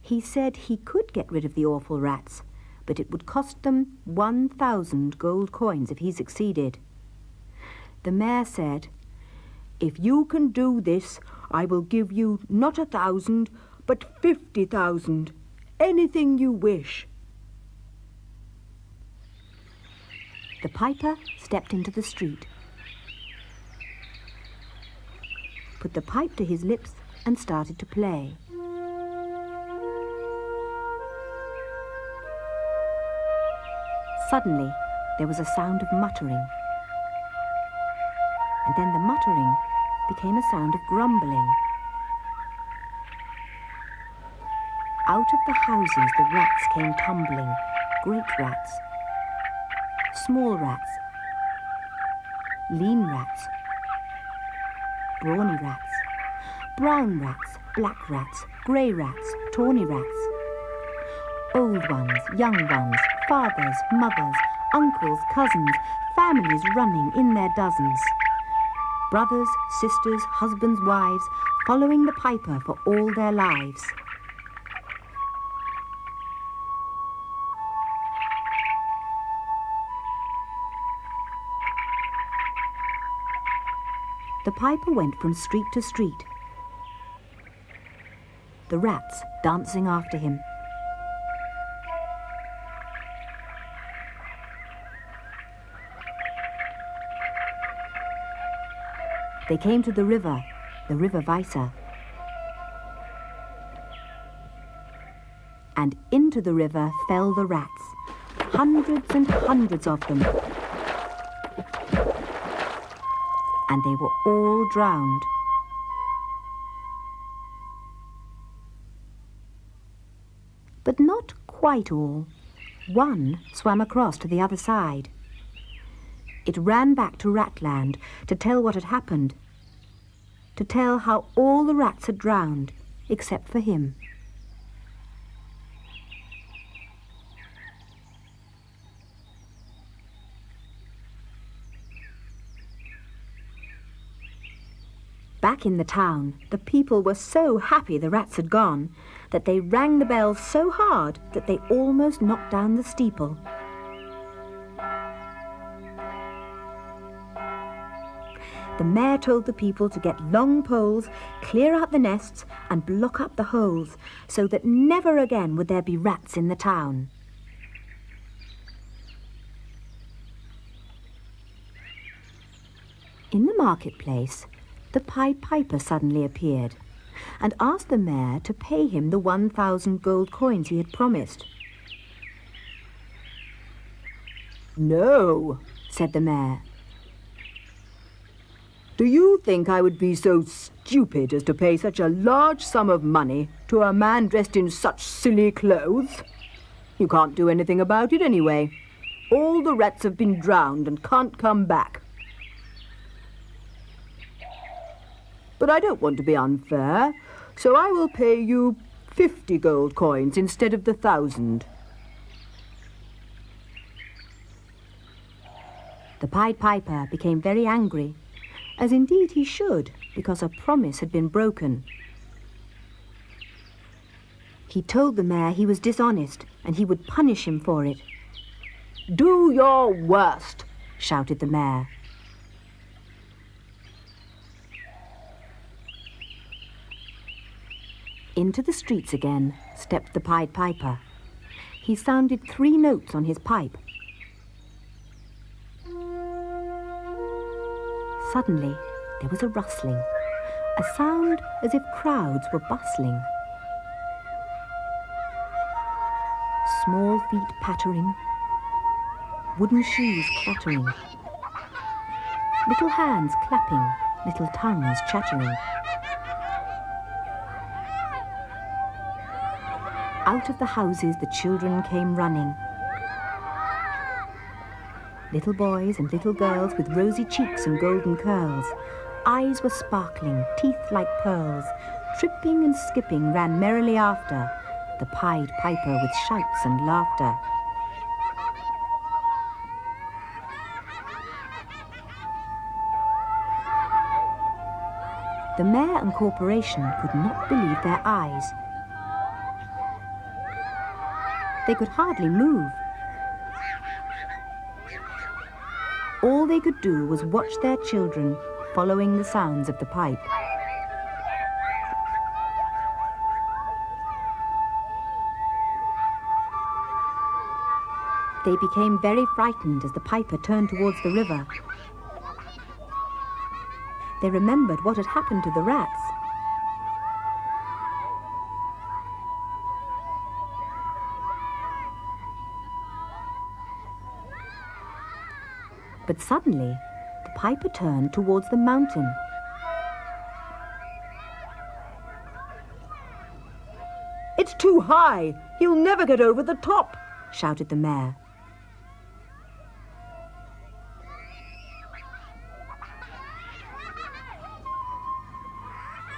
He said he could get rid of the awful rats, but it would cost them 1,000 gold coins if he succeeded. The mayor said, If you can do this, I will give you not a thousand, but 50,000. Anything you wish. The piper stepped into the street, put the pipe to his lips and started to play. Suddenly, there was a sound of muttering. And then the muttering became a sound of grumbling. Out of the houses the rats came tumbling. Great rats, small rats, lean rats, brawny rats, brown rats, black rats, grey rats, tawny rats. Old ones, young ones, fathers, mothers, uncles, cousins, families running in their dozens. Brothers, sisters, husbands, wives, following the piper for all their lives. The piper went from street to street, the rats dancing after him. They came to the river, the river Weser. And into the river fell the rats, hundreds and hundreds of them. And they were all drowned. But not quite all. One swam across to the other side. It ran back to Ratland to tell what had happened, to tell how all the rats had drowned, except for him. Back in the town, the people were so happy the rats had gone that they rang the bells so hard that they almost knocked down the steeple. The mayor told the people to get long poles, clear out the nests, and block up the holes, so that never again would there be rats in the town. In the marketplace, the Pied Piper suddenly appeared and asked the mayor to pay him the 1,000 gold coins he had promised. No, said the mayor. Do you think I would be so stupid as to pay such a large sum of money to a man dressed in such silly clothes? You can't do anything about it anyway. All the rats have been drowned and can't come back. But I don't want to be unfair, so I will pay you fifty gold coins instead of the thousand. The Pied Piper became very angry, as indeed he should, because a promise had been broken. He told the mayor he was dishonest and he would punish him for it. Do your worst, shouted the mayor. Into the streets again stepped the Pied Piper. He sounded three notes on his pipe. Suddenly, there was a rustling, a sound as if crowds were bustling. Small feet pattering, wooden shoes clattering, little hands clapping, little tongues chattering. Out of the houses the children came running. Little boys and little girls with rosy cheeks and golden curls. Eyes were sparkling, teeth like pearls. Tripping and skipping ran merrily after the Pied Piper with shouts and laughter. The mayor and corporation could not believe their eyes. They could hardly move. All they could do was watch their children following the sounds of the pipe. They became very frightened as the piper turned towards the river. They remembered what had happened to the rats. But suddenly, the piper turned towards the mountain. It's too high. He'll never get over the top, shouted the mayor.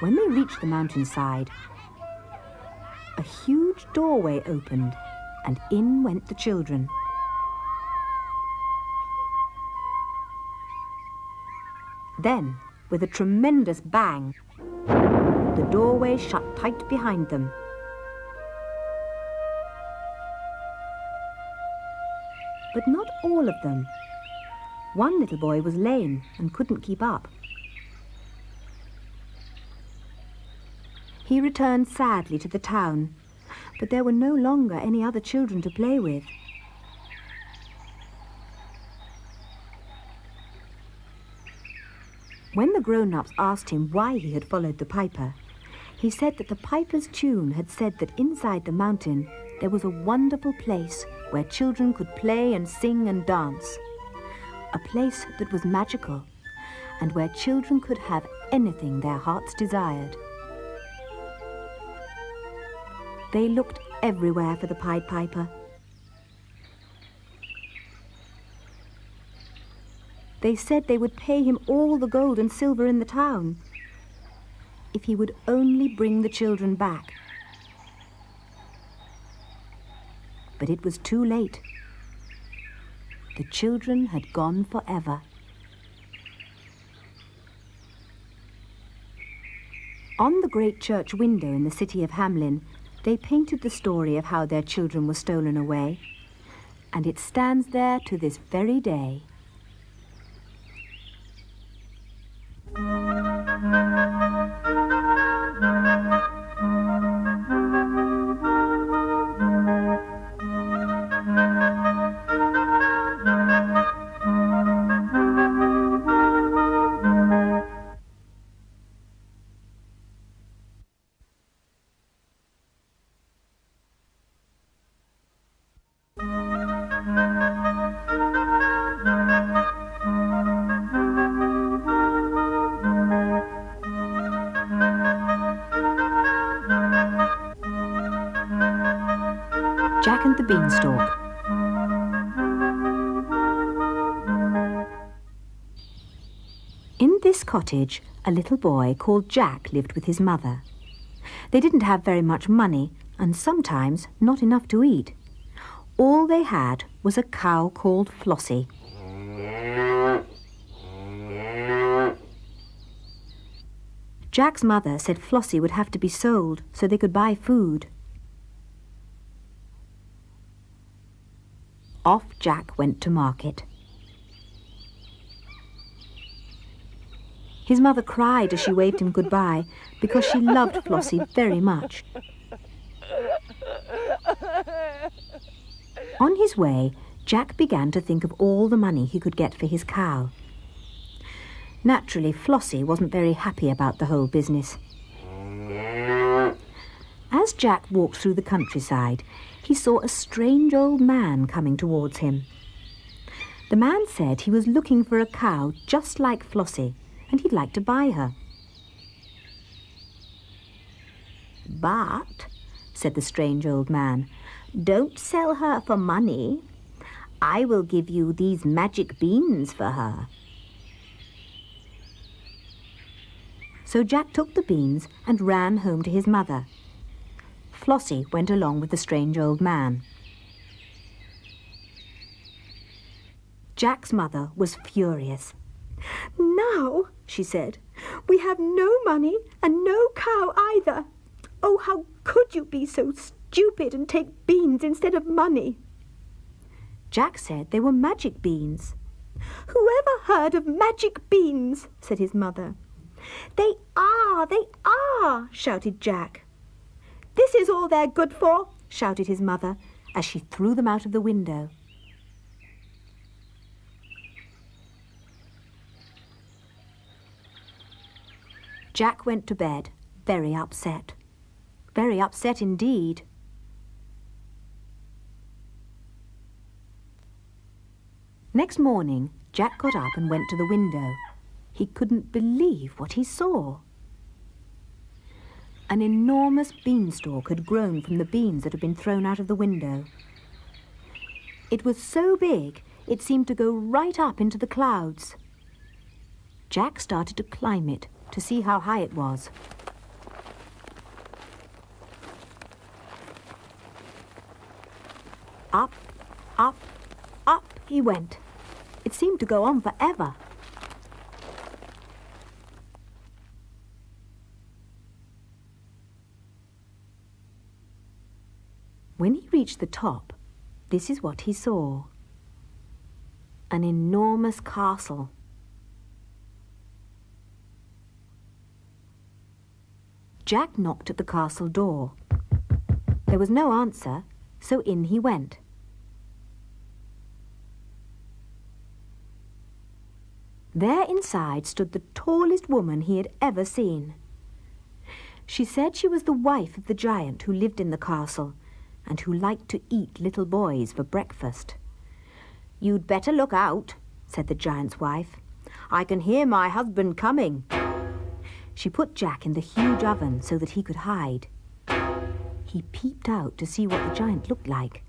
When they reached the mountainside, a huge doorway opened and in went the children. Then, with a tremendous bang, the doorway shut tight behind them. But not all of them. One little boy was lame and couldn't keep up. He returned sadly to the town, but there were no longer any other children to play with. When the grown-ups asked him why he had followed the piper, he said that the piper's tune had said that inside the mountain there was a wonderful place where children could play and sing and dance. A place that was magical and where children could have anything their hearts desired. They looked everywhere for the Pied Piper. They said they would pay him all the gold and silver in the town if he would only bring the children back. But it was too late. The children had gone forever. On the great church window in the city of Hamelin, they painted the story of how their children were stolen away, and it stands there to this very day. Cottage, a little boy called Jack lived with his mother. They didn't have very much money and sometimes not enough to eat. All they had was a cow called Flossie. Jack's mother said Flossie would have to be sold so they could buy food. Off Jack went to market. His mother cried as she waved him goodbye because she loved Flossie very much. On his way, Jack began to think of all the money he could get for his cow. Naturally, Flossie wasn't very happy about the whole business. As Jack walked through the countryside, he saw a strange old man coming towards him. The man said he was looking for a cow just like Flossie, and he'd like to buy her. But, said the strange old man, don't sell her for money. I will give you these magic beans for her. So Jack took the beans and ran home to his mother. Flossie went along with the strange old man. Jack's mother was furious. Now, she said, we have no money and no cow either. Oh, how could you be so stupid and take beans instead of money? Jack said they were magic beans. Whoever heard of magic beans? said his mother. They are, they are, shouted Jack. This is all they're good for, shouted his mother as she threw them out of the window. Jack went to bed, very upset. Very upset indeed. Next morning, Jack got up and went to the window. He couldn't believe what he saw. An enormous beanstalk had grown from the beans that had been thrown out of the window. It was so big it seemed to go right up into the clouds. Jack started to climb it to see how high it was. Up, up, up he went. It seemed to go on forever. When he reached the top, this is what he saw. An enormous castle. Jack knocked at the castle door. There was no answer, so in he went. There inside stood the tallest woman he had ever seen. She said she was the wife of the giant who lived in the castle and who liked to eat little boys for breakfast. You'd better look out, said the giant's wife. I can hear my husband coming. She put Jack in the huge oven so that he could hide. He peeped out to see what the giant looked like.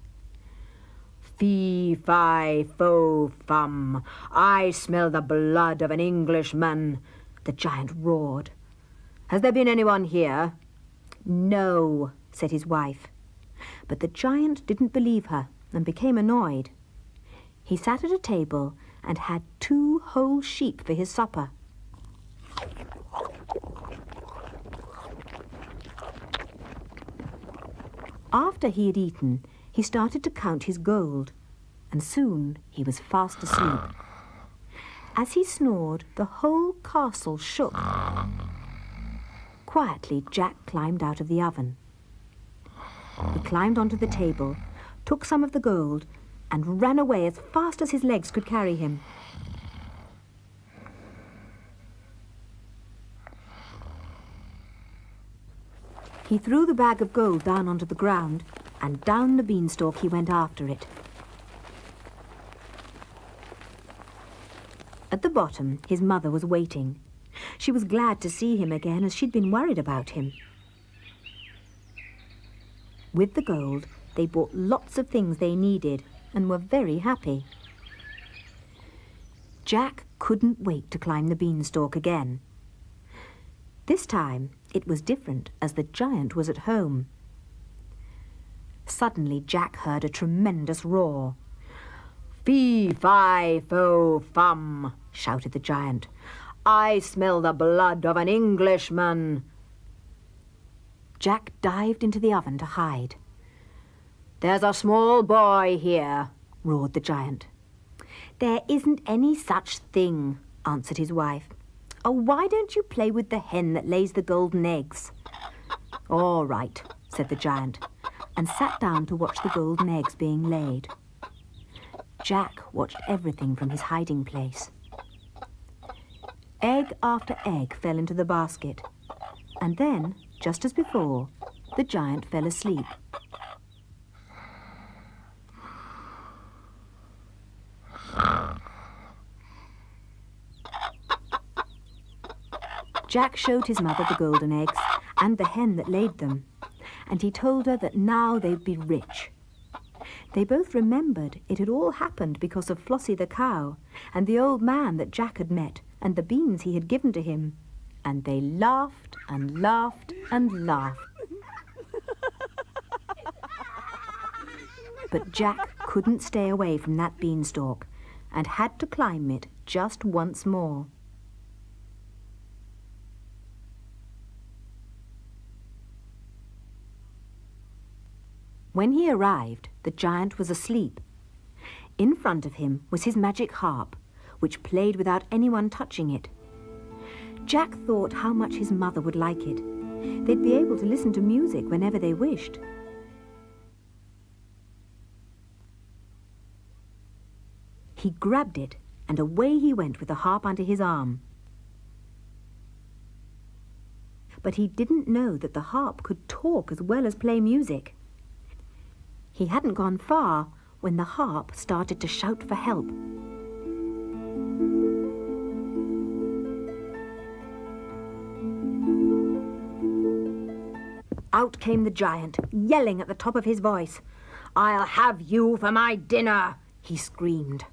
Fee, fi, fo, fum. I smell the blood of an Englishman, the giant roared. Has there been anyone here? No, said his wife. But the giant didn't believe her and became annoyed. He sat at a table and had two whole sheep for his supper. After he had eaten, he started to count his gold, and soon he was fast asleep. As he snored, the whole castle shook. Quietly, Jack climbed out of the oven. He climbed onto the table, took some of the gold, and ran away as fast as his legs could carry him. He threw the bag of gold down onto the ground, and down the beanstalk he went after it. At the bottom, his mother was waiting. She was glad to see him again, as she'd been worried about him. With the gold, they bought lots of things they needed and were very happy. Jack couldn't wait to climb the beanstalk again. This time, it was different as the giant was at home. Suddenly, Jack heard a tremendous roar. Fee, fi, fo, fum, shouted the giant. I smell the blood of an Englishman. Jack dived into the oven to hide. There's a small boy here, roared the giant. There isn't any such thing, answered his wife. Oh, why don't you play with the hen that lays the golden eggs? All right, said the giant, and sat down to watch the golden eggs being laid. Jack watched everything from his hiding place. Egg after egg fell into the basket, and then, just as before, the giant fell asleep. Jack showed his mother the golden eggs and the hen that laid them, and he told her that now they'd be rich. They both remembered it had all happened because of Flossie the cow and the old man that Jack had met and the beans he had given to him, and they laughed and laughed and laughed. But Jack couldn't stay away from that beanstalk and had to climb it just once more. When he arrived, the giant was asleep. In front of him was his magic harp, which played without anyone touching it. Jack thought how much his mother would like it. They'd be able to listen to music whenever they wished. He grabbed it, and away he went with the harp under his arm. But he didn't know that the harp could talk as well as play music. He hadn't gone far when the harp started to shout for help. Out came the giant, yelling at the top of his voice. I'll have you for my dinner, he screamed.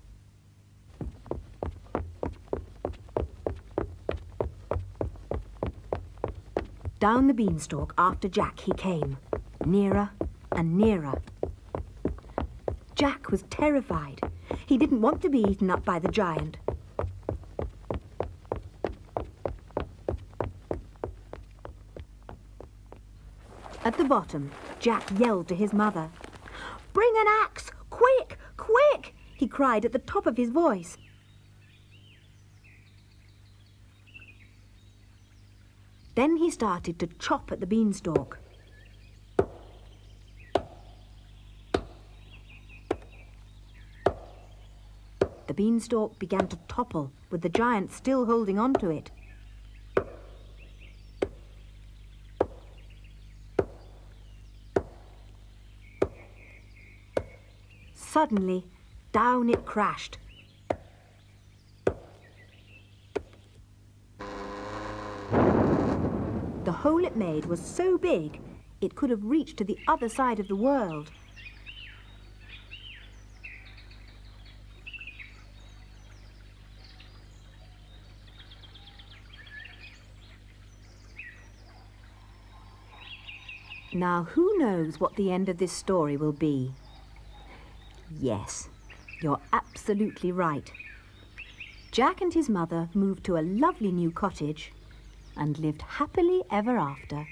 Down the beanstalk after Jack he came, nearer and nearer. Jack was terrified. He didn't want to be eaten up by the giant. At the bottom, Jack yelled to his mother. Bring an axe! Quick! Quick! he cried at the top of his voice. Then he started to chop at the beanstalk. The beanstalk began to topple, with the giant still holding on to it. Suddenly, down it crashed. The hole it made was so big, it could have reached to the other side of the world. Now, who knows what the end of this story will be? Yes, you're absolutely right. Jack and his mother moved to a lovely new cottage and lived happily ever after.